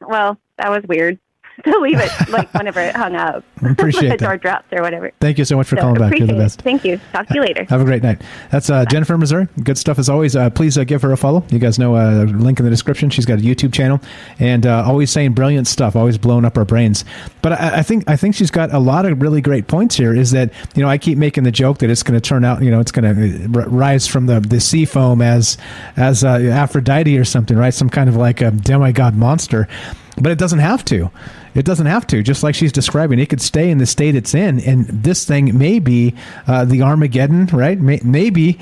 well, that was weird to leave it like whenever it hung up. Appreciate the that. door dropped or whatever. Thank you so much for So, calling back. You're the appreciate it. best. Thank you. Talk to you later. Have a great night. That's uh, Jennifer Missouri. Good stuff as always. Uh, please uh, give her a follow. You guys know uh, link in the description. She's got a YouTube channel and uh, always saying brilliant stuff. Always blowing up our brains. But I, I think I think she's got a lot of really great points here. Is that you know I keep making the joke that it's going to turn out you know it's going to rise from the the sea foam as as uh, Aphrodite or something, right? Some kind of like a demigod monster. But it doesn't have to. It doesn't have to. Just like she's describing, it could stay in the state it's in, and this thing may be uh, the Armageddon, right? May, maybe.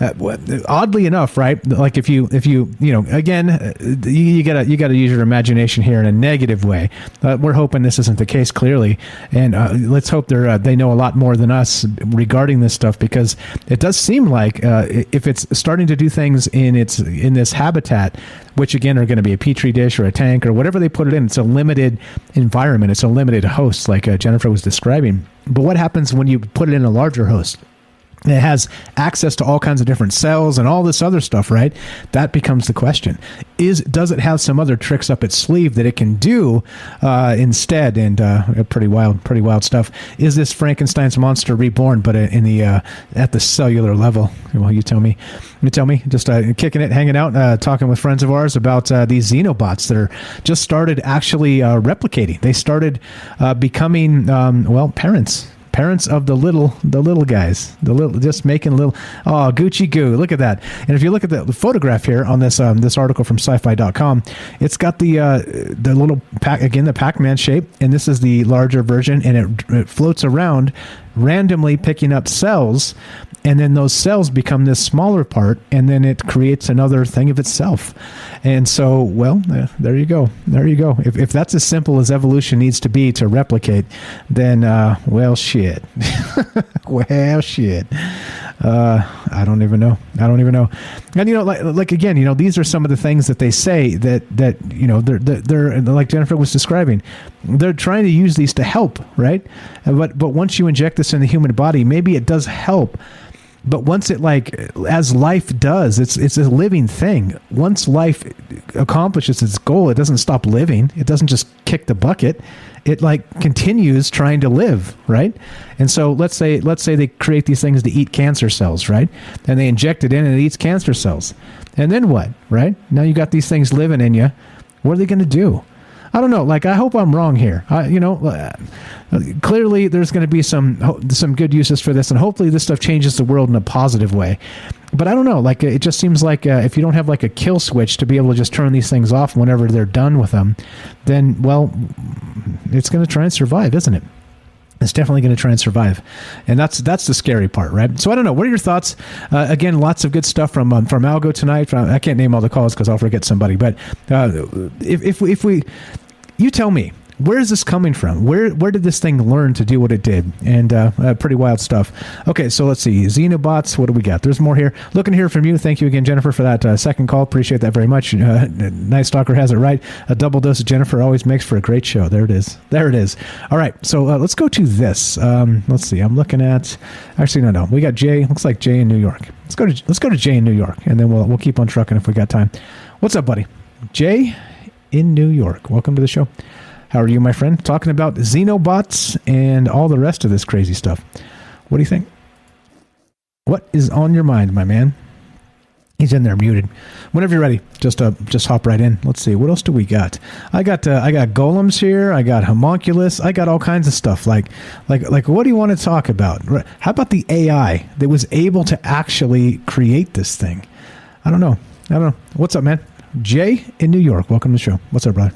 Uh, oddly enough, right? Like if you if you you know again, uh, you, you gotta you gotta use your imagination here in a negative way. Uh, we're hoping this isn't the case clearly, and uh, let's hope they uh, they know a lot more than us regarding this stuff because it does seem like uh, if it's starting to do things in its in this habitat, which again are going to be a petri dish or a tank or whatever they put it in, it's a limited environment, it's a limited host, like Jennifer was describing. But what happens when you put it in a larger host? It has access to all kinds of different cells and all this other stuff right? That becomes the question. Is does it have some other tricks up its sleeve that it can do uh, instead? And uh, pretty wild pretty wild stuff. Is this frankenstein's monster reborn but in the uh, at the cellular level? Well you tell me. You tell me. Just uh, kicking it hanging out uh, talking with friends of ours about uh, these xenobots that are just started actually replicating. They started becoming um, well parents parents of the little the little guys the little just making little oh gucci goo look at that. And if you look at the photograph here on this um, this article from syfy.com it's got the uh, the little pack again the pac-man shape and this is the larger version and it, it floats around randomly picking up cells and then those cells become this smaller part and then it creates another thing of itself and so well uh, there you go there you go if, if that's as simple as evolution needs to be to replicate then uh, well shit well shit uh, I don't even know. I don't even know. And you know, like, like again, you know, these are some of the things that they say that that you know they're they're, like Jennifer was describing. They're trying to use these to help, right? But but once you inject this in the human body, maybe it does help. But once it like as life does, it's it's a living thing. Once life accomplishes its goal, it doesn't stop living. It doesn't just kick the bucket. It like continues trying to live, right? And so let's say let's say they create these things to eat cancer cells, right? And they inject it in and it eats cancer cells. And then what, right? Now you got these things living in you. What are they going to do? I don't know. Like, I hope I'm wrong here. I, you know, uh, clearly there's going to be some some good uses for this, and hopefully this stuff changes the world in a positive way. But I don't know. Like, it just seems like uh, if you don't have like a kill switch to be able to just turn these things off whenever they're done with them, then well, it's going to try and survive, isn't it? It's definitely going to try and survive, and that's that's the scary part, right? So I don't know. What are your thoughts? Uh, again, lots of good stuff from um, from Algo tonight. From, I can't name all the calls because I'll forget somebody. But uh, if if we, if we, you tell me, where is this coming from? Where where did this thing learn to do what it did? And uh, uh, pretty wild stuff. Okay, so let's see. Xenobots. What do we got? There's more here. Looking hear from you. Thank you again, Jennifer, for that uh, second call. Appreciate that very much. Uh, Nightstocker has it right. A double dose of Jennifer always makes for a great show. There it is. There it is. All right, so uh, let's go to this. Um, let's see. I'm looking at. Actually, no, no. We got Jay. Looks like Jay in New York. Let's go to let's go to Jay in New York, and then we'll we'll keep on trucking if we got time. What's up, buddy? Jay in New York. Welcome to the show. How are you, my friend? Talking about Xenobots and all the rest of this crazy stuff. What do you think? What is on your mind, my man? He's in there muted. Whenever you're ready, just uh, just hop right in. Let's see what else do we got. I got uh, I got golems here. I got homunculus. I got all kinds of stuff. Like like like what do you want to talk about? How about the AI that was able to actually create this thing? I don't know. I don't know. What's up, man? Jay in New York. Welcome to the show. What's up, brother?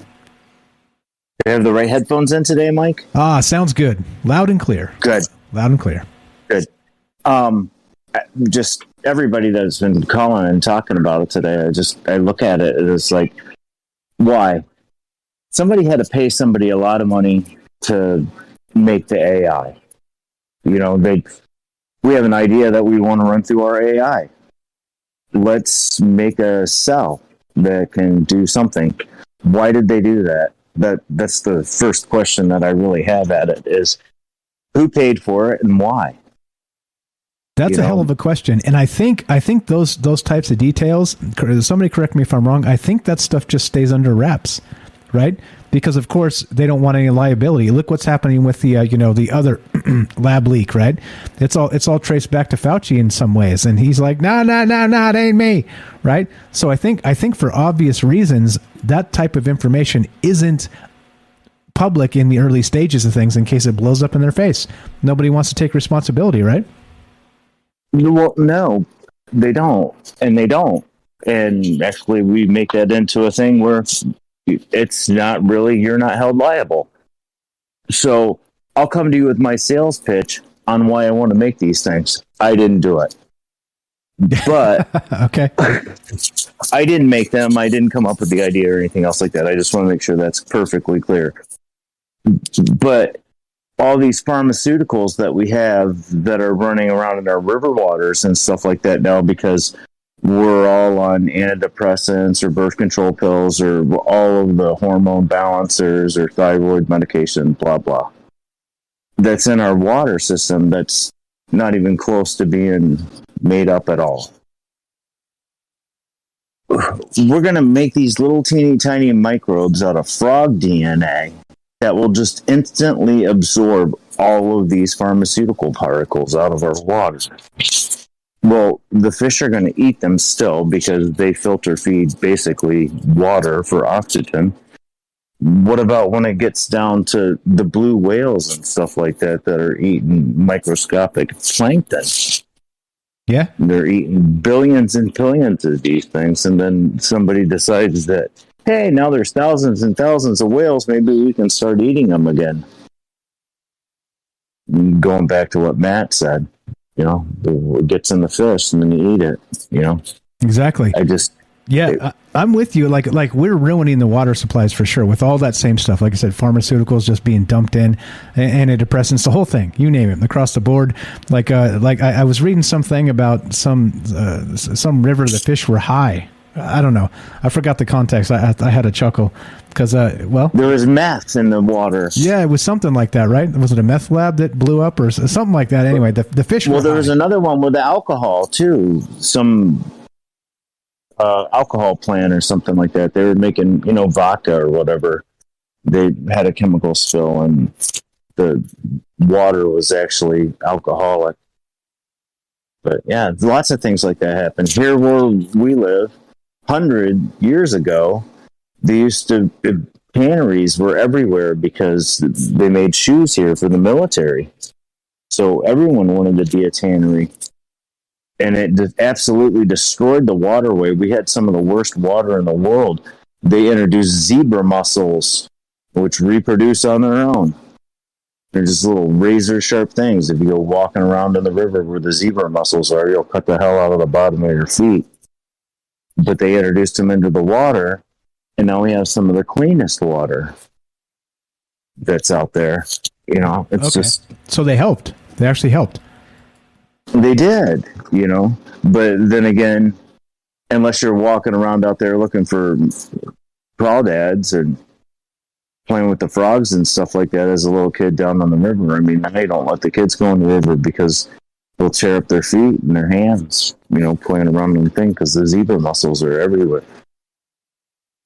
You have the right headphones in today, Mike? Ah, sounds good. Loud and clear. Good. Loud and clear. Good. Um, just everybody that's been calling and talking about it today, I just I look at it and it's like, why? Somebody had to pay somebody a lot of money to make the AI. You know, they we have an idea that we want to run through our AI. Let's make a cell that can do something. Why did they do that? That that's the first question that I really have at it is who paid for it and why? That's You a know? hell of a question, and I think I think those those types of details. Somebody correct me if I'm wrong. I think that stuff just stays under wraps, right? Because of course they don't want any liability. Look what's happening with the uh, you know the other lab leak, right? It's all it's all traced back to Fauci in some ways, and he's like, no, no, no, no, it ain't me, right? So I think I think for obvious reasons that type of information isn't public in the early stages of things in case it blows up in their face. Nobody wants to take responsibility, right? Well, no, they don't, and they don't. And actually, we make that into a thing where it's not really you're not held liable. So I'll come to you with my sales pitch on why I want to make these things. I didn't do it, but okay, I didn't make them. I didn't come up with the idea or anything else like that. I just want to make sure that's perfectly clear. But all these pharmaceuticals that we have that are running around in our river waters and stuff like that now because we're all on antidepressants or birth control pills or all of the hormone balancers or thyroid medication, blah, blah. That's in our water system that's not even close to being made up at all. We're going to make these little teeny tiny microbes out of frog DNA that will just instantly absorb all of these pharmaceutical particles out of our water. Well, the fish are going to eat them still because they filter feed basically water for oxygen. What about when it gets down to the blue whales and stuff like that that are eating microscopic plankton? Yeah. They're eating billions and billions of these things, and then somebody decides that, hey, now there's thousands and thousands of whales, maybe we can start eating them again. Going back to what Matt said, you know, it gets in the fish and then you eat it, you know. Exactly. I just Yeah, I, I'm with you. Like, like we're ruining the water supplies for sure with all that same stuff. Like I said, pharmaceuticals just being dumped in, and antidepressants, the whole thing. You name it, across the board. Like, uh, like I, I was reading something about some uh, some river the fish were high. I don't know. I forgot the context. I, I, I had a chuckle because, uh, well, there was meth in the water. Yeah, it was something like that, right? Was it a meth lab that blew up or something like that? Anyway, the the fish. Well, there high. was another one with the alcohol too. Some uh, alcohol plant or something like that. They were making, you know, vodka or whatever. They had a chemical spill, and the water was actually alcoholic. But yeah, lots of things like that happen here where we live. Hundred years ago, they used to uh, tanneries were everywhere because they made shoes here for the military. So everyone wanted to be a tannery. And it absolutely destroyed the waterway. We had some of the worst water in the world. They introduced zebra mussels, which reproduce on their own. They're just little razor sharp things. If you go walking around in the river where the zebra mussels are, you'll cut the hell out of the bottom of your feet. But they introduced them into the water, and now we have some of the cleanest water that's out there. You know, it's Okay. just so they helped. They actually helped. they did, you know. But then again, unless you're walking around out there looking for crawdads and playing with the frogs and stuff like that as a little kid down on the river, I mean, I don't let the kids go in the river because they'll tear up their feet and their hands, you know, playing around the thing because the zebra mussels are everywhere.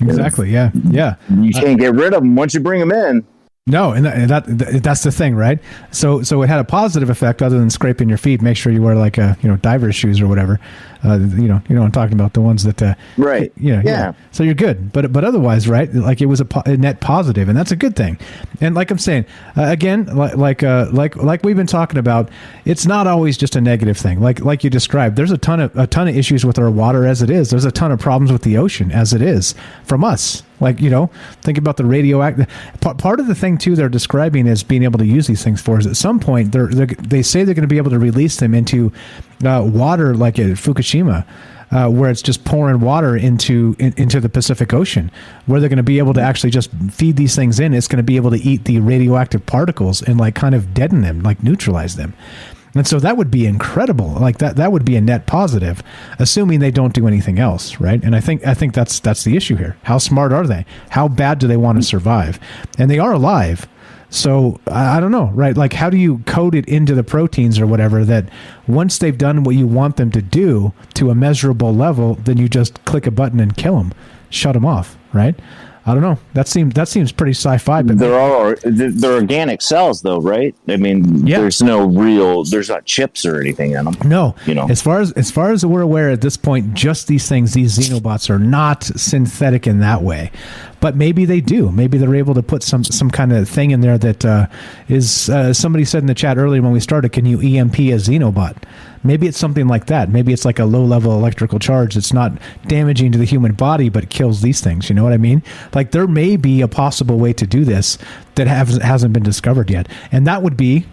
Exactly. Yeah. Yeah. You can't get rid of them once you bring them in. No, and that, that that's the thing, right? So so it had a positive effect other than scraping your feet. Make sure you wear like a you know diver's shoes or whatever. Uh, you know you know what I'm talking about the ones that uh, right. You know, Yeah. So you're good, but but otherwise, right? Like it was a, po- a net positive, and that's a good thing. And like I'm saying uh, again, like like uh, like like we've been talking about, it's not always just a negative thing. Like like you described, there's a ton of a ton of issues with our water as it is. There's a ton of problems with the ocean as it is from us. Like you know, think about the radioactive. Part, of the thing too they're describing is being able to use these things for is at some point they're, they're they say they're going to be able to release them into uh, water like at Fukushima. Uh, where it's just pouring water into in, into the Pacific Ocean, where they're going to be able to actually just feed these things in. It's going to be able to eat the radioactive particles and like kind of deaden them, like neutralize them. And so that would be incredible. Like that that would be a net positive, assuming they don't do anything else, right? And I think I think that's that's the issue here. How smart are they? How bad do they want to survive? And they are alive. So I, I don't know, right? Like how do you code it into the proteins or whatever that once they've done what you want them to do to a measurable level, then you just click a button and kill them, shut them off, right? I don't know. That seems that seems pretty sci-fi, but They're all they're they're organic cells, though, right? I mean, there's no real, there's not chips or anything in them. No, you know. as far as as far as we're aware at this point, just these things, these xenobots are not synthetic in that way. But maybe they do. Maybe they're able to put some some kind of thing in there that uh, is. Uh, somebody said in the chat earlier when we started, "Can you EMP a xenobot?" Maybe it's something like that. Maybe it's like a low level electrical charge that's not damaging to the human body, but kills these things. You know what I mean? Like there may be a possible way to do this that hasn't hasn't been discovered yet, and that would be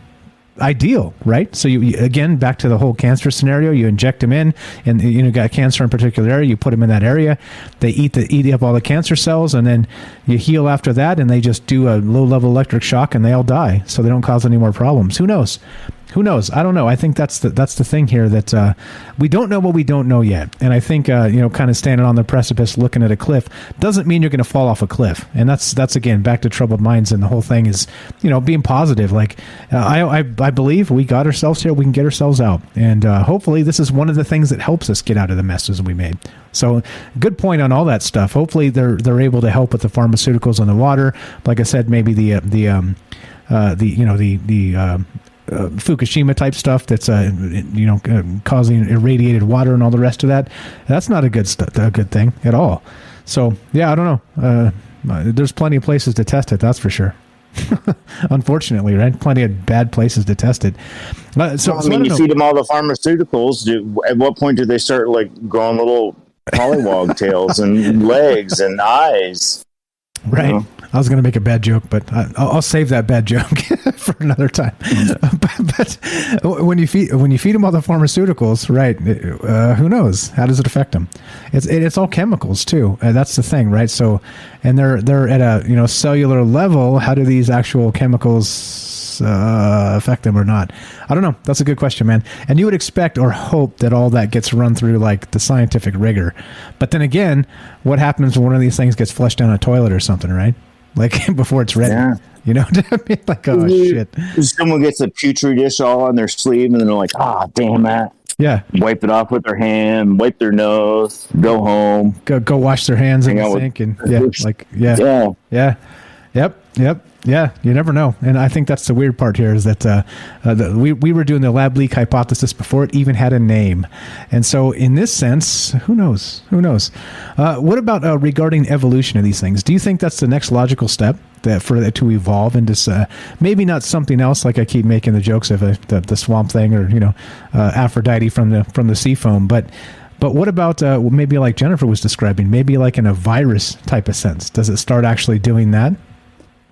ideal, right? So you, again back to the whole cancer scenario. You inject them in, and you know got cancer in particular area. You put them in that area. They eat the eat up all the cancer cells, and then you heal after that. And they just do a low level electric shock, and they all die. So they don't cause any more problems. Who knows? Who knows? I don't know. I think that's the that's the thing here that uh, we don't know what we don't know yet. And I think uh, you know, kind of standing on the precipice, looking at a cliff, doesn't mean you're going to fall off a cliff. And that's that's again back to troubled minds. And the whole thing is you know being positive. Like uh, I, I I believe we got ourselves here. We can get ourselves out. And uh, hopefully this is one of the things that helps us get out of the messes we made. So good point on all that stuff. Hopefully they're they're able to help with the pharmaceuticals on the water. Like I said, maybe the uh, the um, uh, the you know the the uh, uh, Fukushima type stuff that's uh, you know uh, causing irradiated water and all the rest of that. That's not a good st- a good thing at all. So yeah, I don't know. Uh, there's plenty of places to test it. That's for sure. Unfortunately, right? Plenty of bad places to test it. Uh, so, Well, I so I mean, you know. feed them all the pharmaceuticals. Do, at what point do they start like growing little pollywog tails and legs and eyes? Right. know? I was going to make a bad joke, but I, I'll, I'll save that bad joke for another time. but, but when you feed when you feed them all the pharmaceuticals, right? Uh, who knows? How does it affect them? It's it, it's all chemicals too. Uh, that's the thing, right? So, and they're they're at a you know cellular level. How do these actual chemicals uh, affect them or not? I don't know. That's a good question, man. And you would expect or hope that all that gets run through like the scientific rigor. But then again, what happens when one of these things gets flushed down a toilet or something, right? Like before it's ready. Yeah. You know what I mean? Like, oh shit. Someone gets a petri dish all on their sleeve, and then they're like, "Ah, damn that!" Yeah. Wipe it off with their hand, wipe their nose, go home. Go go wash their hands in the out with- sink and yeah, like yeah. Yeah. Yeah. Yep. Yep. Yeah. You never know. And I think that's the weird part here is that uh, uh, the, we, we were doing the lab leak hypothesis before it even had a name. And so, in this sense, who knows? Who knows? Uh, what about uh, regarding evolution of these things? Do you think that's the next logical step? That for it to evolve into uh, maybe not something else like I keep making the jokes of uh, the, the swamp thing or you know Aphrodite from the from the sea foam, but but what about maybe like Jennifer was describing, maybe like in a virus type of sense? Does it start actually doing that?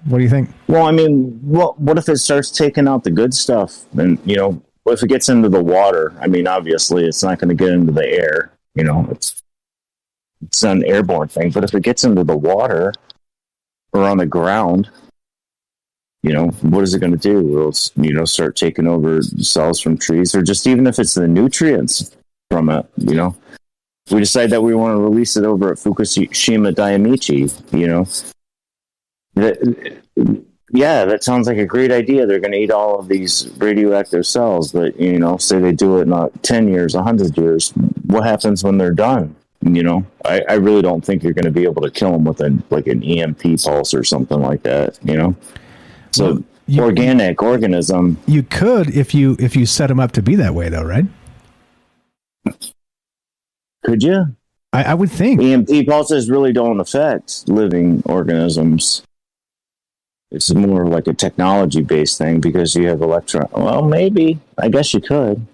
What do you think? Well, I mean, what what if it starts taking out the good stuff? And you know, if it gets into the water? I mean, obviously, it's not going to get into the air. You know, it's it's an airborne thing. But if it gets into the water or on the ground, you know, what is it going to do? It'll you know start taking over cells from trees, or just even if it's the nutrients from it. You know, we decide that we want to release it over at Fukushima Daiichi. You know, yeah, that sounds like a great idea. They're going to eat all of these radioactive cells, but you know, say they do it in uh, ten years, hundred years. What happens when they're done? You know, I, I really don't think you're going to be able to kill them with a like an EMP pulse or something like that. You know, So organic organism. You could if you if you set them up to be that way, though, right? Could you? I, I would think EMP pulses really don't affect living organisms. It's more like a technology based thing because you have electron. Well, maybe. I guess you could.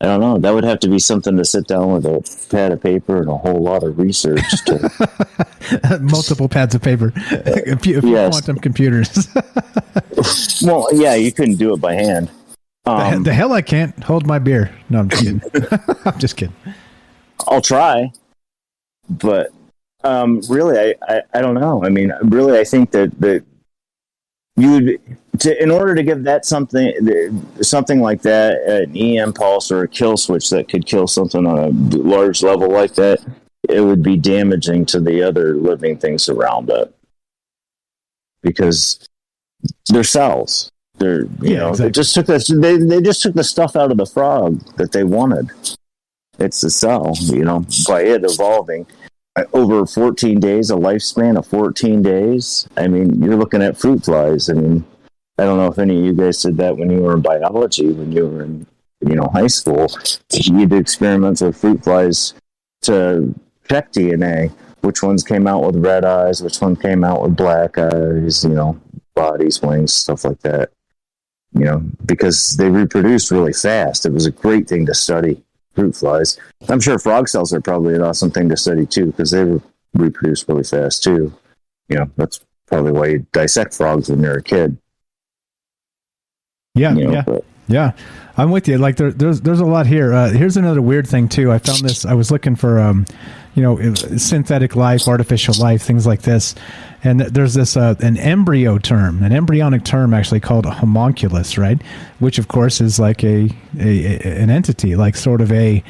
I don't know. That would have to be something to sit down with a pad of paper and a whole lot of research. To, multiple pads of paper, a few, a few Yes. quantum computers. well, yeah, you couldn't do it by hand. the, Um, the hell I can't hold my beer. No, I'm just kidding. I'm just kidding. I'll try, but um, really, I, I, I don't know. I mean, really, I think that that you'd to in order to give that something something like that an EM pulse or a kill switch that could kill something on a large level like that, it would be damaging to the other living things around it because they're cells. They're you Yeah, know exactly. they just took the they they just took the stuff out of the frog that they wanted it's the cell, you know, by it evolving over 14 days, a lifespan of 14 days. I mean, you're looking at fruit flies. I mean, I don't know if any of you guys did that when you were in biology, when you were in, you know, high school. You did experiments with fruit flies to check DNA, which ones came out with red eyes, which one came out with black eyes, you know, bodies, wings, stuff like that. You know, because they reproduced really fast. It was a great thing to study fruit flies. I'm sure frog cells are probably an awesome thing to study too, because they reproduce really fast too. You know, that's probably why you dissect frogs when you're a kid. Yeah, You know, yeah, but- yeah. I'm with you. Like there, there's there's a lot here. Uh, here's another weird thing too. I found this. I was looking for, um, you know, synthetic life, artificial life, things like this. And there's this uh, an embryo term, an embryonic term actually called homunculus, right? Which of course is like a, a, a an entity, like sort of a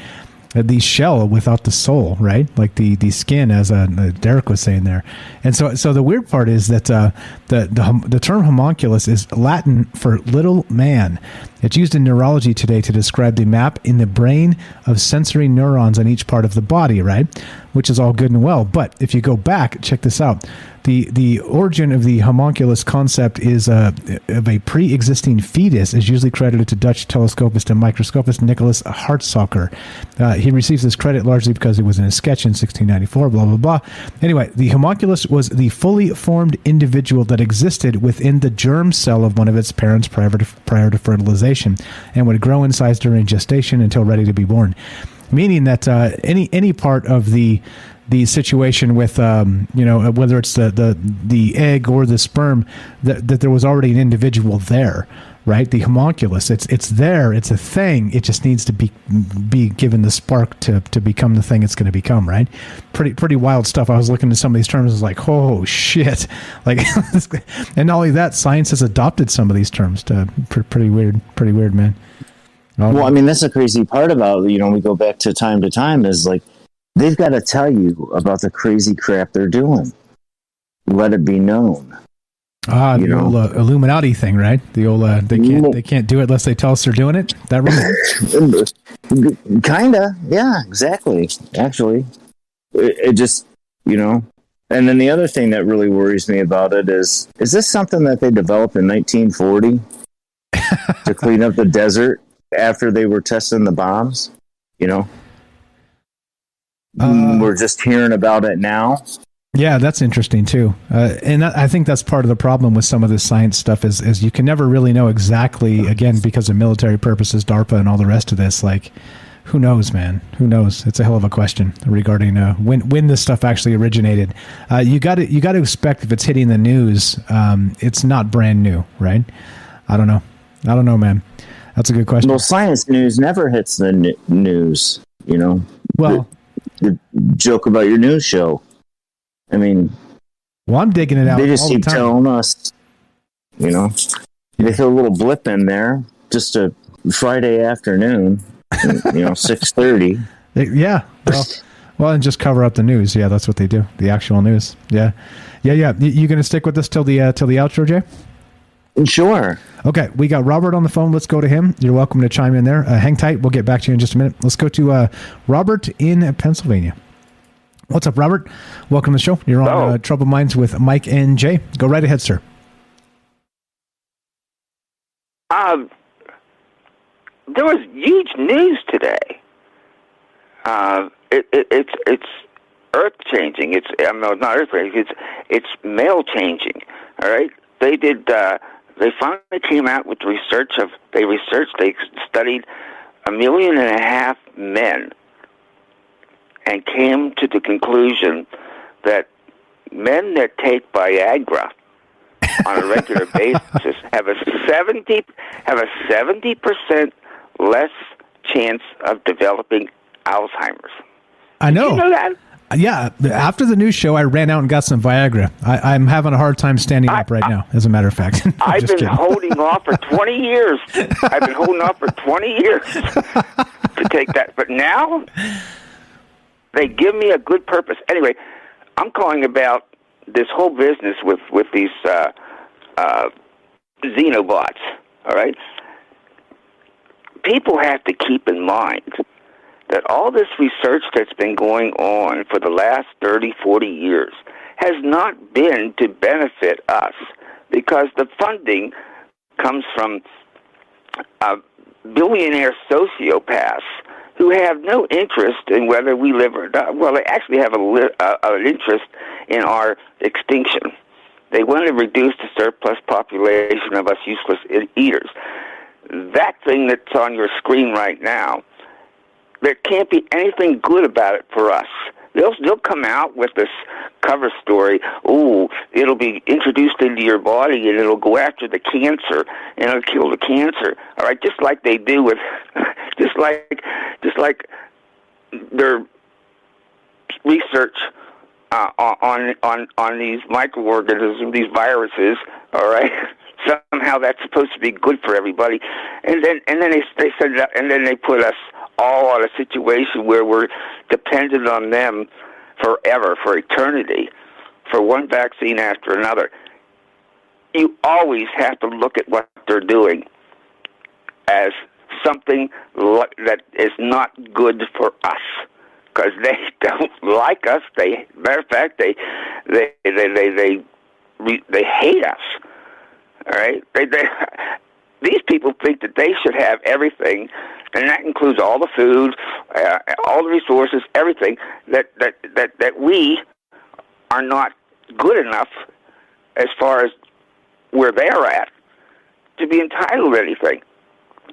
the shell without the soul, right? Like the the skin, as uh, Derek was saying there. And so, so the weird part is that uh, the the the term homunculus is Latin for little man. It's used in neurology today to describe the map in the brain of sensory neurons on each part of the body, right? Which is all good and well. But if you go back, check this out. The the origin of the homunculus concept is uh, of a pre-existing fetus is usually credited to Dutch telescopist and microscopist Nicholas Hartsoeker. Uh, he receives this credit largely because it was in a sketch in 1694. Blah blah blah. Anyway, the homunculus was the fully formed individual that existed within the germ cell of one of its parents prior to, prior to fertilization, and would grow in size during gestation until ready to be born. Meaning that uh, any any part of the the situation with um, you know whether it's the, the the egg or the sperm that, that there was already an individual there right? The homunculus it's it's there it's a thing it just needs to be be given the spark to to become the thing it's going to become right? Pretty pretty wild stuff. I was looking at some of these terms I was like oh shit. Like and not only that science has adopted some of these terms to pre- pretty weird pretty weird man. Um, well, I mean, that's the crazy part about you know we go back to time to time is like they've got to tell you about the crazy crap they're doing. Let it be known. Ah, the You old uh, Illuminati thing, right? The old uh, they can't they can't do it unless they tell us they're doing it. That? Kinda, yeah, exactly. Actually, it, it just you know. And then the other thing that really worries me about it is is this something that they developed in 1940 to clean up the desert after they were testing the bombs? You know, Uh, we're just hearing about it now. Yeah, that's interesting too, uh, and that, I think that's part of the problem with some of this science stuff is is you can never really know exactly again because of military purposes, DARPA, and all the rest of this. Like, who knows, man? Who knows? It's a hell of a question regarding uh, when when this stuff actually originated. Uh, you got to you got to expect if it's hitting the news, um, it's not brand new, right? I don't know. I don't know, man. That's a good question. Well, science news never hits the n- news. You know, well, the, the joke about your news show. I mean, well, I'm digging it out. They just the keep time. telling us, you know, they throw a little blip in there, just a Friday afternoon, you know, six thirty. Yeah. Well, well, and just cover up the news. Yeah, that's what they do. The actual news. Yeah, yeah, yeah. You, you gonna stick with us till the uh, till the outro, Jay? Sure. Okay, we got Robert on the phone. Let's go to him. You're welcome to chime in there. Uh, hang tight. We'll get back to you in just a minute. Let's go to uh, Robert in Pennsylvania. What's up, Robert? Welcome to the show. You're on uh, Troubled Minds with Mike and Jay. Go right ahead, sir. Um, there was huge news today. Uh, it, it, it's it's earth changing. It's I mean, not earth changing. It's it's male changing. All right. They did. Uh, they finally came out with research of. They researched. They studied a million and a half men, and came to the conclusion that men that take Viagra on a regular basis have a seventy have a seventy percent less chance of developing Alzheimer's. I know. You know that? Uh, yeah, after the news show, I ran out and got some Viagra. I, I'm having a hard time standing up right now, as a matter of fact. I've been kidding. holding off for 20 years. I've been holding off for 20 years to take that. But now they give me a good purpose. Anyway, I'm calling about this whole business with, with these uh, uh, xenobots, all right? People have to keep in mind that all this research that's been going on for the last 30, 40 years has not been to benefit us because the funding comes from uh, billionaire sociopaths who have no interest in whether we live or die. Well, they actually have a li- uh, an interest in our extinction. They want to reduce the surplus population of us useless eaters. That thing that's on your screen right now there can't be anything good about it for us. They'll they'll come out with this cover story. Ooh, it'll be introduced into your body and it'll go after the cancer and it'll kill the cancer. All right, just like they do with, just like, just like their research uh, on on on these microorganisms, these viruses. All right, somehow that's supposed to be good for everybody, and then and then they they set it up, and then they put us all in a situation where we're dependent on them forever, for eternity, for one vaccine after another. You always have to look at what they're doing as something that is not good for us because they don't like us. They, matter of fact, they they they they they, they hate us. All right, they they these people think that they should have everything, and that includes all the food, uh, all the resources, everything that that that that we are not good enough as far as where they're at to be entitled to anything.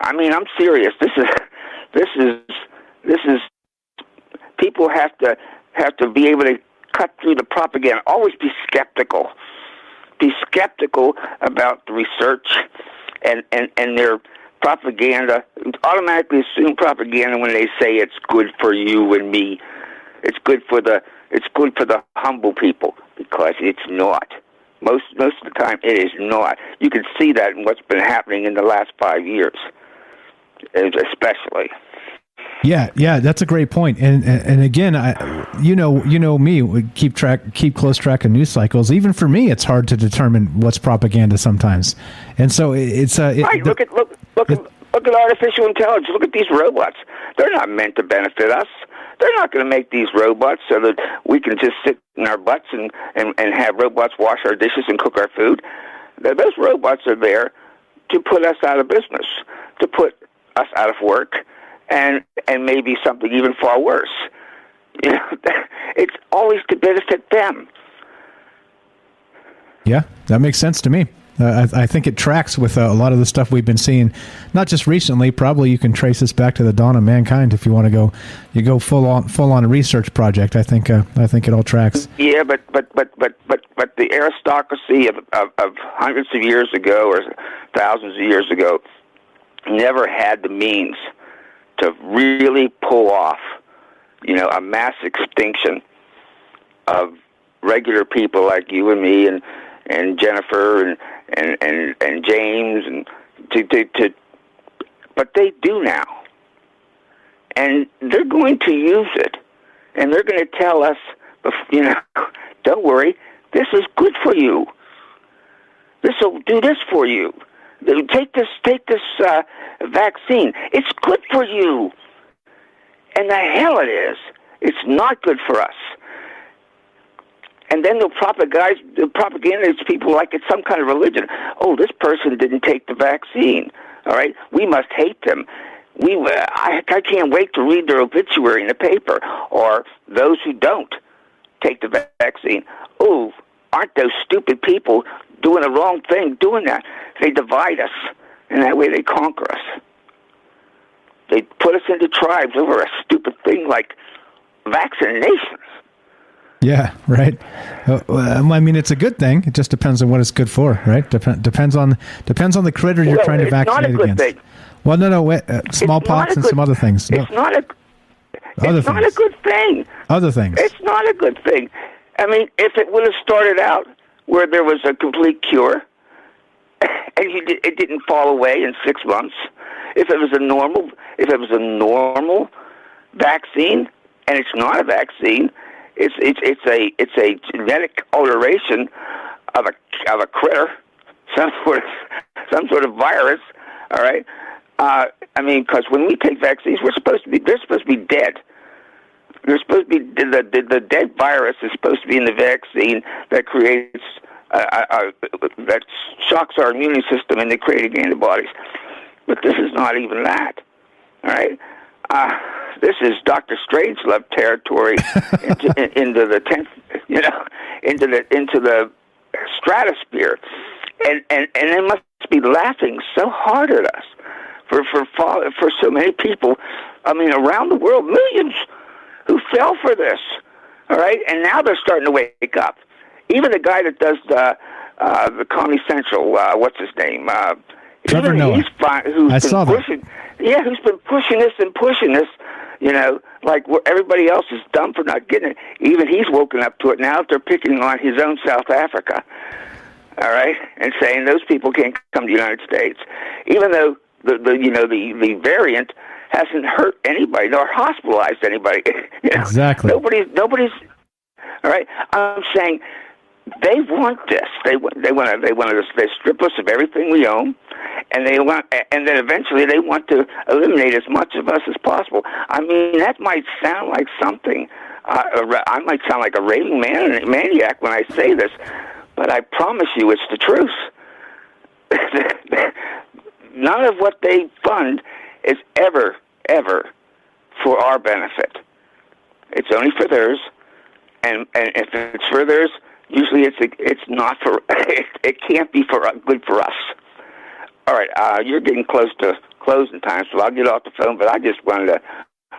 I mean, I'm serious. This is this is this is people have to have to be able to cut through the propaganda. Always be skeptical. Be skeptical about the research and and and their propaganda. Automatically assume propaganda when they say it's good for you and me. It's good for the it's good for the humble people because it's not. Most most of the time, it is not. You can see that in what's been happening in the last five years, especially. Yeah, yeah, that's a great point. And and, again, I, you know, you know me, we keep track, keep close track of news cycles. Even for me, it's hard to determine what's propaganda sometimes. And so it's uh, it, right. the- look at look look at look at artificial intelligence. Look at these robots. They're not meant to benefit us. They're not going to make these robots so that we can just sit in our butts and, and, and have robots wash our dishes and cook our food. Th- Those robots are there to put us out of business, to put us out of work, and and maybe something even far worse. You know, it's always to benefit them. Yeah, that makes sense to me. Uh, I, I think it tracks with uh, a lot of the stuff we've been seeing, not just recently. Probably you can trace this back to the dawn of mankind if you want to go. You go full on full on research project. I think uh, I think it all tracks. Yeah, but but but but but but the aristocracy of, of of hundreds of years ago or thousands of years ago never had the means to really pull off, you know, a mass extinction of regular people like you and me and and Jennifer and and and, and James and to, to to but they do now. And they're going to use it. And they're going to tell us, you know, don't worry, this is good for you. This will do this for you. Take this, take this uh, vaccine. It's good for you. And the hell it is. It's not good for us. and then they'll they'll propaganda people like it's some kind of religion. Oh, this person didn't take the vaccine. All right, we must hate them. We, uh, I, I can't wait to read their obituary in the paper, or those who don't take the vaccine. Oh, aren't those stupid people doing the wrong thing doing that? They divide us, and that way they conquer us. They put us into tribes over a stupid thing like vaccinations. Yeah, right. Uh, I mean, it's a good thing. It just depends on what it's good for, right? Dep- depends on depends on the critter you're Well, trying to it's not a vaccinate against. thing. Well, no, no, wait, uh, smallpox and good- some other things. No, It's not a. Other it's not a good thing. other things. It's not a good thing. I mean, if it would have started out where there was a complete cure, and you did, it didn't fall away in six months, if it was a normal, if it was a normal vaccine, and it's not a vaccine, it's it's it's a it's a genetic alteration of a of a critter, some sort of some sort of virus. All right. Uh, I mean, because when we take vaccines, we're supposed to be they're supposed to be dead. They're supposed to be the the, the dead virus is supposed to be in the vaccine that creates uh, uh, uh, that shocks our immune system into creating antibodies. But this is not even that. All right. Uh, this is Doctor Strangelove territory into, in- into the tenth, you know, into the into the stratosphere, and and and they must be laughing so hard at us for for for so many people. I mean, around the world, millions who fell for this. All right, and now they're starting to wake up. Even the guy that does the uh, the Comedy Central, uh, what's his name? Uh, Trevor Noah. He's fi- who's I been saw that. Yeah, who's been pushing this and pushing this. You know, like everybody else is dumb for not getting it. Even he's woken up to it now. That they're picking on his own South Africa. All right, and saying those people can't come to the United States, even though the, the you know the the variant hasn't hurt anybody nor hospitalized anybody. you know? Exactly. Nobody's nobody's. All right, I'm saying they want this. They want they want to they want to they strip us of everything we own, and they want and then eventually they want to eliminate as much of us as possible. I mean that might sound like something. Uh, I might sound like a raving man maniac when I say this, but I promise you it's the truth. None of what they fund is ever ever for our benefit. It's only for theirs, and and if it's for theirs, usually it's it's not for it, it can't be for good for us. All right, uh, you're getting close to closing time, so I'll get off the phone. But I just wanted to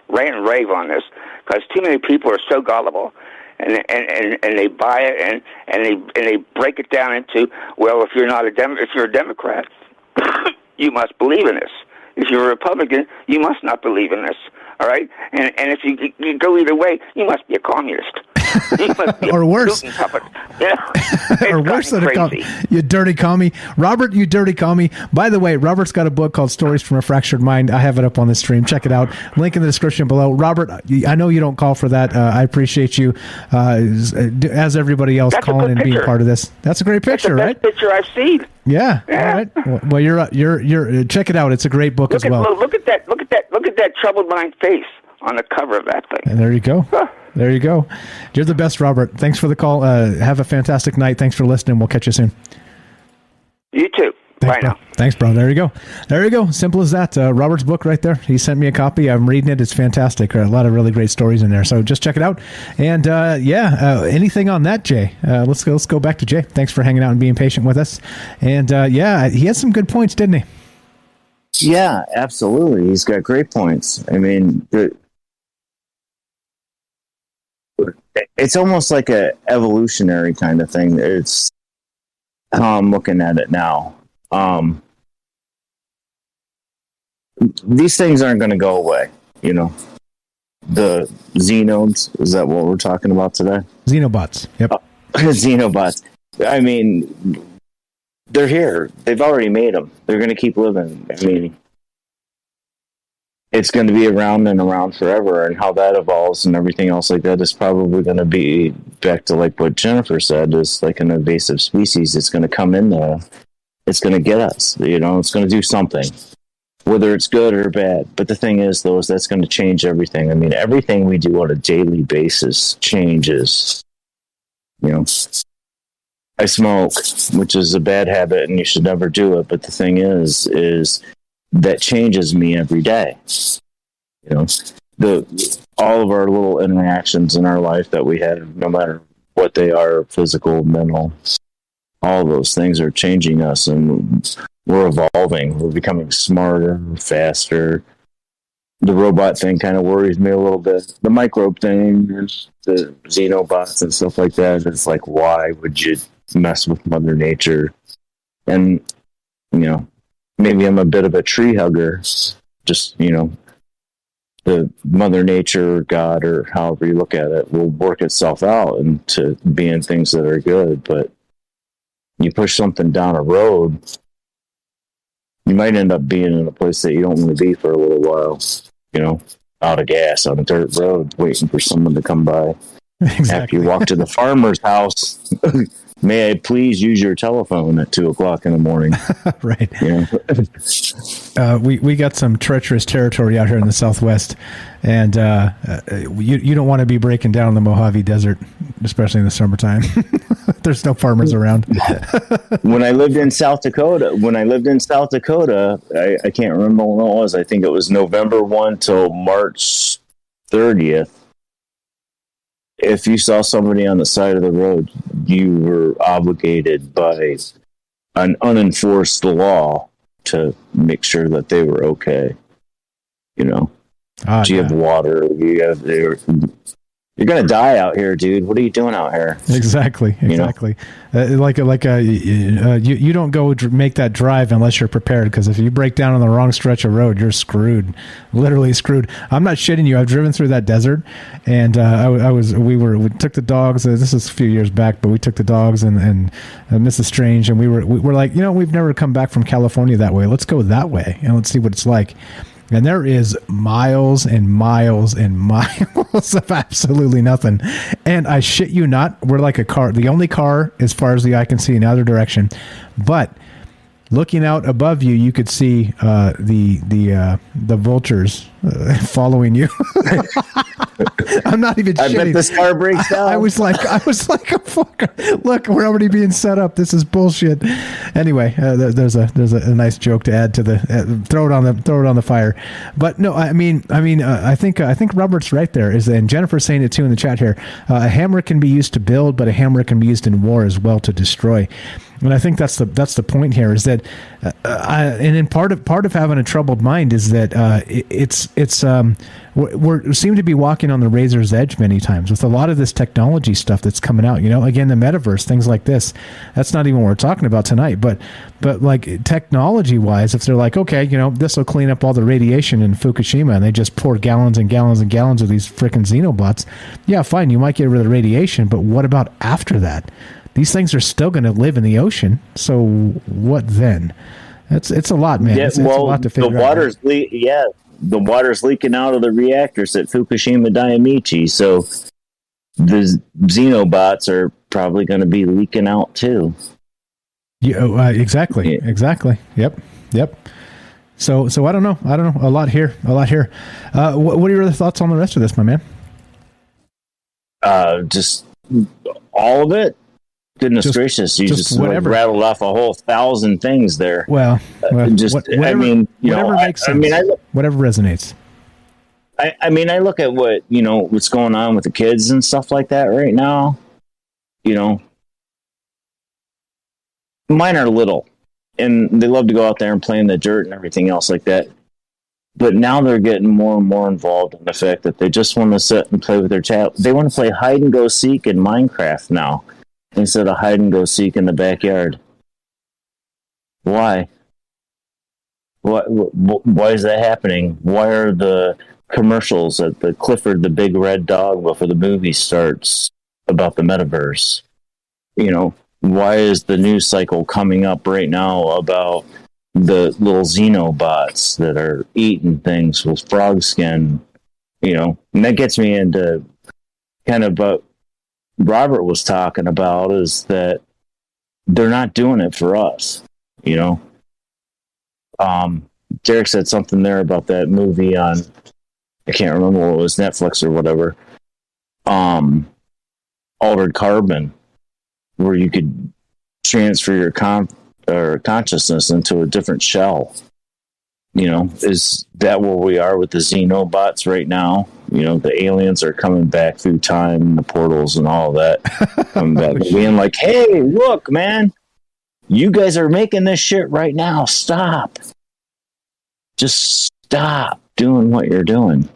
rant and rave on this because too many people are so gullible, and and and, and they buy it and and they and they break it down into well, if you're not a Dem- if you're a Democrat, you must believe in this. If you're a Republican, you must not believe in this. All right, and and if you, you go either way, you must be a communist. You must be a Or worse. Yeah. or worse than a com- crazy. you dirty commie. Robert, you dirty commie. By the way, Robert's got a book called Stories from a Fractured Mind. I have it up on the stream. Check it out. Link in the description below. Robert, I know you don't call for that. Uh, I appreciate you, uh, as everybody else, That's calling and being part of this. That's a great picture, That's right? the best picture I've seen. Yeah. All right. Well, you're you're you're uh, check it out. It's a great book Look as well. look, look at that look at that look at that troubled mind face on the cover of that thing. And there you go. There you go. You're the best, Robert. Thanks for the call. Uh, have a fantastic night. Thanks for listening. We'll catch you soon. You too. Thanks, bro. Thanks, bro. There you go. There you go. Simple as that. Uh, Robert's book right there. He sent me a copy. I'm reading it. It's fantastic. A lot of really great stories in there. So just check it out. And uh, yeah, uh, anything on that, Jay? Uh, let's go. Let's go back to Jay. Thanks for hanging out and being patient with us. And uh, yeah, he had some good points, didn't he? Yeah, absolutely. He's got great points. I mean, the, it's almost like a evolutionary kind of thing. It's how I'm looking at it now. Um, these things aren't going to go away. You know, the xenodes is that what we're talking about today? Xenobots. Yep. Xenobots. I mean, they're here. They've already made them. They're going to keep living. I mean, it's going to be around and around forever. And how that evolves and everything else like that is probably going to be back to like what Jennifer said is like an invasive species. It's going to come in there. It's going to get us. You know, it's going to do something, whether it's good or bad. But the thing is, though, is that's going to change everything. I mean, everything we do on a daily basis changes You know, I smoke, which is a bad habit, and you should never do it. But the thing is, is that changes me every day. You know, the all of our little interactions in our life that we have, no matter what they are, physical, mental, all those things are changing us, and we're evolving. We're becoming smarter, faster. The robot thing kind of worries me a little bit. The microbe thing, the xenobots and stuff like that. It's like, why would you mess with Mother Nature? And you know, maybe I'm a bit of a tree hugger. Just you know, the Mother Nature, God, or however you look at it, will work itself out into being things that are good. But you push something down a road, you might end up being in a place that you don't want to be for a little while. You know, out of gas on a dirt road, waiting for someone to come by. Exactly. After you walk to the farmer's house, may I please use your telephone at two o'clock in the morning? right. Yeah. Uh, we we got some treacherous territory out here in the southwest, and uh, uh, you you don't want to be breaking down the Mojave Desert, especially in the summertime. There's no farmers around. when I lived in South Dakota, when I lived in South Dakota, I, I can't remember when it was. I think it was November 1 till March 30th. If you saw somebody on the side of the road, you were obligated by an unenforced law to make sure that they were okay. You know, Ah, do you have water? Do you have, you're gonna die out here, dude. What are you doing out here? Exactly, You know? exactly. Uh, like like uh, uh, you you don't go dr- make that drive unless you're prepared. Because if you break down on the wrong stretch of road, you're screwed, literally screwed. I'm not shitting you. I've driven through that desert, and uh, I, I was we were we took the dogs. Uh, this is a few years back, but we took the dogs and and uh, Mrs. Strange, and we were we were like, you know, we've never come back from California that way. Let's go that way and let's see what it's like. And there is miles and miles and miles of absolutely nothing. And I shit you not, we're like a car, the only car as far as the eye can see in either direction. But looking out above you, you could see uh, the the uh, the vultures uh, following you. I'm not even. I bet shitting. this car breaks down. I was like, I was like, a fucker. Look, we're already being set up. This is bullshit. Anyway, uh, there, there's a there's a, a nice joke to add to the uh, throw it on the throw it on the fire. But no, I mean, I mean, uh, I think I think Robert's right there. Is and Jennifer's saying it too in the chat here. Uh, a hammer can be used to build, but a hammer can be used in war as well to destroy. And I think that's the that's the point here is that, uh, I, and in part of part of having a troubled mind is that uh, it, it's it's um we're, we're seem to be walking on the razor's edge many times with a lot of this technology stuff that's coming out. You know, again, the metaverse, things like this. That's not even what we're talking about tonight. But but like technology wise, if they're like, okay, you know, this will clean up all the radiation in Fukushima, and they just pour gallons and gallons and gallons of these freaking xenobots, yeah, fine, you might get rid of the radiation, but what about after that? These things are still going to live in the ocean. So what then? It's it's a lot, man. Yeah, it's, it's a lot to the figure out. water's le- yeah, the water's leaking out of the reactors at Fukushima Daiichi, so the xenobots are probably going to be leaking out too. Yeah, oh, uh, exactly, exactly. Yep, yep. So, so I don't know. I don't know. A lot here. A lot here. Uh, what, what are your other thoughts on the rest of this, my man? Uh, just all of it. Goodness Just- gracious, you just just, like, rattled off a whole thousand things there. Well, Uh, just what- I mean, you whatever know, makes I, sense. mean, I look, whatever resonates. I, I mean, I look at what you know what's going on with the kids and stuff like that right now. You know, mine are little, and they love to go out there and play in the dirt and everything else like that. But now they're getting more and more involved in the fact that they just want to sit and play with their child. They want to play hide and go seek in Minecraft now instead of hide and go seek in the backyard. Why? Why, why is that happening? Why are the commercials at the Clifford the Big Red Dog before the movie starts about the metaverse? You know, why is the news cycle coming up right now about the little xenobots that are eating things with frog skin? You know, and that gets me into kind of what Robert was talking about is that they're not doing it for us, you know. Um, Derek said something there about that movie on I can't remember what it was Netflix or whatever. Um, Altered Carbon. where you could transfer your con- or consciousness into a different shell. You know, is that where we are with the xenobots right now? You know, the aliens are coming back through time, the portals, and all that, coming back, oh, being like, "Hey, look, man, you guys are making this shit right now. Stop, just stop doing what you're doing."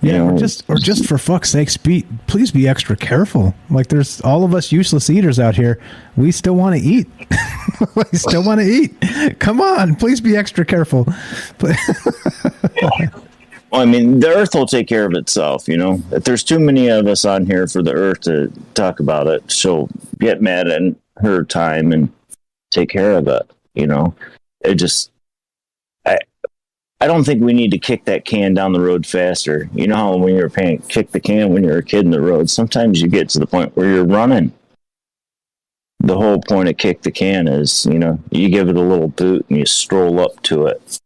Yeah, or just or just for fuck's sakes, be please be extra careful. Like there's all of us useless eaters out here. We still want to eat. we still want to eat. Come on, please be extra careful. But Well, I mean, the Earth will take care of itself. You know, if there's too many of us on here for the Earth to talk about it, she'll get mad at her time and take care of it. You know, it just, I don't think we need to kick that can down the road faster. You know how when you're paying, kick the can when you're a kid in the road. Sometimes you get to the point where you're running. The whole point of kick the can is, you know, you give it a little boot and you stroll up to it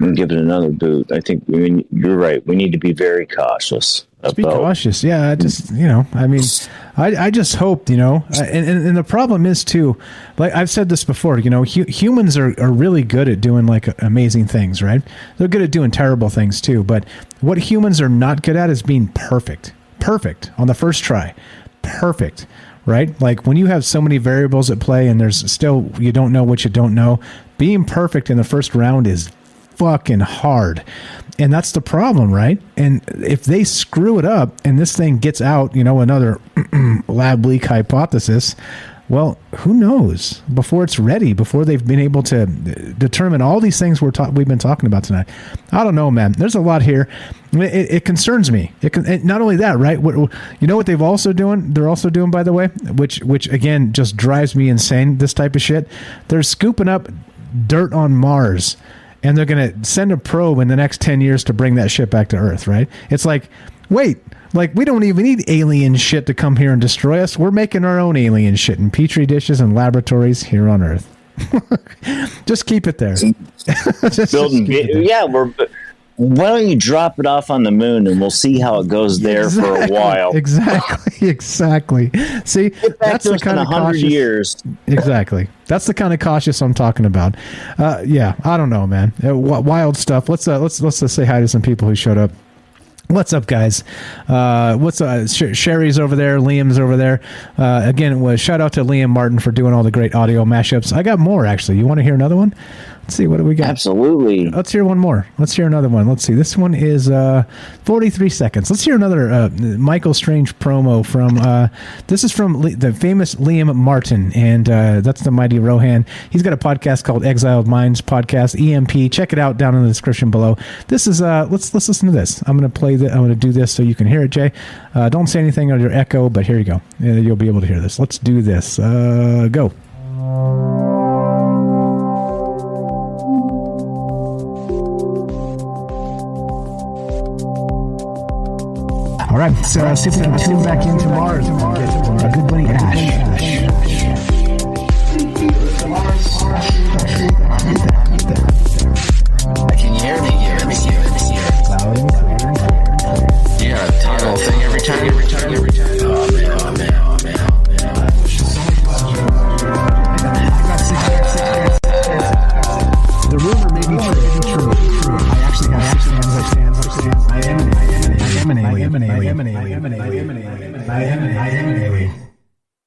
and give it another boot. I think we, you're right. We need to be very cautious. Just be cautious. Yeah, I just you know, I mean, I, I just hope you know, and, and and the problem is too, like I've said this before. You know, hu- humans are are really good at doing like amazing things, right? They're good at doing terrible things too. But what humans are not good at is being perfect. Perfect on the first try. Perfect. Right? Like when you have so many variables at play and there's still you don't know what you don't know, being perfect in the first round is fucking hard. And that's the problem, right? And if they screw it up and this thing gets out, you know, another lab leak hypothesis, well, who knows? Before it's ready, before they've been able to determine all these things we're ta- we've been talking about tonight. I don't know, man. There's a lot here. It, it concerns me. It, not only that, right? What you know what they've also doing? They're also doing, by the way, which which again just drives me insane. This type of shit. They're scooping up dirt on Mars and they're going to send a probe in the next 10 years to bring that shit back to Earth, right? It's like, wait, like we don't even need alien shit to come here and destroy us. We're making our own alien shit in petri dishes and laboratories here on Earth. just keep it there. Building. just keep it there. yeah, we're. Why don't you drop it off on the moon and we'll see how it goes there for a while. Exactly, exactly. See, that's the kind of 100 cautious, years. Exactly. That's the kind of cautious I'm talking about. Uh, yeah, I don't know, man. Uh, wild stuff. Let's uh, let's let's just say hi to some people who showed up. What's up, guys? Uh, what's uh, Sh- Sherry's over there? Liam's over there. Uh, again, it was shout out to Liam Martin for doing all the great audio mashups. I got more actually. You want to hear another one? Let's see. What do we got? Absolutely. Let's hear one more. Let's hear another one. Let's see. This one is uh, 43 seconds. Let's hear another uh, Michael Strange promo from. Uh, this is from Le- the famous Liam Martin, and uh, that's the mighty Rohan. He's got a podcast called Exiled Minds Podcast EMP. Check it out down in the description below. This is uh, let's let's listen to this. I'm going to play the. I'm going to do this so you can hear it, Jay. Uh, don't say anything on your echo, but here you go. You'll be able to hear this. Let's do this. Uh, go. All right, so uh, see if we can tune back and get our good buddy Ash.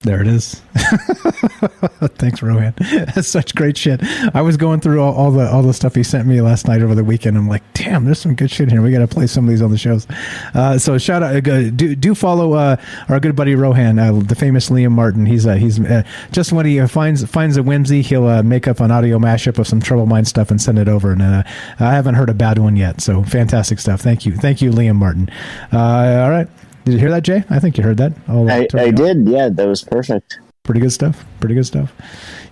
There it is. Thanks, Rohan. That's such great shit. I was going through all, all the all the stuff he sent me last night over the weekend. I'm like, damn, there's some good shit here. We got to play some of these on the shows. Uh, so shout out, uh, do do follow uh, our good buddy Rohan, uh, the famous Liam Martin. He's uh, he's just when he finds finds a whimsy, he'll make up an audio mashup of some Troubled Mind stuff and send it over. And I haven't heard a bad one yet. So fantastic stuff. Thank you, thank you, Liam Martin. All right. Did you hear that, Jay? I think you heard that. I, I did. Yeah, that was perfect. Pretty good stuff. Pretty good stuff.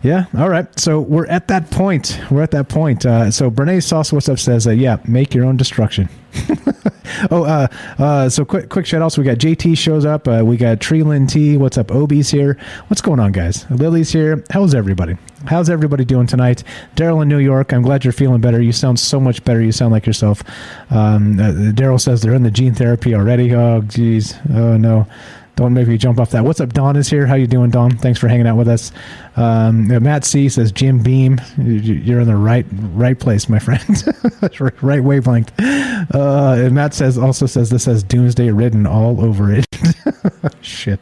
Yeah. All right. So we're at that point. We're at that point. Uh, so Bernays Sauce What's Up says, uh, yeah, make your own destruction. oh, uh, uh, so quick, quick shout outs. We got JT shows up. Uh, we got Treeland T. What's up? Obi's here. What's going on, guys? Lily's here. How's everybody? How's everybody doing tonight? Daryl in New York. I'm glad you're feeling better. You sound so much better. You sound like yourself. Um, uh, Daryl says they're in the gene therapy already. Oh, geez. Oh, no. Don't make me jump off that. What's up? Don is here. How you doing, Don? Thanks for hanging out with us. Um, Matt C says Jim Beam. You- You're in the right right place, my friend. right wavelength. Uh, and Matt says also says this has Doomsday written all over it. Shit.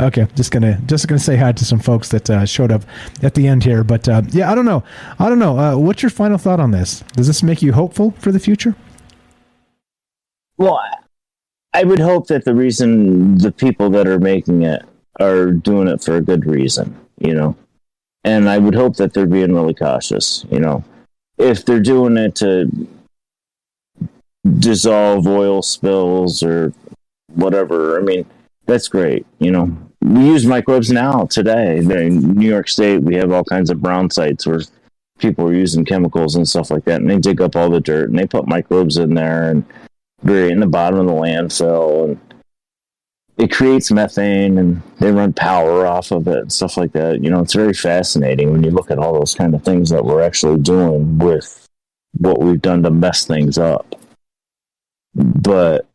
Okay, just gonna just gonna say hi to some folks that uh, showed up at the end here. But uh, yeah, I don't know. I don't know. Uh, what's your final thought on this? Does this make you hopeful for the future? Well, I- would hope that the reason the people that are making it are doing it for a good reason, you know. And I would hope that they're being really cautious, you know. If they're doing it to dissolve oil spills or whatever, I mean, that's great, you know. We use microbes now today. In New York State, we have all kinds of brown sites where people are using chemicals and stuff like that, and they dig up all the dirt and they put microbes in there and bury it in the bottom of the landfill, and it creates methane, and they run power off of it and stuff like that. You know, it's very fascinating when you look at all those kind of things that we're actually doing with what we've done to mess things up. But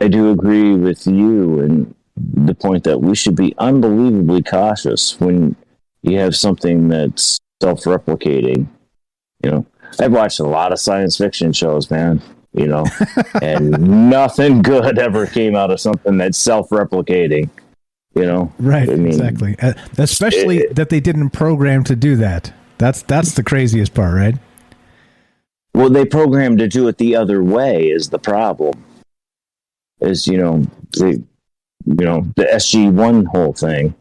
I do agree with you and the point that we should be unbelievably cautious when you have something that's self-replicating. You know, I've watched a lot of science fiction shows, man. You know, and nothing good ever came out of something that's self-replicating. You know, Right, I mean, exactly. Uh, especially that they didn't program to do that. That's that's the craziest part, right? Well, they programmed to do it the other way is the problem. Is you know the you know the SG one whole thing.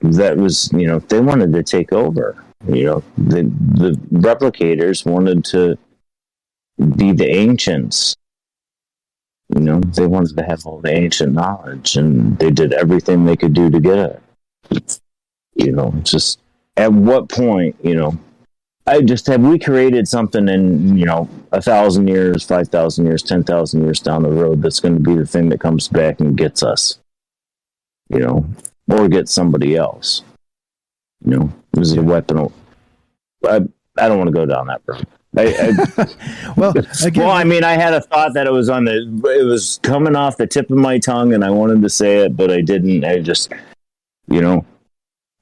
That was you know they wanted to take over. You know the the replicators wanted to be the ancients. You know they wanted to have all the ancient knowledge, and they did everything they could do to get it. You know, just at what point you know I just have we created something in you know a thousand years, five thousand years, ten thousand years down the road that's going to be the thing that comes back and gets us, you know, or gets somebody else. You know, it was a weapon. I I don't want to go down that road. I, I, well, well, I mean, I had a thought that it was on the, it was coming off the tip of my tongue, and I wanted to say it, but I didn't. I just, you know,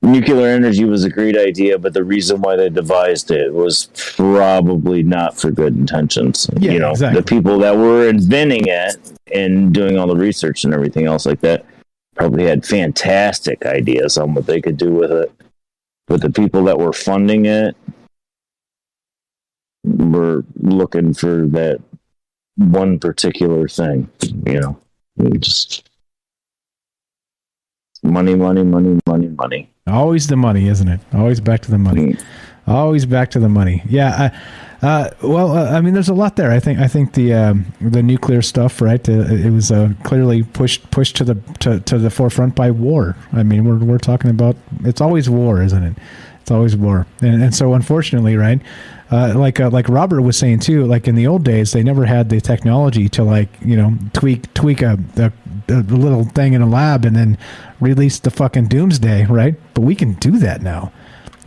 nuclear energy was a great idea, but the reason why they devised it was probably not for good intentions. Yeah, you know, exactly. the people that were inventing it and doing all the research and everything else like that probably had fantastic ideas on what they could do with it. But the people that were funding it were looking for that one particular thing, you know, just money, money, money, money, money. Always the money, isn't it? Always back to the money. Mm. Always back to the money. Yeah. I, uh, well, uh, I mean, there's a lot there. I think. I think the um, the nuclear stuff, right? Uh, it was uh, clearly pushed pushed to the to, to the forefront by war. I mean, we're we're talking about it's always war, isn't it? It's always war, and and so unfortunately, right? Uh, like like Robert was saying too, like in the old days, they never had the technology to like you know tweak tweak a, a, a little thing in a lab and then release the fucking doomsday, right? But we can do that now.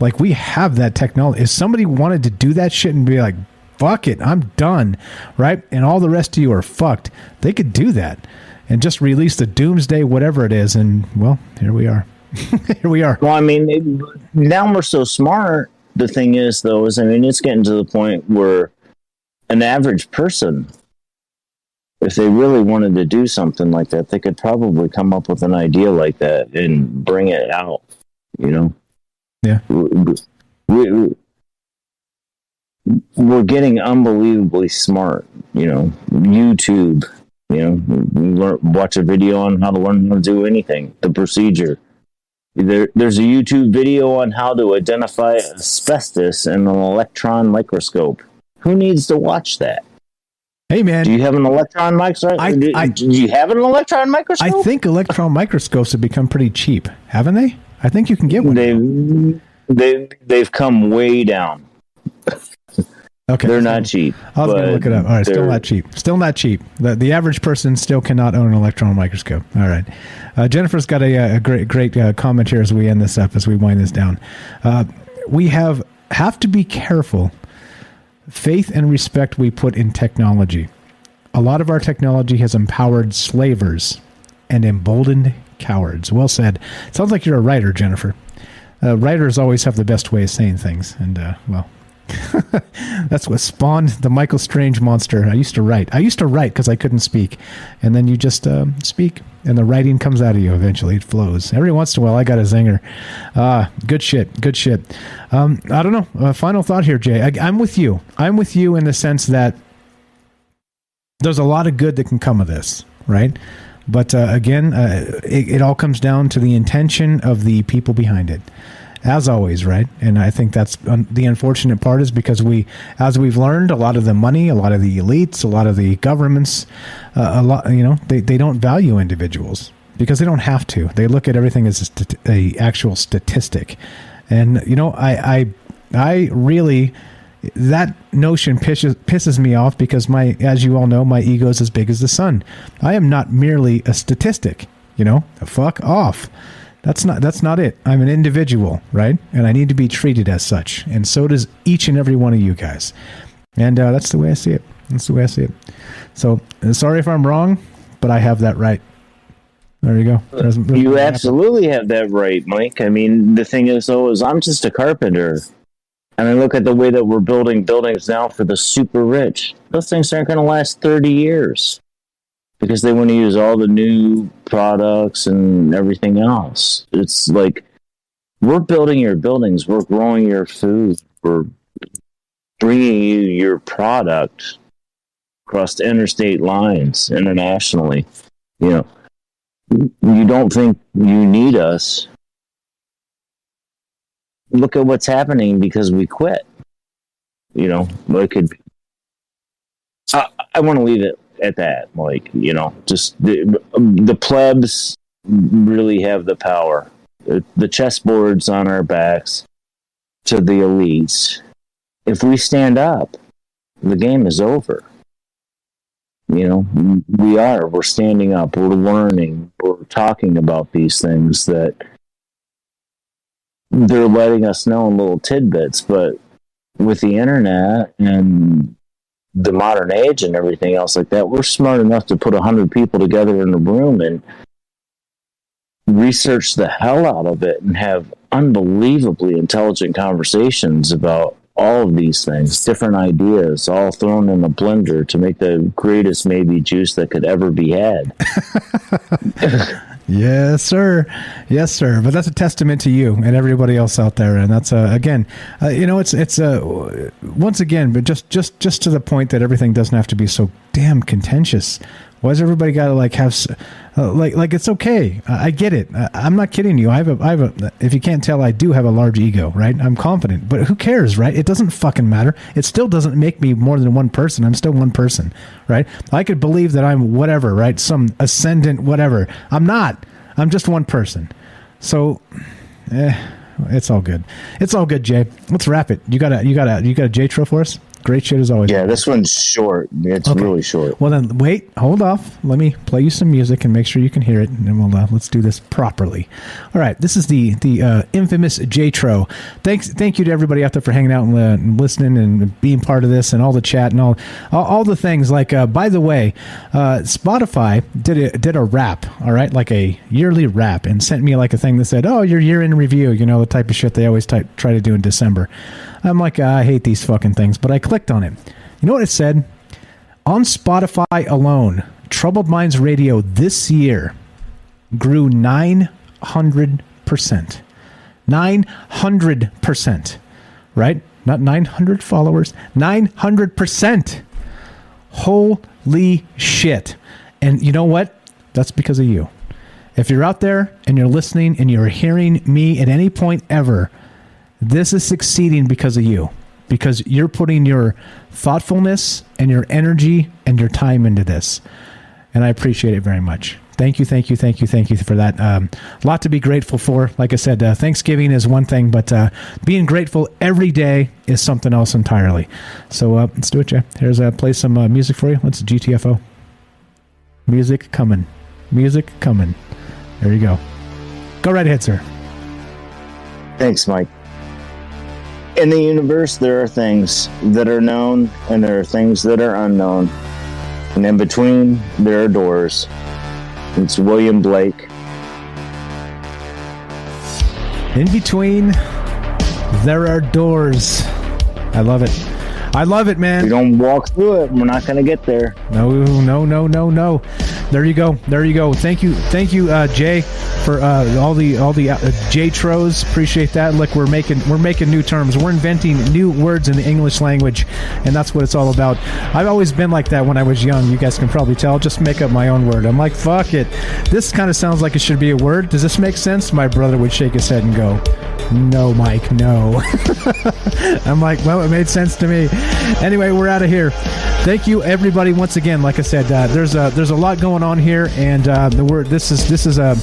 Like we have that technology. If somebody wanted to do that shit and be like, "Fuck it, I'm done," right? And all the rest of you are fucked. They could do that and just release the doomsday, whatever it is, and well, here we are. here we are. Well, I mean, it, now we're so smart. The thing is, though, is I mean, it's getting to the point where an average person, if they really wanted to do something like that, they could probably come up with an idea like that and bring it out. You know? Yeah. We, we, we're getting unbelievably smart. You know, YouTube. You know, learn, watch a video on how to learn how to do anything, the procedure. There, there's a YouTube video on how to identify asbestos in an electron microscope. Who needs to watch that? Hey man, do you have an electron microscope? I- do, I- do you have an electron microscope? I think electron microscopes have become pretty cheap, haven't they? I think you can get one. They've they they've come way down. Okay, they're not cheap. I was going to look it up. All right, still not cheap. Still not cheap. The, the average person still cannot own an electron microscope. All right. Uh, Jennifer's got a, a great great uh, comment here as we end this up, as we wind this down. Uh, we have have to be careful. Faith and respect we put in technology. A lot of our technology has empowered slavers, and emboldened cowards. Well said. Sounds like you're a writer, Jennifer. Uh, writers always have the best way of saying things, and uh, well, that's what spawned the Michael Strange monster. I used to write. I used to write because I couldn't speak, and then you just uh, speak, and the writing comes out of you. Eventually, it flows. Every once in a while, I got a zinger. Ah, good shit. Good shit. Um, I don't know. Uh, final thought here, Jay. I, I'm with you. I'm with you in the sense that there's a lot of good that can come of this, right? But uh, again, uh, it, it all comes down to the intention of the people behind it as always, right? And I think that's um, the unfortunate part is because we, as we've learned, a lot of the money, a lot of the elites, a lot of the governments, uh, a lot, you know, they, they don't value individuals because they don't have to. They look at everything as a, stat- a actual statistic, and you know, I, I, I really. That notion pisses, pisses me off because my, as you all know, my ego is as big as the sun. I am not merely a statistic. You know, fuck off. That's not that's not it. I'm an individual, right? And I need to be treated as such. And so does each and every one of you guys. And uh, that's the way I see it. That's the way I see it. So uh, sorry if I'm wrong, but I have that right. There you go. There's- there's You absolutely have that right, Mike. I mean, the thing is, though, is I'm just a carpenter, and I look at the way that we're building buildings now for the super rich. Those things aren't going to last 30 years because they want to use all the new products and everything else. It's like we're building your buildings, we're growing your food, we're bringing you your product across the interstate lines internationally. You know, you don't think you need us. Look at what's happening because we quit. You know, it could. I, I want to leave it at that. Like, you know, just the, the plebs really have the power. The, the chessboard's on our backs to the elites. If we stand up, the game is over. You know, we are. We're standing up. We're learning. We're talking about these things that they're letting us know in little tidbits. But with the internet and the modern age and everything else like that, we're smart enough to put a hundred people together in a room and research the hell out of it and have unbelievably intelligent conversations about all of these things, different ideas, all thrown in a blender to make the greatest maybe juice that could ever be had. Yes, sir. Yes, sir. But that's a testament to you and everybody else out there. And that's uh, again, uh, you know, it's it's uh, once again, but just just just to the point that everything doesn't have to be so damn contentious. Why does everybody got to like have uh, like like it's okay? I, I get it. I, I'm not kidding you. I have a I have a. If you can't tell, I do have a large ego, right? I'm confident, but who cares, right? It doesn't fucking matter. It still doesn't make me more than one person. I'm still one person, right? I could believe that I'm whatever, right? Some ascendant whatever. I'm not. I'm just one person. So, eh, it's all good. It's all good, Jay. Let's wrap it. You got a you got a you got a J tro for us? Great shit as always. Yeah, this one's short. It's Okay. really short. Well then, wait, hold off. Let me play you some music and make sure you can hear it, and then we'll uh, let's do this properly. All right, this is the the uh, infamous J-Tro. Thanks, thank you to everybody out there for hanging out and, uh, and listening and being part of this and all the chat and all all, all the things. Like, uh, by the way, uh, Spotify did a, did a rap, all right, like a yearly rap, and sent me like a thing that said, "Oh, your year in review," you know, the type of shit they always type, try to do in December. I'm like, ah, I hate these fucking things, but I clicked on it. You know what it said? On Spotify alone, Troubled Minds Radio this year grew 900%. 900%. Right? Not 900 followers, 900%. Holy shit. And you know what? That's because of you. If you're out there and you're listening and you're hearing me at any point ever, this is succeeding because of you. Because you're putting your thoughtfulness and your energy and your time into this. And I appreciate it very much. Thank you, thank you, thank you, thank you for that. Um, a lot to be grateful for. Like I said, uh, Thanksgiving is one thing, but uh, being grateful every day is something else entirely. So uh, let's do it, Jay. Here's uh, play some uh, music for you. Let's GTFO. Music coming. Music coming. There you go. Go right ahead, sir. Thanks, Mike. In the universe, there are things that are known and there are things that are unknown. And in between, there are doors. It's William Blake. In between, there are doors. I love it. I love it, man. We don't walk through it. We're not going to get there. No, no, no, no, no. There you go. There you go. Thank you, thank you, uh, Jay, for uh, all the all the uh, J tros. Appreciate that. Look, we're making we're making new terms. We're inventing new words in the English language, and that's what it's all about. I've always been like that when I was young. You guys can probably tell. Just make up my own word. I'm like, fuck it. This kind of sounds like it should be a word. Does this make sense? My brother would shake his head and go, "No, Mike, no." I'm like, well, it made sense to me. Anyway, we're out of here. Thank you, everybody, once again. Like I said, uh, there's a there's a lot going on here, and uh, the word this is this is a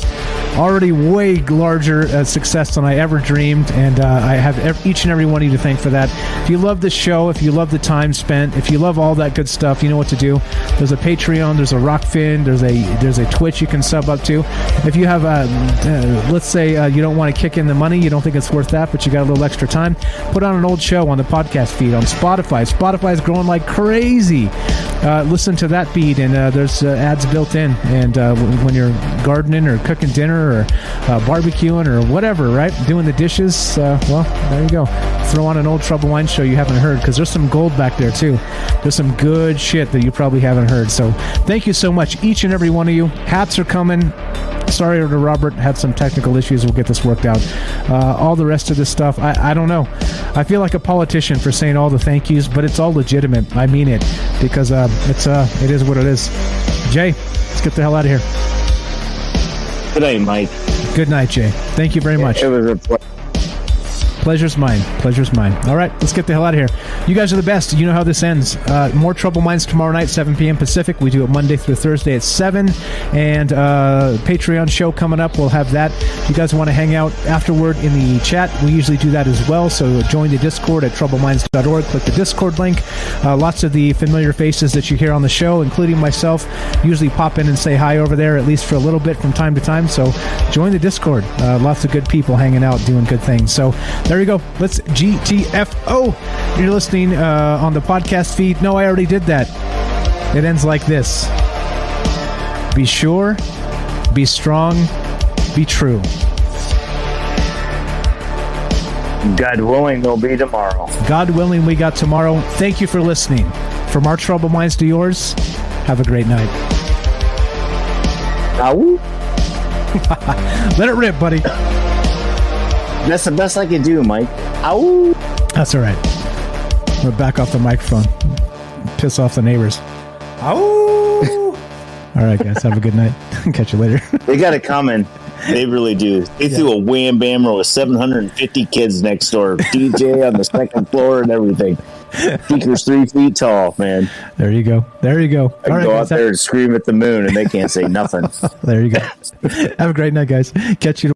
already way larger uh, success than I ever dreamed, and uh, I have ev- each and every one of you to thank for that. If you love the show, if you love the time spent, if you love all that good stuff, you know what to do. There's a Patreon, there's a Rokfin, there's a there's a Twitch you can sub up to. If you have a, uh, let's say uh, you don't want to kick in the money, you don't think it's worth that, but you got a little extra time, put on an old show on the podcast feed on Spotify. Spotify's growing like crazy. Uh, listen to that feed, and uh, there's uh, ads built in. And uh, when you're gardening or cooking dinner or uh, barbecuing or whatever, right, doing the dishes, uh, well, there you go. Throw on an old Troubled Mind show you haven't heard because there's some gold back there too. There's some good shit that you probably haven't heard. So thank you so much, each and every one of you. Hats are coming. Sorry to Robert, had some technical issues. We'll get this worked out. Uh, all the rest of this stuff, I, I don't know. I feel like a politician for saying all the thank yous, but it's all legitimate. I mean it because uh, it's uh, it is what it is. Jay, let's get the hell out of here. Good night, Mike. Good night, Jay. Thank you very much. It was a pleasure. Pleasure's mine. Pleasure's mine. All right, let's get the hell out of here. You guys are the best. You know how this ends. Uh, more Troubled Minds tomorrow night, 7 p.m. Pacific. We do it Monday through Thursday at 7. And uh, Patreon show coming up. We'll have that. You guys want to hang out afterward in the chat, we usually do that as well. So join the Discord at troubledminds.org. Click the Discord link. Uh, lots of the familiar faces that you hear on the show, including myself, usually pop in and say hi over there, at least for a little bit from time to time. So join the Discord. Uh, lots of good people hanging out, doing good things. So there you go. Let's GTFO. You're listening uh, on the podcast feed. No, I already did that. It ends like this Be sure, be strong, be true. God willing, there'll be tomorrow. God willing, we got tomorrow. Thank you for listening. From our trouble minds to yours, have a great night. Ow. Let it rip, buddy. That's the best I can do, Mike. Ow. That's all right. We're back off the microphone. Piss off the neighbors. Ow! all right, guys. Have a good night. Catch you later. They got it coming. They really do. They threw a wham bammer with 750 kids next door. DJ on the second floor and everything. Speaker's three feet tall, man. There you go. There you go. I All can right, go guys. out there and scream at the moon, and they can't say nothing. There you go. Have a great night, guys. Catch you.